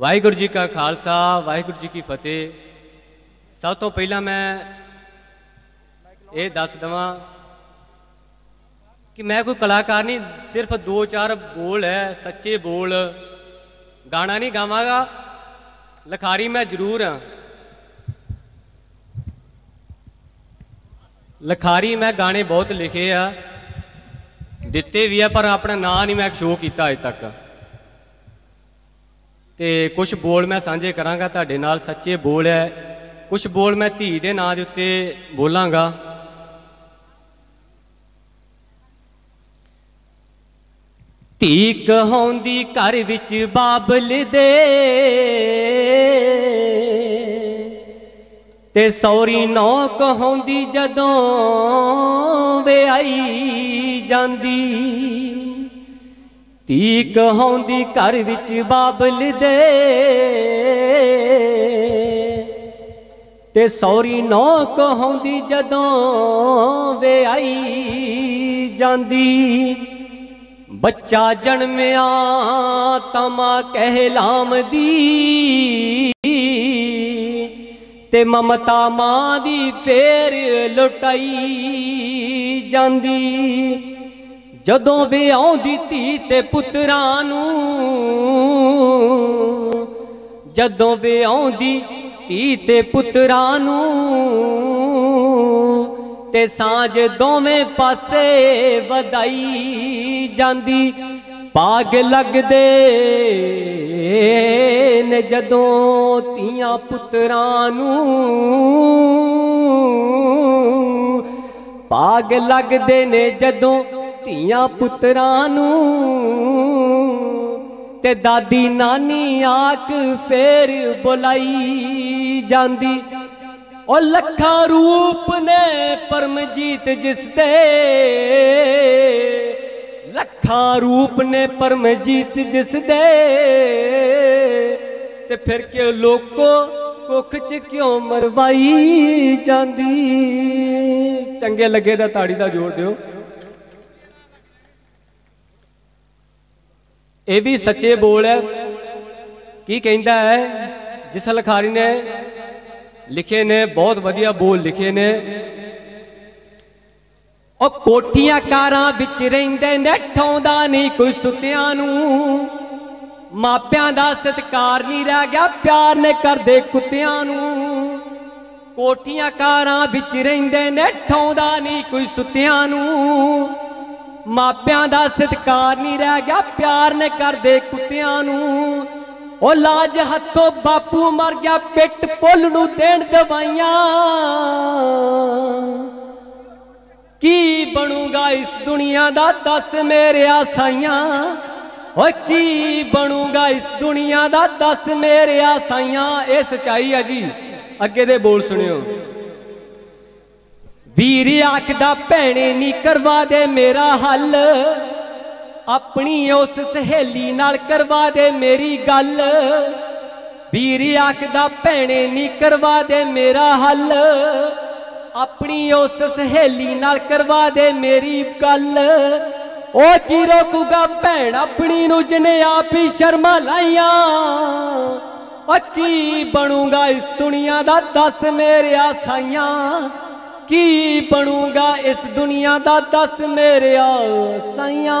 ਵਾਹਿਗੁਰੂ ਜੀ ਕਾ ਖਾਲਸਾ, ਵਾਹਿਗੁਰੂ ਜੀ ਕੀ ਫਤਿਹ। ਸਭ ਤੋਂ ਪਹਿਲਾਂ ਮੈਂ ਇਹ ਦੱਸ ਦਵਾਂ ਕਿ ਮੈਂ ਕੋਈ ਕਲਾਕਾਰ ਨਹੀਂ, ਸਿਰਫ ਦੋ ਚਾਰ ਬੋਲ ਹੈ, ਸੱਚੇ ਬੋਲ। ਗਾਣਾ ਨਹੀਂ ਗਾਵਾਂਗਾ, ਲਖਾਰੀ ਮੈਂ ਜ਼ਰੂਰ ਹਾਂ। ਲਖਾਰੀ ਮੈਂ ਗਾਣੇ ਬਹੁਤ ਲਿਖੇ ਆ, ਦਿੱਤੇ ਵੀ ਆ, ਪਰ ਆਪਣਾ ਨਾਂ ਨਹੀਂ ਮੈਂ ਸ਼ੋਅ ਕੀਤਾ ਅਜੇ ਤੱਕ। ਤੇ ਕੁਝ ਬੋਲ ਮੈਂ ਸਾਂਝੇ ਕਰਾਂਗਾ, ਤੁਹਾਡੇ ਨਾਲ ਸੱਚੇ ਬੋਲ ਹੈ। ਕੁਝ ਬੋਲ ਮੈਂ ਧੀ ਦੇ ਨਾਂ ਦੇ ਉੱਤੇ ਬੋਲਾਂਗਾ। ਧੀ ਕਹਾਉਂਦੀ ਘਰ ਵਿੱਚ ਬਾਬਲ ਦੇ ਤੇ ਸੌਰੀ ਨੌ ਕਹਾਉਂਦੀ ਜਦੋਂ ਵੇ ਆਈ ਜਾਂਦੀ। ਧੀ ਕਹਾਉਂਦੀ ਘਰ ਵਿੱਚ ਬਾਬਲ ਦੇ। ਤੇ ਸੌਰੀ ਨੋ ਕਹਾਉਂਦੀ ਜਦੋਂ ਵੇ ਆਈ ਜਾਂਦੀ। ਬੱਚਾ ਜਨਮਿਆ ਤਾਂ ਕਹਿ ਕਹਿਲਾਮਦੀ। ਤੇ ਮਮਤਾ ਮਾਂ ਦੀ ਫੇਰ ਲੁਟਾਈ ਜਾਂਦੀ। ਜਦੋਂ ਵੀ ਧੀ ਤੇ ਪੁੱਤਰਾਂ ਨੂੰ, ਜਦੋਂ ਵੀ ਧੀ ਤੇ ਪੁੱਤਰਾਂ ਨੂੰ, ਤੇ ਸਾਂਝ ਦੋਵੇਂ ਪਾਸੇ ਵਧਾਈ ਜਾਂਦੀ ਪਾਗ ਲੱਗਦੇ ਨੇ ਜਦੋਂ ਧੀਆਂ ਪੁੱਤਰਾਂ ਨੂੰ। ਪਾਗ ਲੱਗਦੇ ਨੇ ਜਦੋਂ ਧੀਆਂ ਪੁੱਤਰਾਂ ਨੂੰ ਤੇ ਦਾਦੀ ਨਾਨੀ ਆਕ ਫੇਰ ਬੁਲਾਈ ਜਾਂਦੀ। ਉਹ ਲੱਖਾਂ ਰੂਪ ਨੇ ਪਰਮਜੀਤ ਜਿਸ ਦੇ ਲੱਖਾਂ ਰੂਪ ਨੇ ਪਰਮਜੀਤ ਜਿਸ ਦੇ। ਤੇ ਫਿਰ ਕਿਉਂ ਲੋਕੋ ਕੁੱਖ ਚ ਕਿਉਂ ਮਰਵਾਈ ਜਾਂਦੀ? ਚੰਗੇ ਲੱਗੇ ਤਾਂ ਤਾੜੀ ਦਾ ਜੋਰ ਦਿਓ। ਇਹ ਵੀ ਸੱਚੇ ਬੋਲ ਹੈ। ਕੀ ਕਹਿੰਦਾ ਹੈ? ਜਿਸ ਲਖਾਰੀ ਨੇ ਲਿਖੇ ਨੇ, ਬਹੁਤ ਵਧੀਆ ਬੋਲ ਲਿਖੇ ਨੇ। ਉਹ ਕੋਠੀਆਂ ਕਾਰਾਂ ਵਿੱਚ ਰਹਿੰਦੇ ਨੇ, ਠਾਉਂਦਾ ਨਹੀਂ ਕੋਈ ਸੁੱਤਿਆਂ ਨੂੰ। ਮਾਪਿਆਂ ਦਾ ਸਤਿਕਾਰ ਨਹੀਂ ਰਹਿ ਗਿਆ, ਪਿਆਰ ਨੇ ਕਰਦੇ ਕੁੱਤਿਆਂ ਨੂੰ। ਕੋਠੀਆਂ ਕਾਰਾਂ ਵਿੱਚ ਰਹਿੰਦੇ ਨੇ, ਠਾਉਂਦਾ ਨਹੀਂ ਕੋਈ ਸੁੱਤਿਆਂ ਨੂੰ। ਮਾਪਿਆਂ ਦਾ ਸਤਿਕਾਰ ਨਹੀਂ ਰਹਿ ਗਿਆ, ਪਿਆਰ ਨੇ ਕਰਦੇ ਕੁੱਤਿਆਂ ਨੂੰ। ਉਹ ਲਾਜ ਹੱਥੋਂ ਬਾਪੂ ਮਰ ਗਿਆ ਪਿੱਟ ਪੁੱਲ ਨੂੰ ਦੇਣ ਦਵਾਈਆਂ। ਕੀ ਬਣੂਗਾ ਇਸ ਦੁਨੀਆ ਦਾ, ਦੱਸ ਮੇਰੇ ਆਸਾਈਆਂ। ਓਏ, ਕੀ ਬਣੂਗਾ ਇਸ ਦੁਨੀਆ ਦਾ, ਦੱਸ ਮੇਰੇ ਆਸਾਈਆਂ। ਇਹ ਸਚਾਈ ਹੈ ਜੀ। ਅੱਗੇ ਦੇ ਬੋਲ ਸੁਣਿਓ। ਵੀਰ ਆਖਦਾ, ਭੈਣੇ, ਨੀ ਕਰਵਾ ਦੇ ਮੇਰਾ ਹੱਲ। ਆਪਣੀ ਉਸ ਸਹੇਲੀ ਨਾਲ ਕਰਵਾ ਦੇ ਮੇਰੀ ਗੱਲ। ਵੀਰ ਆਖਦਾ, ਭੈਣੇ, ਨੀ ਕਰਵਾ ਦੇ ਮੇਰਾ ਹੱਲ। ਆਪਣੀ ਉਸ ਸਹੇਲੀ ਨਾਲ ਕਰਵਾ ਦੇ ਮੇਰੀ ਗੱਲ। ਉਹ ਕੀ ਰੋਕੂਗਾ ਭੈਣ, ਆਪਣੀ ਨੂੰ ਜਨੇ ਆਪ ਹੀ ਸ਼ਰਮਾ ਲਾਈਆਂ। ਉਹ ਕੀ ਬਣੂਗਾ ਇਸ ਦੁਨੀਆ ਦਾ ਦੱਸ ਮੇਰੇ ਆਸਾਈਆਂ। ਕੀ ਬਣੂਗਾ ਇਸ ਦੁਨੀਆ ਦਾ? ਦੱਸ ਮੇਰੇ ਆਸਾਈਆਂ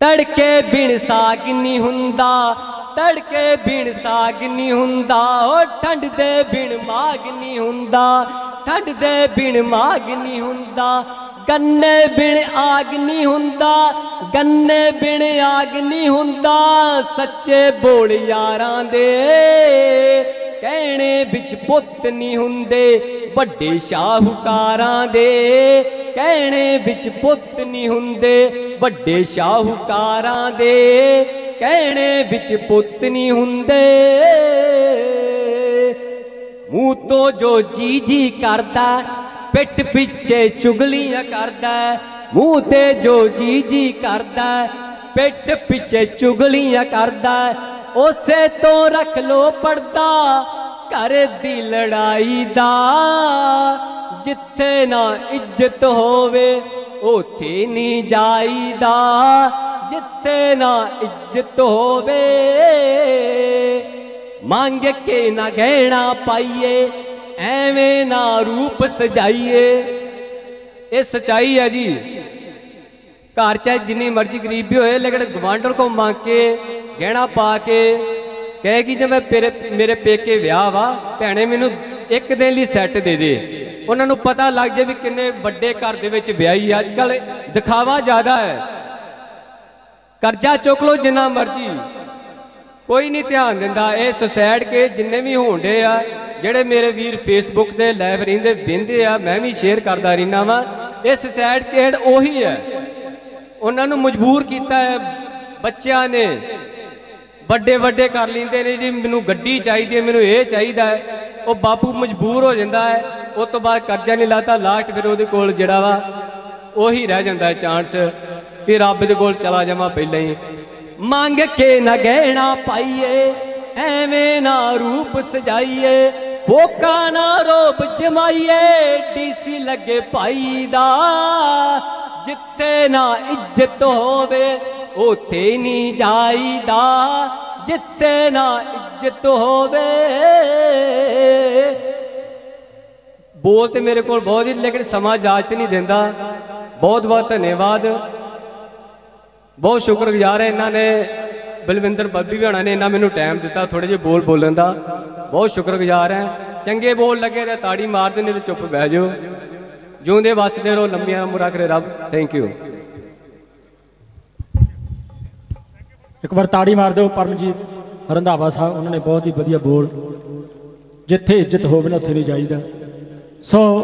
ਤੜਕੇ ਬਿਨ ਸਾਗ ਨਹੀਂ ਹੁੰਦਾ, ਤੜਕੇ ਬਿਨ ਸਾਗ ਨਹੀਂ ਹੁੰਦਾ। ਓ ਠੰਡ ਦੇ ਬਿਨ ਮਾਗ ਨਹੀਂ ਹੁੰਦਾ, ਠੰਡ ਦੇ ਬਿਨ ਮਾਗ ਨਹੀਂ ਹੁੰਦਾ। ਗੰਨੇ ਬਿਨ ਆਗ ਨਹੀਂ ਹੁੰਦਾ, ਗੰਨੇ ਬਿਨ ਆਗ ਨਹੀਂ ਹੁੰਦਾ। ਸੱਚੇ ਬੋਲ ਯਾਰਾਂ ਦੇ ਕਹਿਣੇ ਵਿੱਚ ਪੁੱਤ ਨਹੀਂ ਹੁੰਦੇ, ਵੱਡੇ ਸ਼ਾਹੂਕਾਰਾਂ ਦੇ। ਕਹਿਣੇ ਵਿੱਚ ਪੁੱਤ ਨਹੀਂ ਹੁੰਦੇ, ਵੱਡੇ ਸ਼ਾਹੂਕਾਰਾਂ ਦੇ। ਕਹਿਣੇ ਵਿੱਚ ਪੁੱਤ ਨਹੀਂ ਹੁੰਦੇ। ਮੂੰਹ ਤੋਂ ਜੋ ਜੀ ਜੀ ਕਰਦਾ, ਪਿੱਠ ਪਿੱਛੇ ਚੁਗਲੀਆਂ ਕਰਦਾ। ਮੂੰਹ ਤੇ ਜੋ ਜੀ ਜੀ ਕਰਦਾ, ਪਿੱਠ ਪਿੱਛੇ ਚੁਗਲੀਆਂ ਕਰਦਾ। ਉਸੇ ਤੋਂ ਰੱਖ ਲੋ ਪਰਦਾ ਘਰ ਦੀ ਲੜਾਈ ਦਾ। ਜਿੱਥੇ ਨਾ ਇੱਜ਼ਤ ਹੋਵੇ, ਉਥੇ ਨਹੀਂ ਜਾਈਦਾ। ਜਿੱਥੇ ਨਾ ਇੱਜ਼ਤ ਹੋਵੇ, ਮੰਗ ਕੇ ਨਾ ਗਹਿਣਾ ਪਾਈਏ, ਐਵੇਂ ਨਾ ਰੂਪ ਸਜਾਈਏ। ਇਹ ਸਚਾਈ ਹੈ ਜੀ। ਘਰ ਚਾਹੇ ਜਿੰਨੀ ਮਰਜ਼ੀ ਗਰੀਬੀ ਹੋਏ, ਲੇਕਿਨ ਗਵਾਂਢਣ ਕੋ ਮੰਗ ਕੇ ਗਹਿਣਾ ਪਾ ਕੇ ਕਹੇ ਕਿ ਜੇ ਮੈਂ ਮੇਰੇ ਮੇਰੇ ਪੇਕੇ ਵਿਆਹ ਵਾ, ਭੈਣੇ ਮੈਨੂੰ ਇੱਕ ਦਿਨ ਲਈ ਸੈੱਟ ਦੇ ਦੇ। ਉਹਨਾਂ ਨੂੰ ਪਤਾ ਲੱਗ ਜੇ ਵੀ ਕਿੰਨੇ ਵੱਡੇ ਘਰ ਦੇ ਵਿੱਚ ਵਿਆਹੀ ਅੱਜ ਕੱਲ ਦਿਖਾਵਾ ਜ਼ਿਆਦਾ ਹੈ। ਕਰਜ਼ਾ ਚੁੱਕ ਲੋ ਜਿੰਨਾ ਮਰਜ਼ੀ। ਕੋਈ ਨਹੀਂ ਧਿਆਨ ਦਿੰਦਾ। ਇਹ ਸੁਸਾਇਡ ਕੇ ਜਿੰਨੇ ਵੀ ਹੋਣਦੇ ਆ, ਜਿਹੜੇ ਮੇਰੇ ਵੀਰ ਫੇਸਬੁੱਕ ਤੇ ਲਾਈਵ ਰਹਿੰਦੇ ਵਿੰਦੇ ਆ, ਮੈਂ ਵੀ ਸ਼ੇਅਰ ਕਰਦਾ ਰਹਿਣਾ ਵਾਂ। ਇਹ ਸੁਸਾਇਡ ਕੇਡ ਉਹੀ ਹੈ। ਉਹਨਾਂ ਨੂੰ ਮਜਬੂਰ ਕੀਤਾ ਹੈ ਬੱਚਿਆਂ ਨੇ। ਵੱਡੇ ਵੱਡੇ ਕਰ ਲੈਂਦੇ ਨੇ ਜੀ, ਮੈਨੂੰ ਗੱਡੀ ਚਾਹੀਦੀ ਹੈ, ਮੈਨੂੰ ਇਹ ਚਾਹੀਦਾ ਹੈ। ਉਹ ਬਾਪੂ ਮਜਬੂਰ ਹੋ ਜਾਂਦਾ ਹੈ ਉਸ ਤੋਂ ਬਾਅਦ ਕਰਜ਼ਾ ਨਹੀਂ ਲਾਤਾ, ਲਾਸਟ ਫਿਰ ਉਹਦੇ ਕੋਲ ਜਿਹੜਾ ਵਾ, ਉਹੀ ਰਹਿ ਜਾਂਦਾ ਚਾਂਸ ਵੀ ਰੱਬ ਦੇ ਕੋਲ ਚਲਾ ਜਾਵਾਂ ਪਹਿਲਾਂ ਹੀ। ਮੰਗ ਕੇ ਨਾ ਗਹਿਣਾ ਪਾਈਏ, ਐਵੇਂ ਨਾ ਰੂਪ ਸਜਾਈਏ ਫੋਕਾ ਨਾ ਰੋਬ ਜਮਾਈਏ, ਡੀਸੀ ਲੱਗੇ ਭਾਈ ਦਾ ਜਿੱਤੇ ਨਾ ਇੱਜ਼ਤ ਹੋਵੇ ਉਥੇ ਨਹੀਂ ਜਾਈਦਾ ਜਿੱਤੇ ਨਾ ਇੱਜ਼ਤ ਹੋਵੇ। ਬੋਲ ਤੇ ਮੇਰੇ ਕੋਲ ਬਹੁਤ ਹੀ, ਲੇਕਿਨ ਸਮਾਂ ਇਜਾਜ਼ਤ ਨਹੀਂ ਦਿੰਦਾ। ਬਹੁਤ ਬਹੁਤ ਧੰਨਵਾਦ। ਬਹੁਤ ਸ਼ੁਕਰਗੁਜ਼ਾਰ ਹੈ ਇਹਨਾਂ ਨੇ, ਬਲਵਿੰਦਰ ਬੱਬੀ ਵੀ ਨੇ ਇਹਨਾਂ ਮੈਨੂੰ ਟਾਈਮ ਦਿੱਤਾ ਥੋੜੇ ਜਿਹੇ ਬੋਲ ਬੋਲਣ ਦਾ। ਬਹੁਤ ਸ਼ੁਕਰਗੁਜ਼ਾਰ ਹੈ। ਚੰਗੇ ਬੋਲ ਲੱਗੇ ਤਾਂ ਤਾੜੀ ਮਾਰ ਦਿੰਦੇ ਤੇ ਚੁੱਪ ਬਹਿ ਜਾਓ ਜਿਉਂਦੇ ਵਸਦੇ ਰਹੋ ਲੰਮੀਆਂ ਉਮਰਾਂ ਕਰੇ ਰੱਬ। ਥੈਂਕ ਯੂ ਇੱਕ ਵਾਰ ਤਾੜੀ ਮਾਰ ਦਿਓ, ਪਰਮਜੀਤ ਰੰਧਾਵਾ ਸਾਹਿਬ, ਉਹਨਾਂ ਨੇ ਬਹੁਤ ਹੀ ਵਧੀਆ ਬੋਲ। ਜਿੱਥੇ ਇੱਜ਼ਤ ਹੋਵੇ ਨਾ ਉੱਥੇ ਨਹੀਂ ਜਾਈਦਾ। ਸੋ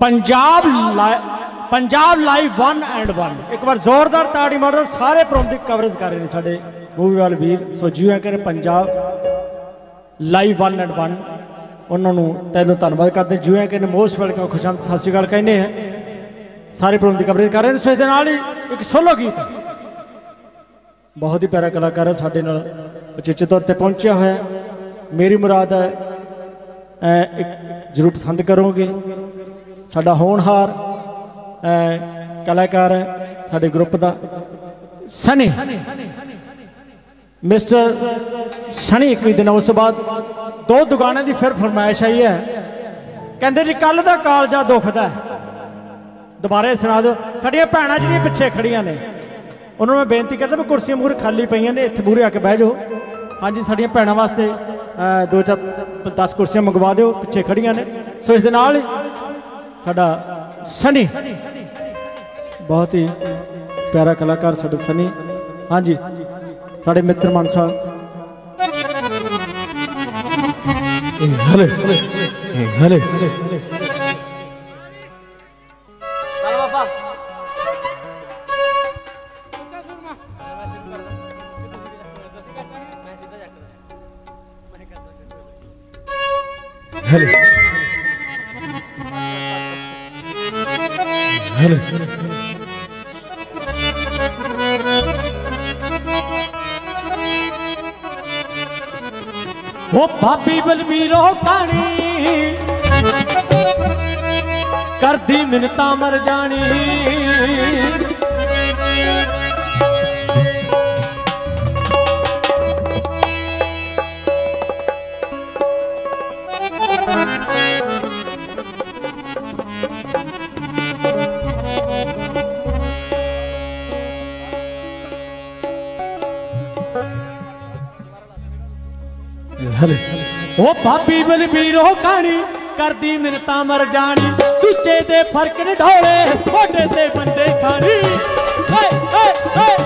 ਪੰਜਾਬ ਲਾਈ- ਪੰਜਾਬ ਲਾਈਵ 1 ਐਂਡ 1 ਇੱਕ ਵਾਰ ਜ਼ੋਰਦਾਰ ਤਾੜੀ ਮਾਰ, ਸਾਰੇ ਪ੍ਰੋਗਰਾਮ ਦੀ ਕਵਰੇਜ ਕਰ ਰਹੇ ਨੇ ਸਾਡੇ ਮੂਵੀ ਵਾਲ ਵੀਰ। ਸੋ ਜਿਉਂ ਕਰੇ ਪੰਜਾਬ ਲਾਈਵ 1 ਐਂਡ 1 ਉਹਨਾਂ ਨੂੰ ਤੈਨੂੰ ਧੰਨਵਾਦ ਕਰਦੇ ਜਿਉਂ ਕਿ ਮੋਸਟ ਵੈਲਕਮ ਖੁਸ਼ਾਮਦ, ਸਤਿ ਸ਼੍ਰੀ ਅਕਾਲ ਕਹਿੰਦੇ ਆ। ਸਾਰੇ ਪ੍ਰੋਗਰਾਮ ਦੀ ਕਵਰੇਜ ਕਰ ਰਹੇ ਨੇ। ਸੋ ਇਸ ਦੇ ਨਾਲ ਹੀ ਇੱਕ ਸੋਲੋ ਗੀਤ ਬਹੁਤ ਹੀ ਪਿਆਰਾ ਕਲਾਕਾਰ ਹੈ, ਸਾਡੇ ਨਾਲ ਉਚੇਚੇ ਤੌਰ ਤੇ ਪਹੁੰਚਿਆ ਹੋਇਆ ਮੇਰੀ ਮੁਰਾਦ ਹੈ ਅਹ ਇੱਕ ਜ਼ਰੂਰ ਪਸੰਦ ਕਰੋਗੇ। ਸਾਡਾ ਹੋਣਹਾਰ ਅਹ ਕਲਾਕਾਰ ਹੈ, ਸਾਡੇ ਗਰੁੱਪ ਦਾ। ਸਨੀ, ਮਿਸਟਰ ਸਨੀ ਇੱਕ ਵੀ ਦਿਨ ਉਸ ਤੋਂ ਬਾਅਦ ਦੋ ਦੁਕਾਨਾਂ ਦੀ ਫਿਰ ਫਰਮਾਇਸ਼ ਆਈ ਹੈ। ਕਹਿੰਦੇ ਜੀ ਕੱਲ ਦਾ ਕਾਲਜਾ ਦੁਖਦਾ ਹੈ। ਦੁਬਾਰੇ ਸੁਣਾ ਦਿਓ, ਸਾਡੀਆਂ ਭੈਣਾਂ ਜਿਹੜੀਆਂ ਪਿੱਛੇ ਖੜੀਆਂ ਨੇ। ਉਹਨਾਂ ਨੂੰ ਮੈਂ ਬੇਨਤੀ ਕਰਦਾ ਵੀ ਕੁਰਸੀਆਂ ਮੂਹਰੇ ਖਾਲੀ ਪਈਆਂ ਨੇ, ਇੱਥੇ ਮੂਹਰੇ ਆ ਕੇ ਬਹਿ ਜਾਓ। ਹਾਂਜੀ, ਸਾਡੀਆਂ ਭੈਣਾਂ ਵਾਸਤੇ ਦੋ ਚਾਰ 10 ਕੁਰਸੀਆਂ ਮੰਗਵਾ ਦਿਓ, ਪਿੱਛੇ ਖੜੀਆਂ ਨੇ। ਸੋ ਇਸ ਦੇ ਨਾਲ ਹੀ ਸਾਡਾ ਸਨੀ, ਬਹੁਤ ਹੀ ਪਿਆਰਾ ਕਲਾਕਾਰ ਸਾਡੇ ਸਨੀ। ਹਾਂਜੀ, ਸਾਡੇ ਮਿੱਤਰ ਮਾਨਸਾ। ਹਲੇ ਹਲੇ। ਭਾਬੀ ਬਾਬੀ ਬਲਬੀਰੋ ਕਾਣੀ ਕਰਦੀ ਮਿੰਤਾ ਮਰ ਜਾਣੀ। ਉਹ ਭਾਬੀ ਬਲਬੀਰੋ ਕਾਣੀ ਕਰਦੀ ਮਿੰਤਾ ਮਰ ਜਾਣੀ। ਸੁੱਚੇ ਦੇ ਫ਼ਰਕ ਢੋਲੇ, ਮੋਢੇ ਤੇ ਬੰਦੇ ਖਾਣੀ। ਏ ਏ ਏ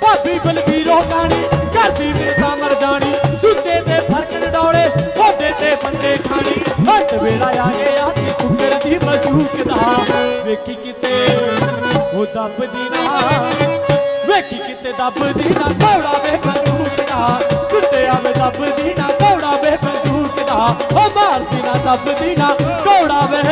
ਭਾਬੀ ਬਲਬੀਰੋ ਕਾਣੀ ਕਰਦੀ ਮਿੰਤਾ ਮਰ ਜਾਣੀ। ਸੁੱਚੇ ਦੇ ਫ਼ਰਕ ਢੋਲੇ, ਮੋਢੇ ਤੇ ਬੰਦੇ ਖਾਣੀ। ਹੱਥ ਵੇਲਾ ਆ ਗਿਆ ਝੂਕਦਾ ਵੇਖੀ ਕਿਤੇ ਉਹ ਦੱਬਦੀ ਨਾ, ਵੇਖੀ ਕਿਤੇ ਦੱਬਦੀ ਨਾ, ਘੋੜਾ ਵੇ ਬੰਦੂਕ ਦਾ ਸੁੱਚੇ ਦੱਬਦੀ ਨਾ, ਘੋੜਾ ਵੇ ਬੰਦੂਕ ਉਹ ਮਾਰਦੀ ਨਾ, ਦੱਬਦੀ ਨਾ, ਘੋੜਾ ਵੇ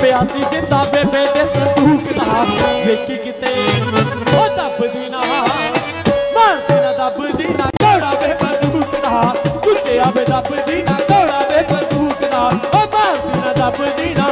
ਪਿਆ ਸੀ ਜਿੰਦਾ ਬੇਬੇ ਦੇ ਸੰਦੂਕ ਦਾ ਵੇਖੀ ਕਿਤੇ? ਉਹ ਦੱਬਦੀ ਨਾ ਮਾਰਦੀ ਨਾ ਦੱਬਦੀ ਨਾ, ਘੋੜਾ ਵੇ ਬੰਦੂਕ ਦਾ ਕੁੱਤੇ ਆਵੇ ਦੱਬਦੀ ਨਾ, ਘੋੜਾ ਵੇ ਬੰਦੂਕ ਉਹ ਮਾਰਦੀ ਨਾ ਦੱਬਦੀ ਨਾ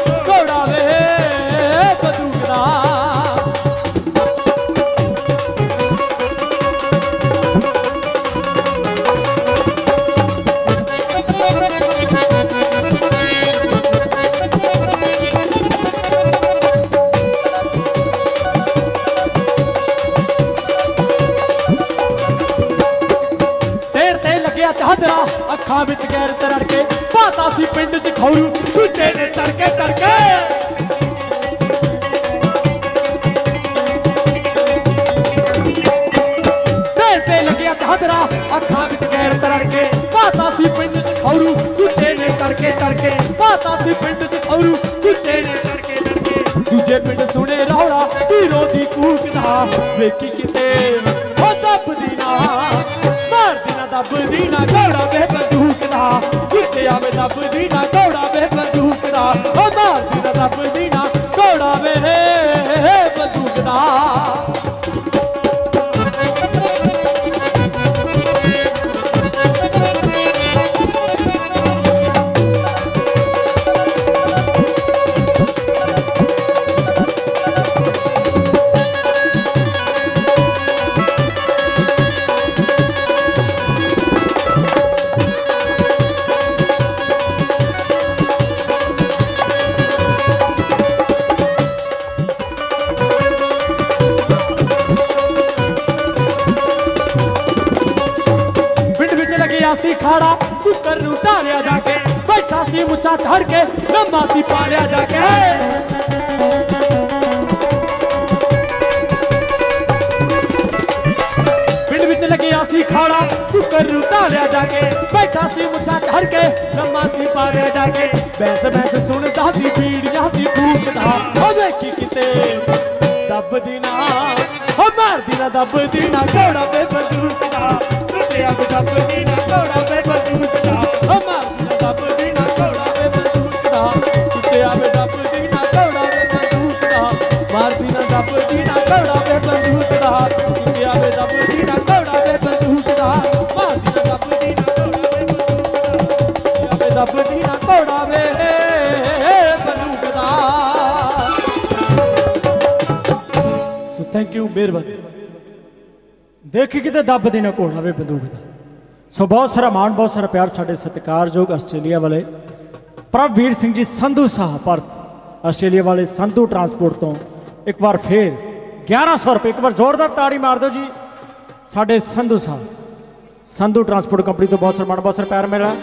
ਅੱਖਾਂ ਵਿੱਚ ਗੈਰ ਤਰੜ ਕੇ ਪਾਤਾ ਸੀ ਪਿੰਡ 'ਚ ਖੌਰੂ ਸੁੱਚੇ ਨੇ ਤੜਕੇ ਕੁੱਤੇ ਆਵੇ ਦੱਬਦੀ ਦੇਖੀ ਕਿਤੇ ਦੱਬ ਦੇਣਾ ਘੋੜਾ ਵੇ ਬੰਦੂਕ ਦਾ ਸੋ ਬਹੁਤ ਸਾਰਾ ਮਾਣ ਬਹੁਤ ਸਾਰਾ ਪਿਆਰ ਸਾਡੇ ਸਤਿਕਾਰਯੋਗ ਆਸਟ੍ਰੇਲੀਆ ਵਾਲੇ ਪ੍ਰਭਵੀਰ ਸਿੰਘ ਜੀ ਸੰਧੂ ਸਾਹਿਬ ਭਾਰਤ ਆਸਟ੍ਰੇਲੀਆ ਵਾਲੇ ਸੰਧੂ ਟਰਾਂਸਪੋਰਟ ਤੋਂ ਇੱਕ ਵਾਰ ਫੇਰ 1100 ਰੁਪਏ ਇੱਕ ਵਾਰ ਜ਼ੋਰਦਾਰ ਤਾੜੀ ਮਾਰ ਦਿਓ ਜੀ ਸਾਡੇ ਸੰਧੂ ਸਾਹਿਬ ਸੰਧੂ ਟਰਾਂਸਪੋਰਟ ਕੰਪਨੀ ਤੋਂ ਬਹੁਤ ਸਾਰਾ ਮਾਣ ਬਹੁਤ ਸਾਰਾ ਪਿਆਰ ਮਿਲਿਆ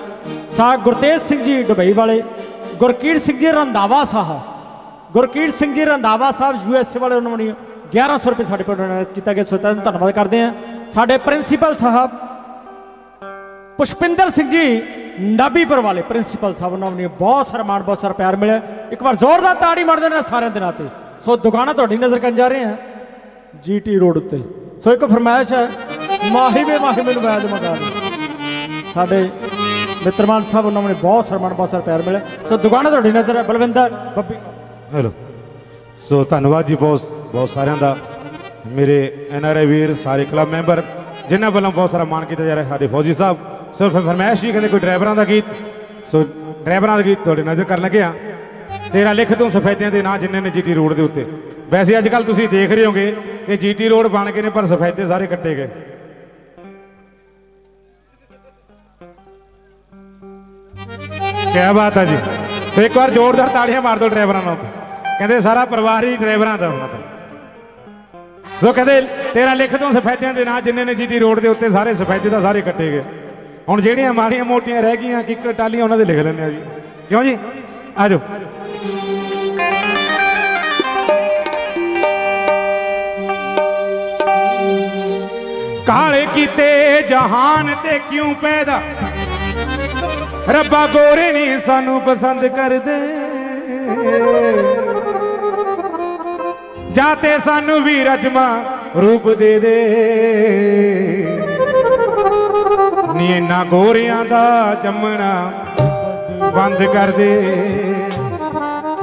ਸਾ ਗੁਰਤੇਜ ਸਿੰਘ ਜੀ ਦੁਬਈ ਵਾਲੇ Gurkirat Singh ji Randhawa Sahib Gurkirat Singh ji Randhawa Sahib U S A ਵਾਲੇ ਉਹਨਾਂ ਨੇ 1100 ਰੁਪਏ ਸਾਡੇ ਕੋਲ ਡੋਨੇਟ ਕੀਤਾ ਗਿਆ ਸੋ ਤੁਹਾਨੂੰ ਧੰਨਵਾਦ ਕਰਦੇ ਹਾਂ ਸਾਡੇ ਪ੍ਰਿੰਸੀਪਲ ਸਾਹਿਬ, ਪੁਸ਼ਪਿੰਦਰ ਸਿੰਘ ਜੀ ਨਾਬੀਪੁਰ ਵਾਲੇ ਪ੍ਰਿੰਸੀਪਲ ਸਾਹਿਬ, ਉਹਨਾਂ ਨੇ ਬਹੁਤ ਸਾਰਾ ਮਾਣ, ਬਹੁਤ ਸਾਰਾ ਪਿਆਰ ਮਿਲਿਆ। ਇੱਕ ਵਾਰ ਜ਼ੋਰਦਾਰ ਤਾੜੀ ਮਾਰ ਨੇ ਸਾਰਿਆਂ ਦੇ ਨਾਂ ਤੇ। ਸੋ ਦੁਕਾਨਾਂ ਤੁਹਾਡੀ ਨਜ਼ਰ ਕਰਨ ਜਾ ਰਹੇ ਹਾਂ ਜੀਟੀ ਰੋਡ ਉੱਤੇ। ਸੋ ਇੱਕ ਫਰਮਾਇਸ਼ ਹੈ, ਮਾਹੀ ਵੇ, ਮਾਹੀ ਮੈਨੂੰ ਵੈਦ ਮੰਗਾ ਸਾਡੇ ਮਿੱਤਰਮਾਨ ਸਾਹਿਬ, ਉਹਨਾਂ ਨੇ ਬਹੁਤ ਸਾਰਾ ਬਹੁਤ ਸਾਰਾ ਪਿਆਰ ਮਿਲਿਆ। ਸੋ ਦੁਕਾਨਾਂ ਤੁਹਾਡੀ ਨਜ਼ਰ ਹੈ, ਬਲਵਿੰਦਰ, ਬੱਬੀ। ਹੈਲੋ ਸੋ ਧੰਨਵਾਦ ਜੀ ਬਹੁਤ ਬਹੁਤ ਸਾਰਿਆਂ ਦਾ। ਮੇਰੇ ਐਨ ਆਰ ਆਈ ਵੀਰ, ਸਾਰੇ ਕਲੱਬ ਮੈਂਬਰ ਜਿਨ੍ਹਾਂ ਵੱਲੋਂ ਬਹੁਤ ਸਾਰਾ ਮਾਣ ਕੀਤਾ ਜਾ ਰਿਹਾ ਸਾਡੇ ਫੌਜੀ ਸਾਹਿਬ। ਸਿਰਫ ਫਰਮਾਇਸ਼ ਹੀ ਕਹਿੰਦੇ ਕੋਈ ਡਰਾਈਵਰਾਂ ਦਾ ਗੀਤ। ਸੋ ਡਰਾਈਵਰਾਂ ਦਾ ਗੀਤ ਤੁਹਾਡੇ ਨਜ਼ਰ ਕਰਨ ਲੱਗੇ ਆ ਤੇਰਾ ਲਿਖ ਤੂੰ ਸਫੈਦਿਆਂ ਦੇ ਨਾਂ ਜਿੰਨੇ ਨੇ ਜੀਟੀ ਰੋਡ ਦੇ ਉੱਤੇ। ਵੈਸੇ ਅੱਜ ਕੱਲ ਤੁਸੀਂ ਦੇਖ ਰਹੇ ਹੋਗੇ ਕਿ ਜੀਟੀ ਰੋਡ ਬਣ ਗਏ ਨੇ, ਪਰ ਸਫੈਦੇ ਸਾਰੇ ਕੱਟੇ ਗਏ। ਕੀ ਬਾਤ ਹੈ ਜੀ। ਇੱਕ ਵਾਰ ਜ਼ੋਰਦਾਰ ਤਾੜੀਆਂ ਮਾਰ ਦਿਓ ਡਰਾਈਵਰਾਂ ਨੂੰ ਕਹਿੰਦੇ ਸਾਰਾ ਪਰਿਵਾਰ ਹੀ ਡਰਾਈਵਰਾਂ ਦਾ ਹੁਣ ਤਾਂ। ਸੋ ਕਹਿੰਦੇ, ਤੇਰਾ ਲਿਖ ਦੋ ਸਫੈਦਿਆਂ ਦੇ ਨਾਂ ਜਿੰਨੇ ਨੇ ਜੀਟੀ ਰੋਡ ਦੇ ਉੱਤੇ ਸਾਰੇ ਸਫੈਦੇ ਦਾ ਸਾਰੇ ਕੱਟੇ ਗਏ। ਹੁਣ ਜਿਹੜੀਆਂ ਮਾੜੀਆਂ ਮੋਟੀਆਂ ਰਹਿ ਗਈਆਂ ਕਿੱਕ ਟਾਲੀਆਂ ਉਹਨਾਂ ਦੇ ਲਿਖ ਲੈਣੇ ਆ ਜੀ। ਕਿਉਂ ਜੀ? ਆਜੋ ਕਾਲੇ ਕੀਤੇ ਜਹਾਨ ਤੇ ਕਿਉਂ ਪੈਦਾ? ਰੱਬਾ ਗੋਰੇ ਨਹੀਂ ਸਾਨੂੰ ਪਸੰਦ ਕਰਦੇ। ਜਾਤੇ ਸਾਨੂੰ ਵੀ ਰਜਮਾ ਰੂਪ ਦੇ ਦੇ। ਨੀ ਇਹਨਾਂ ਗੋਰਿਆਂ ਦਾ ਚੰਮਣਾ ਬੰਦ ਕਰ ਦੇ।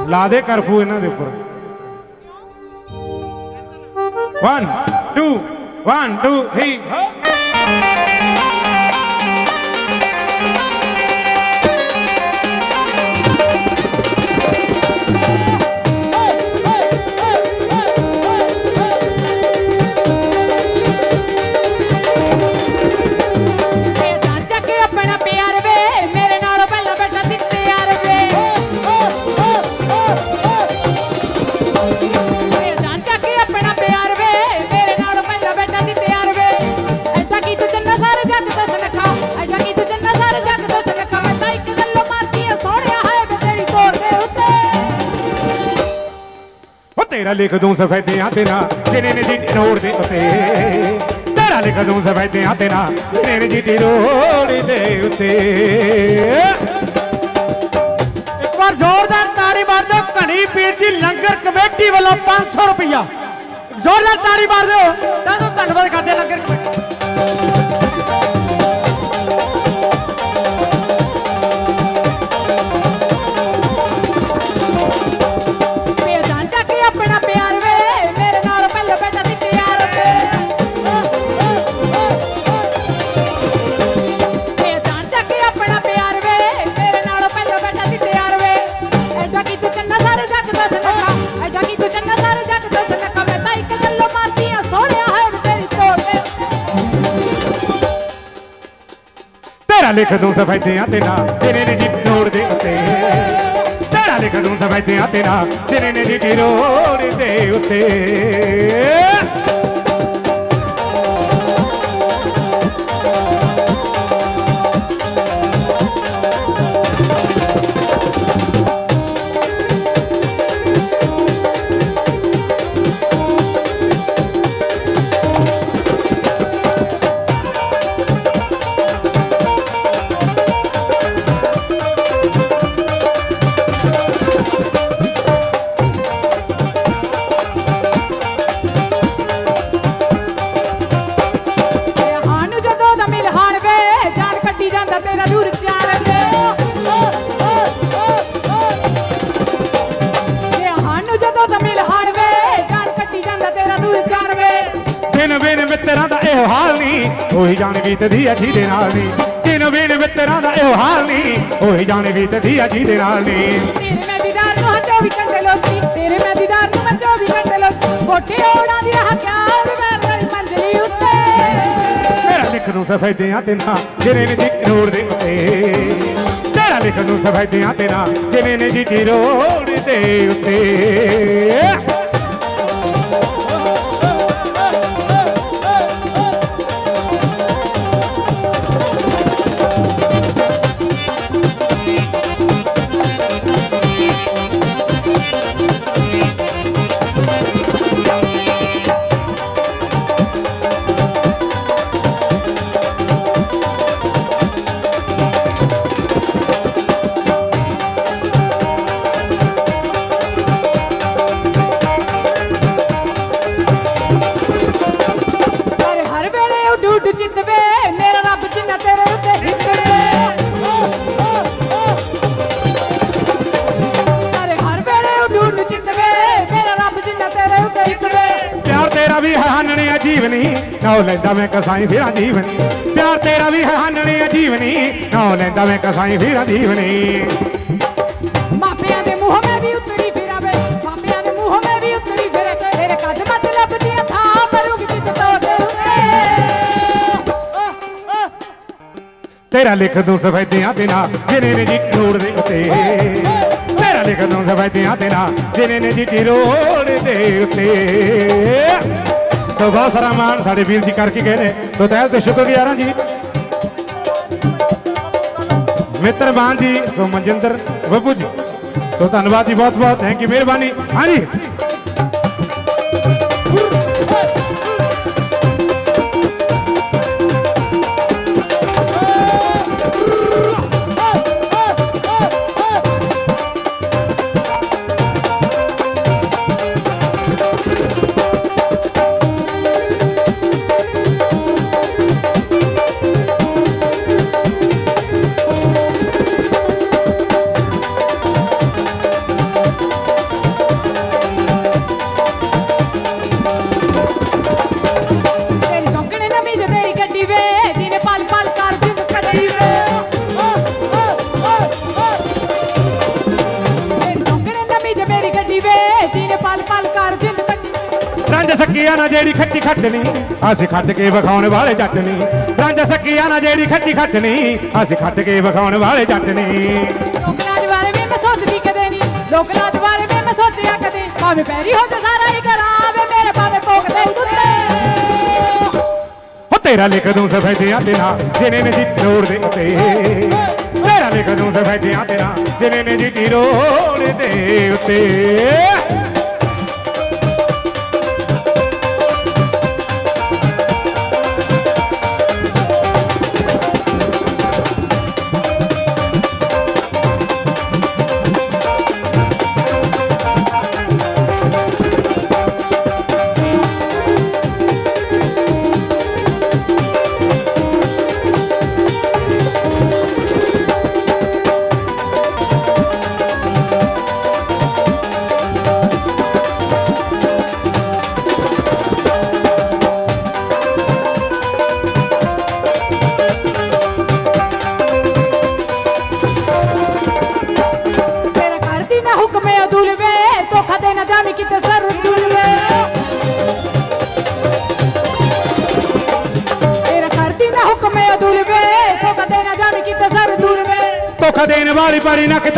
ਲਾ ਦੇ ਕਰਫੂ ਇਹਨਾਂ ਦੇ ਉੱਪਰ। 1 2 1 2 3 ਤੇਰਾ ਲਿਖ ਦੂੰ ਸਫੈਦਿਆਂ ਤੇ ਨਾ ਜਿਹਨੇ ਨੇ ਜੀਟੀ ਰੋਡ ਦੇ ਉੱਤੇ। ਤੇਰਾ ਲਿਖ ਦੂੰ ਸਫੈਦਿਆਂ ਤੇ ਨਾ ਜਿਹਨੇ ਨੇ ਜੀਟੀ ਰੋਡ ਦੇ ਉੱਤੇ। ਇੱਕ ਵਾਰ ਜ਼ੋਰਦਾਰ ਤਾੜੀ ਮਾਰ ਦਿਓ, ਘਣੀ ਪੀਰ ਜੀ ਲੰਗਰ ਕਮੇਟੀ ਵੱਲੋਂ 500 ਰੁਪਇਆ ਜ਼ੋਰਦਾਰ ਤਾੜੀ ਮਾਰ ਦਿਓ, ਤਾਂ ਧੰਨਵਾਦ ਕਰਦੇ ਲੰਗਰ ਕਮੇਟੀ। ਲਿਖ ਦੂੰ ਸਫੈਦਿਆਂ ਤੇ ਨਾ ਜਿਹਨੇ ਨੇ ਜੀਟੀ ਰੋਡ ਦੇ ਉੱਤੇ। ਤੇਰਾ ਲਿਖ ਦੂੰ ਸਫੈਦਿਆਂ ਤੇ ਨਾ ਜਿਹਨੇ ਨੇ ਜੀਟੀ ਰੋਡ ਦੇ ਉੱਤੇ। ਜਾਣ ਬੀਤਦੀ ਆ ਜਿਹਦੇ ਨਾਲ ਨੀ। ਦਿਨ ਵੇਨ ਮਿੱਤਰਾਂ ਦਾ ਇਹੋ ਹਾਲ ਨੀ। ਉਹੀ ਜਾਣ ਬੀਤਦੀ ਆ ਜਿਹਦੇ ਨਾਲ ਨੀ। ਤੇਰੇ ਮੈਂ ਦੀਦਾਰ ਨੂੰ ਹਾਂ 24 ਘੰਟੇ ਲੋਕੀ ਤੇਰੇ ਮੈਂ ਦੀਦਾਰ ਨੂੰ ਮੈਂ 24 ਘੰਟੇ ਲੋਕੀ ਗੋਟੇ ਓੜਾਂ ਦੀ ਕਿਆ ਮੈਂ ਵਾਲੀ ਮੰਜ਼ਲੀ ਉੱਤੇ। ਮੇਰਾ ਲਿਖ ਨੂੰ ਸਫੈਦਿਆਂ ਤੇ ਨਾ ਜਿਹਨੇ ਨੇ ਜੀ ਰੋਡ ਦੇ ਉੱਤੇ। ਤੇਰਾ ਲਿਖ ਨੂੰ ਸਫੈਦਿਆਂ ਤੇ ਨਾ ਜਿਹਨੇ ਨੇ ਜੀ ਰੋਡ ਦੇ ਉੱਤੇ। ਮੈਂ ਕਸਾਈ ਫਿਰਾਂ ਜੀਵਨੀ। ਪਿਆਰ ਤੇਰਾ ਵੀ ਹੈ ਹਾਨਣੇ ਜੀਵਨੀ। ਨਾ ਲੈਂਦਾ ਮੈਂ ਕਸਾਈ ਫਿਰਾਂ ਜੀਵਨੀ। ਮਾਪਿਆਂ ਦੇ ਮੂੰਹ ਮੈਂ ਵੀ ਉਤਰੀ ਫਿਰਾਵੇ। ਮਾਪਿਆਂ ਦੇ ਮੂੰਹ ਮੈਂ ਵੀ ਉਤਰੀ ਫਿਰੇ ਤੇਰੇ ਥਾਂ ਮਰੂਗੀ ਜਿੱਤ ਲਿਖ ਦੂੰ ਸਫੈਦਿਆਂ ਤੇ ਨਾ ਜਿਹਨੇ ਨੇ ਜੀ ਰੋਡ ਦੇ ਉੱਤੇ। ਤੇਰਾ ਲਿਖ ਦੂੰ ਸਫੈਦਿਆਂ ਤੇ ਨਾ ਜਿਹਨੇ ਨੇ ਜੀ ਰੋਡ ਦੇ ਉੱਤੇ। ਸੋ ਬਹੁਤ ਸਾਰਾ ਮਾਣ ਸਾਡੇ ਵੀਰ ਜੀ ਕਰਕੇ ਗਏ ਨੇ। ਤੋ ਤਹਿਲ ਤੇ ਸ਼ੁਕਰਗੁਜ਼ਾਰਾਂ ਜੀ। ਮਿੱਤਰਬਾਨ ਜੀ, ਸੋ ਮਨਜਿੰਦਰ ਬੱਬੂ ਜੀ ਸੋ ਧੰਨਵਾਦ ਜੀ ਬਹੁਤ ਬਹੁਤ ਥੈਂਕ ਯੂ ਮਿਹਰਬਾਨੀ। ਹਾਂਜੀ। ਨਾ ਜਿਹੜੀ ਖੱਟੀ ਖੱਟਣੀ ਅਸੀਂ ਖੱਟ ਕੇ ਵਿਖਾਉਣ ਵਾਲੇ ਜੱਟ ਨਹੀਂ ਰੰਜ ਸੱਕੀਆਂ ਨਾ ਜਿਹੜੀ ਖੱਟੀ ਖੱਟਣੀ ਅਸੀਂ ਖੱਟ ਕੇ ਵਿਖਾਉਣ ਵਾਲੇ ਜੱਟ ਨਹੀਂ ਲੋਕ ਲਾਜ ਬਾਰੇ ਵੀ ਮੈਂ ਸੋਚਦੀ ਕਦੇ ਨਹੀਂ ਲੋਕ ਲਾਜ ਬਾਰੇ ਵੀ ਮੈਂ ਸੋਚਿਆ ਕਦੇ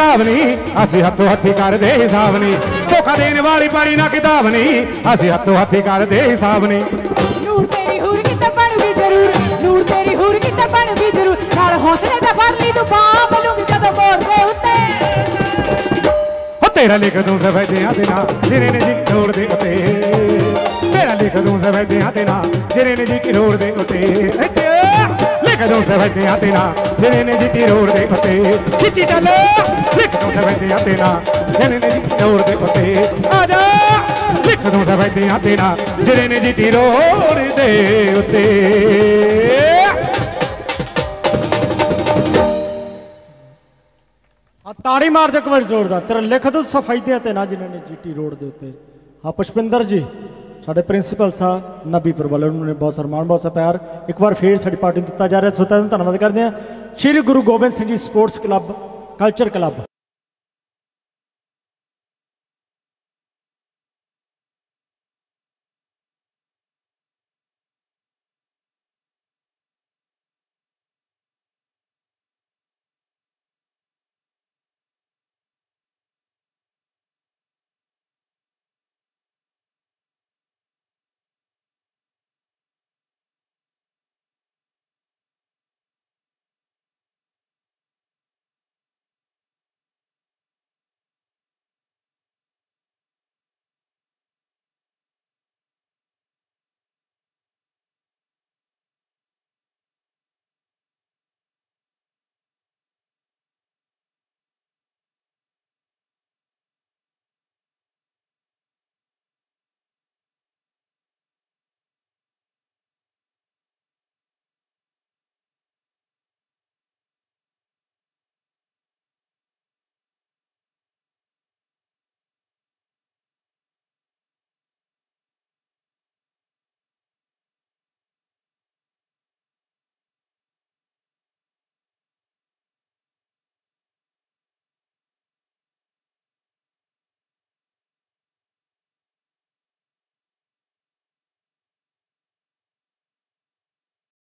ਕਿਤਾਬ ਨਹੀਂ ਅਸੀਂ ਹੱਥੋਂ ਹੱਥੀ ਕਰਦੇ ਹਿਸਾਬ ਨਹੀਂ ਧੋਖਾ ਦੇਣ ਵਾਲੀ ਪੜੀ ਨਾ ਕਿਤਾਬ ਨਹੀਂ ਅਸੀਂ ਹੱਥੋਂ ਹੱਥੀ ਕਰਦੇ ਹਿਸਾਬ ਨਹੀਂ ਨੂਰ ਤੇਰੀ ਹੂਰ ਕਿਤੇ ਬਣ ਵੀ ਜ਼ਰੂਰ ਨੂਰ ਤੇਰੀ ਹੂਰ ਕਿਤੇ ਬਣ ਵੀ ਜ਼ਰੂਰ। ਨਾਲ ਹੌਸਲੇ ਦਾ ਫੜ ਲਈ ਤੂੰ ਬਾਪ ਲੂੰਗੀ ਜਦੋਂ ਦੇ ਉੱਤੇ। ਹੋ ਤੇਰਾ ਲਿਖ ਦੂੰ ਸਫੈਦਿਆਂ ਤੇ ਨਾ ਜਿਹਨੇ ਨੇ ਜੀ ਰੋਡ ਦੇ ਉੱਤੇ। ਤੇਰਾ ਲਿਖ ਦੂੰ ਸਫੈਦਿਆਂ ਤੇ ਨਾ ਜਿਹਨੇ ਨੇ ਜੀ ਰੋਡ ਦੇ ਉੱਤੇ। ਅੱਛਾ ਲਿਖ ਦੂੰ ਸਫੈਦਿਆਂ ਤੇ ਨਾ? ਜਿਹਨੇ ਨੇ ਜੀ ਰੋਡ ਦੇ ਉੱਤੇ ਖਿੱਚੀ ਚੱਲ। ਲਿਖ ਦੂੰ ਤੇ ਨਾ। ਜਿਹਨੇ ਨੇ ਜੀ ਰੋਡ ਦੇ ਉੱਤੇ ਆ ਜਾ। ਲਿਖ ਦੂੰ ਤੇ ਨਾ। ਜਿਹਨੇ ਨੇ ਜੀ ਰੋਡ ਦੇ ਉੱਤੇ। ਆ ਤਾੜੀ ਮਾਰ ਦੇ ਇੱਕ ਵਾਰ ਜ਼ੋਰਦਾਰ ਤੇਰਾ ਲਿਖ ਦੋ ਸਫਾਈਦਿਆਂ ਤੇ ਨਾ ਜਿਨ੍ਹਾਂ ਨੇ ਜੀਟੀ ਰੋਡ ਦੇ ਉੱਤੇ। ਆ ਪੁਸ਼ਪਿੰਦਰ ਜੀ ਸਾਡੇ ਪ੍ਰਿੰਸੀਪਲ ਸਾਹਿਬ ਨਬੀਪੁਰ ਵਾਲੇ ਉਹਨਾਂ ਨੇ ਬਹੁਤ ਸਨਮਾਨ, ਬਹੁਤ ਸਾ ਪਿਆਰ ਇੱਕ ਵਾਰ ਫੇਰ ਸਾਡੀ ਪਾਰਟੀ ਨੂੰ ਦਿੱਤਾ ਜਾ ਰਿਹਾ ਸੋ ਤੁਹਾਨੂੰ ਧੰਨਵਾਦ ਕਰਦੇ ਹਾਂ। Shri Guru Gobind Singh ji sports club culture club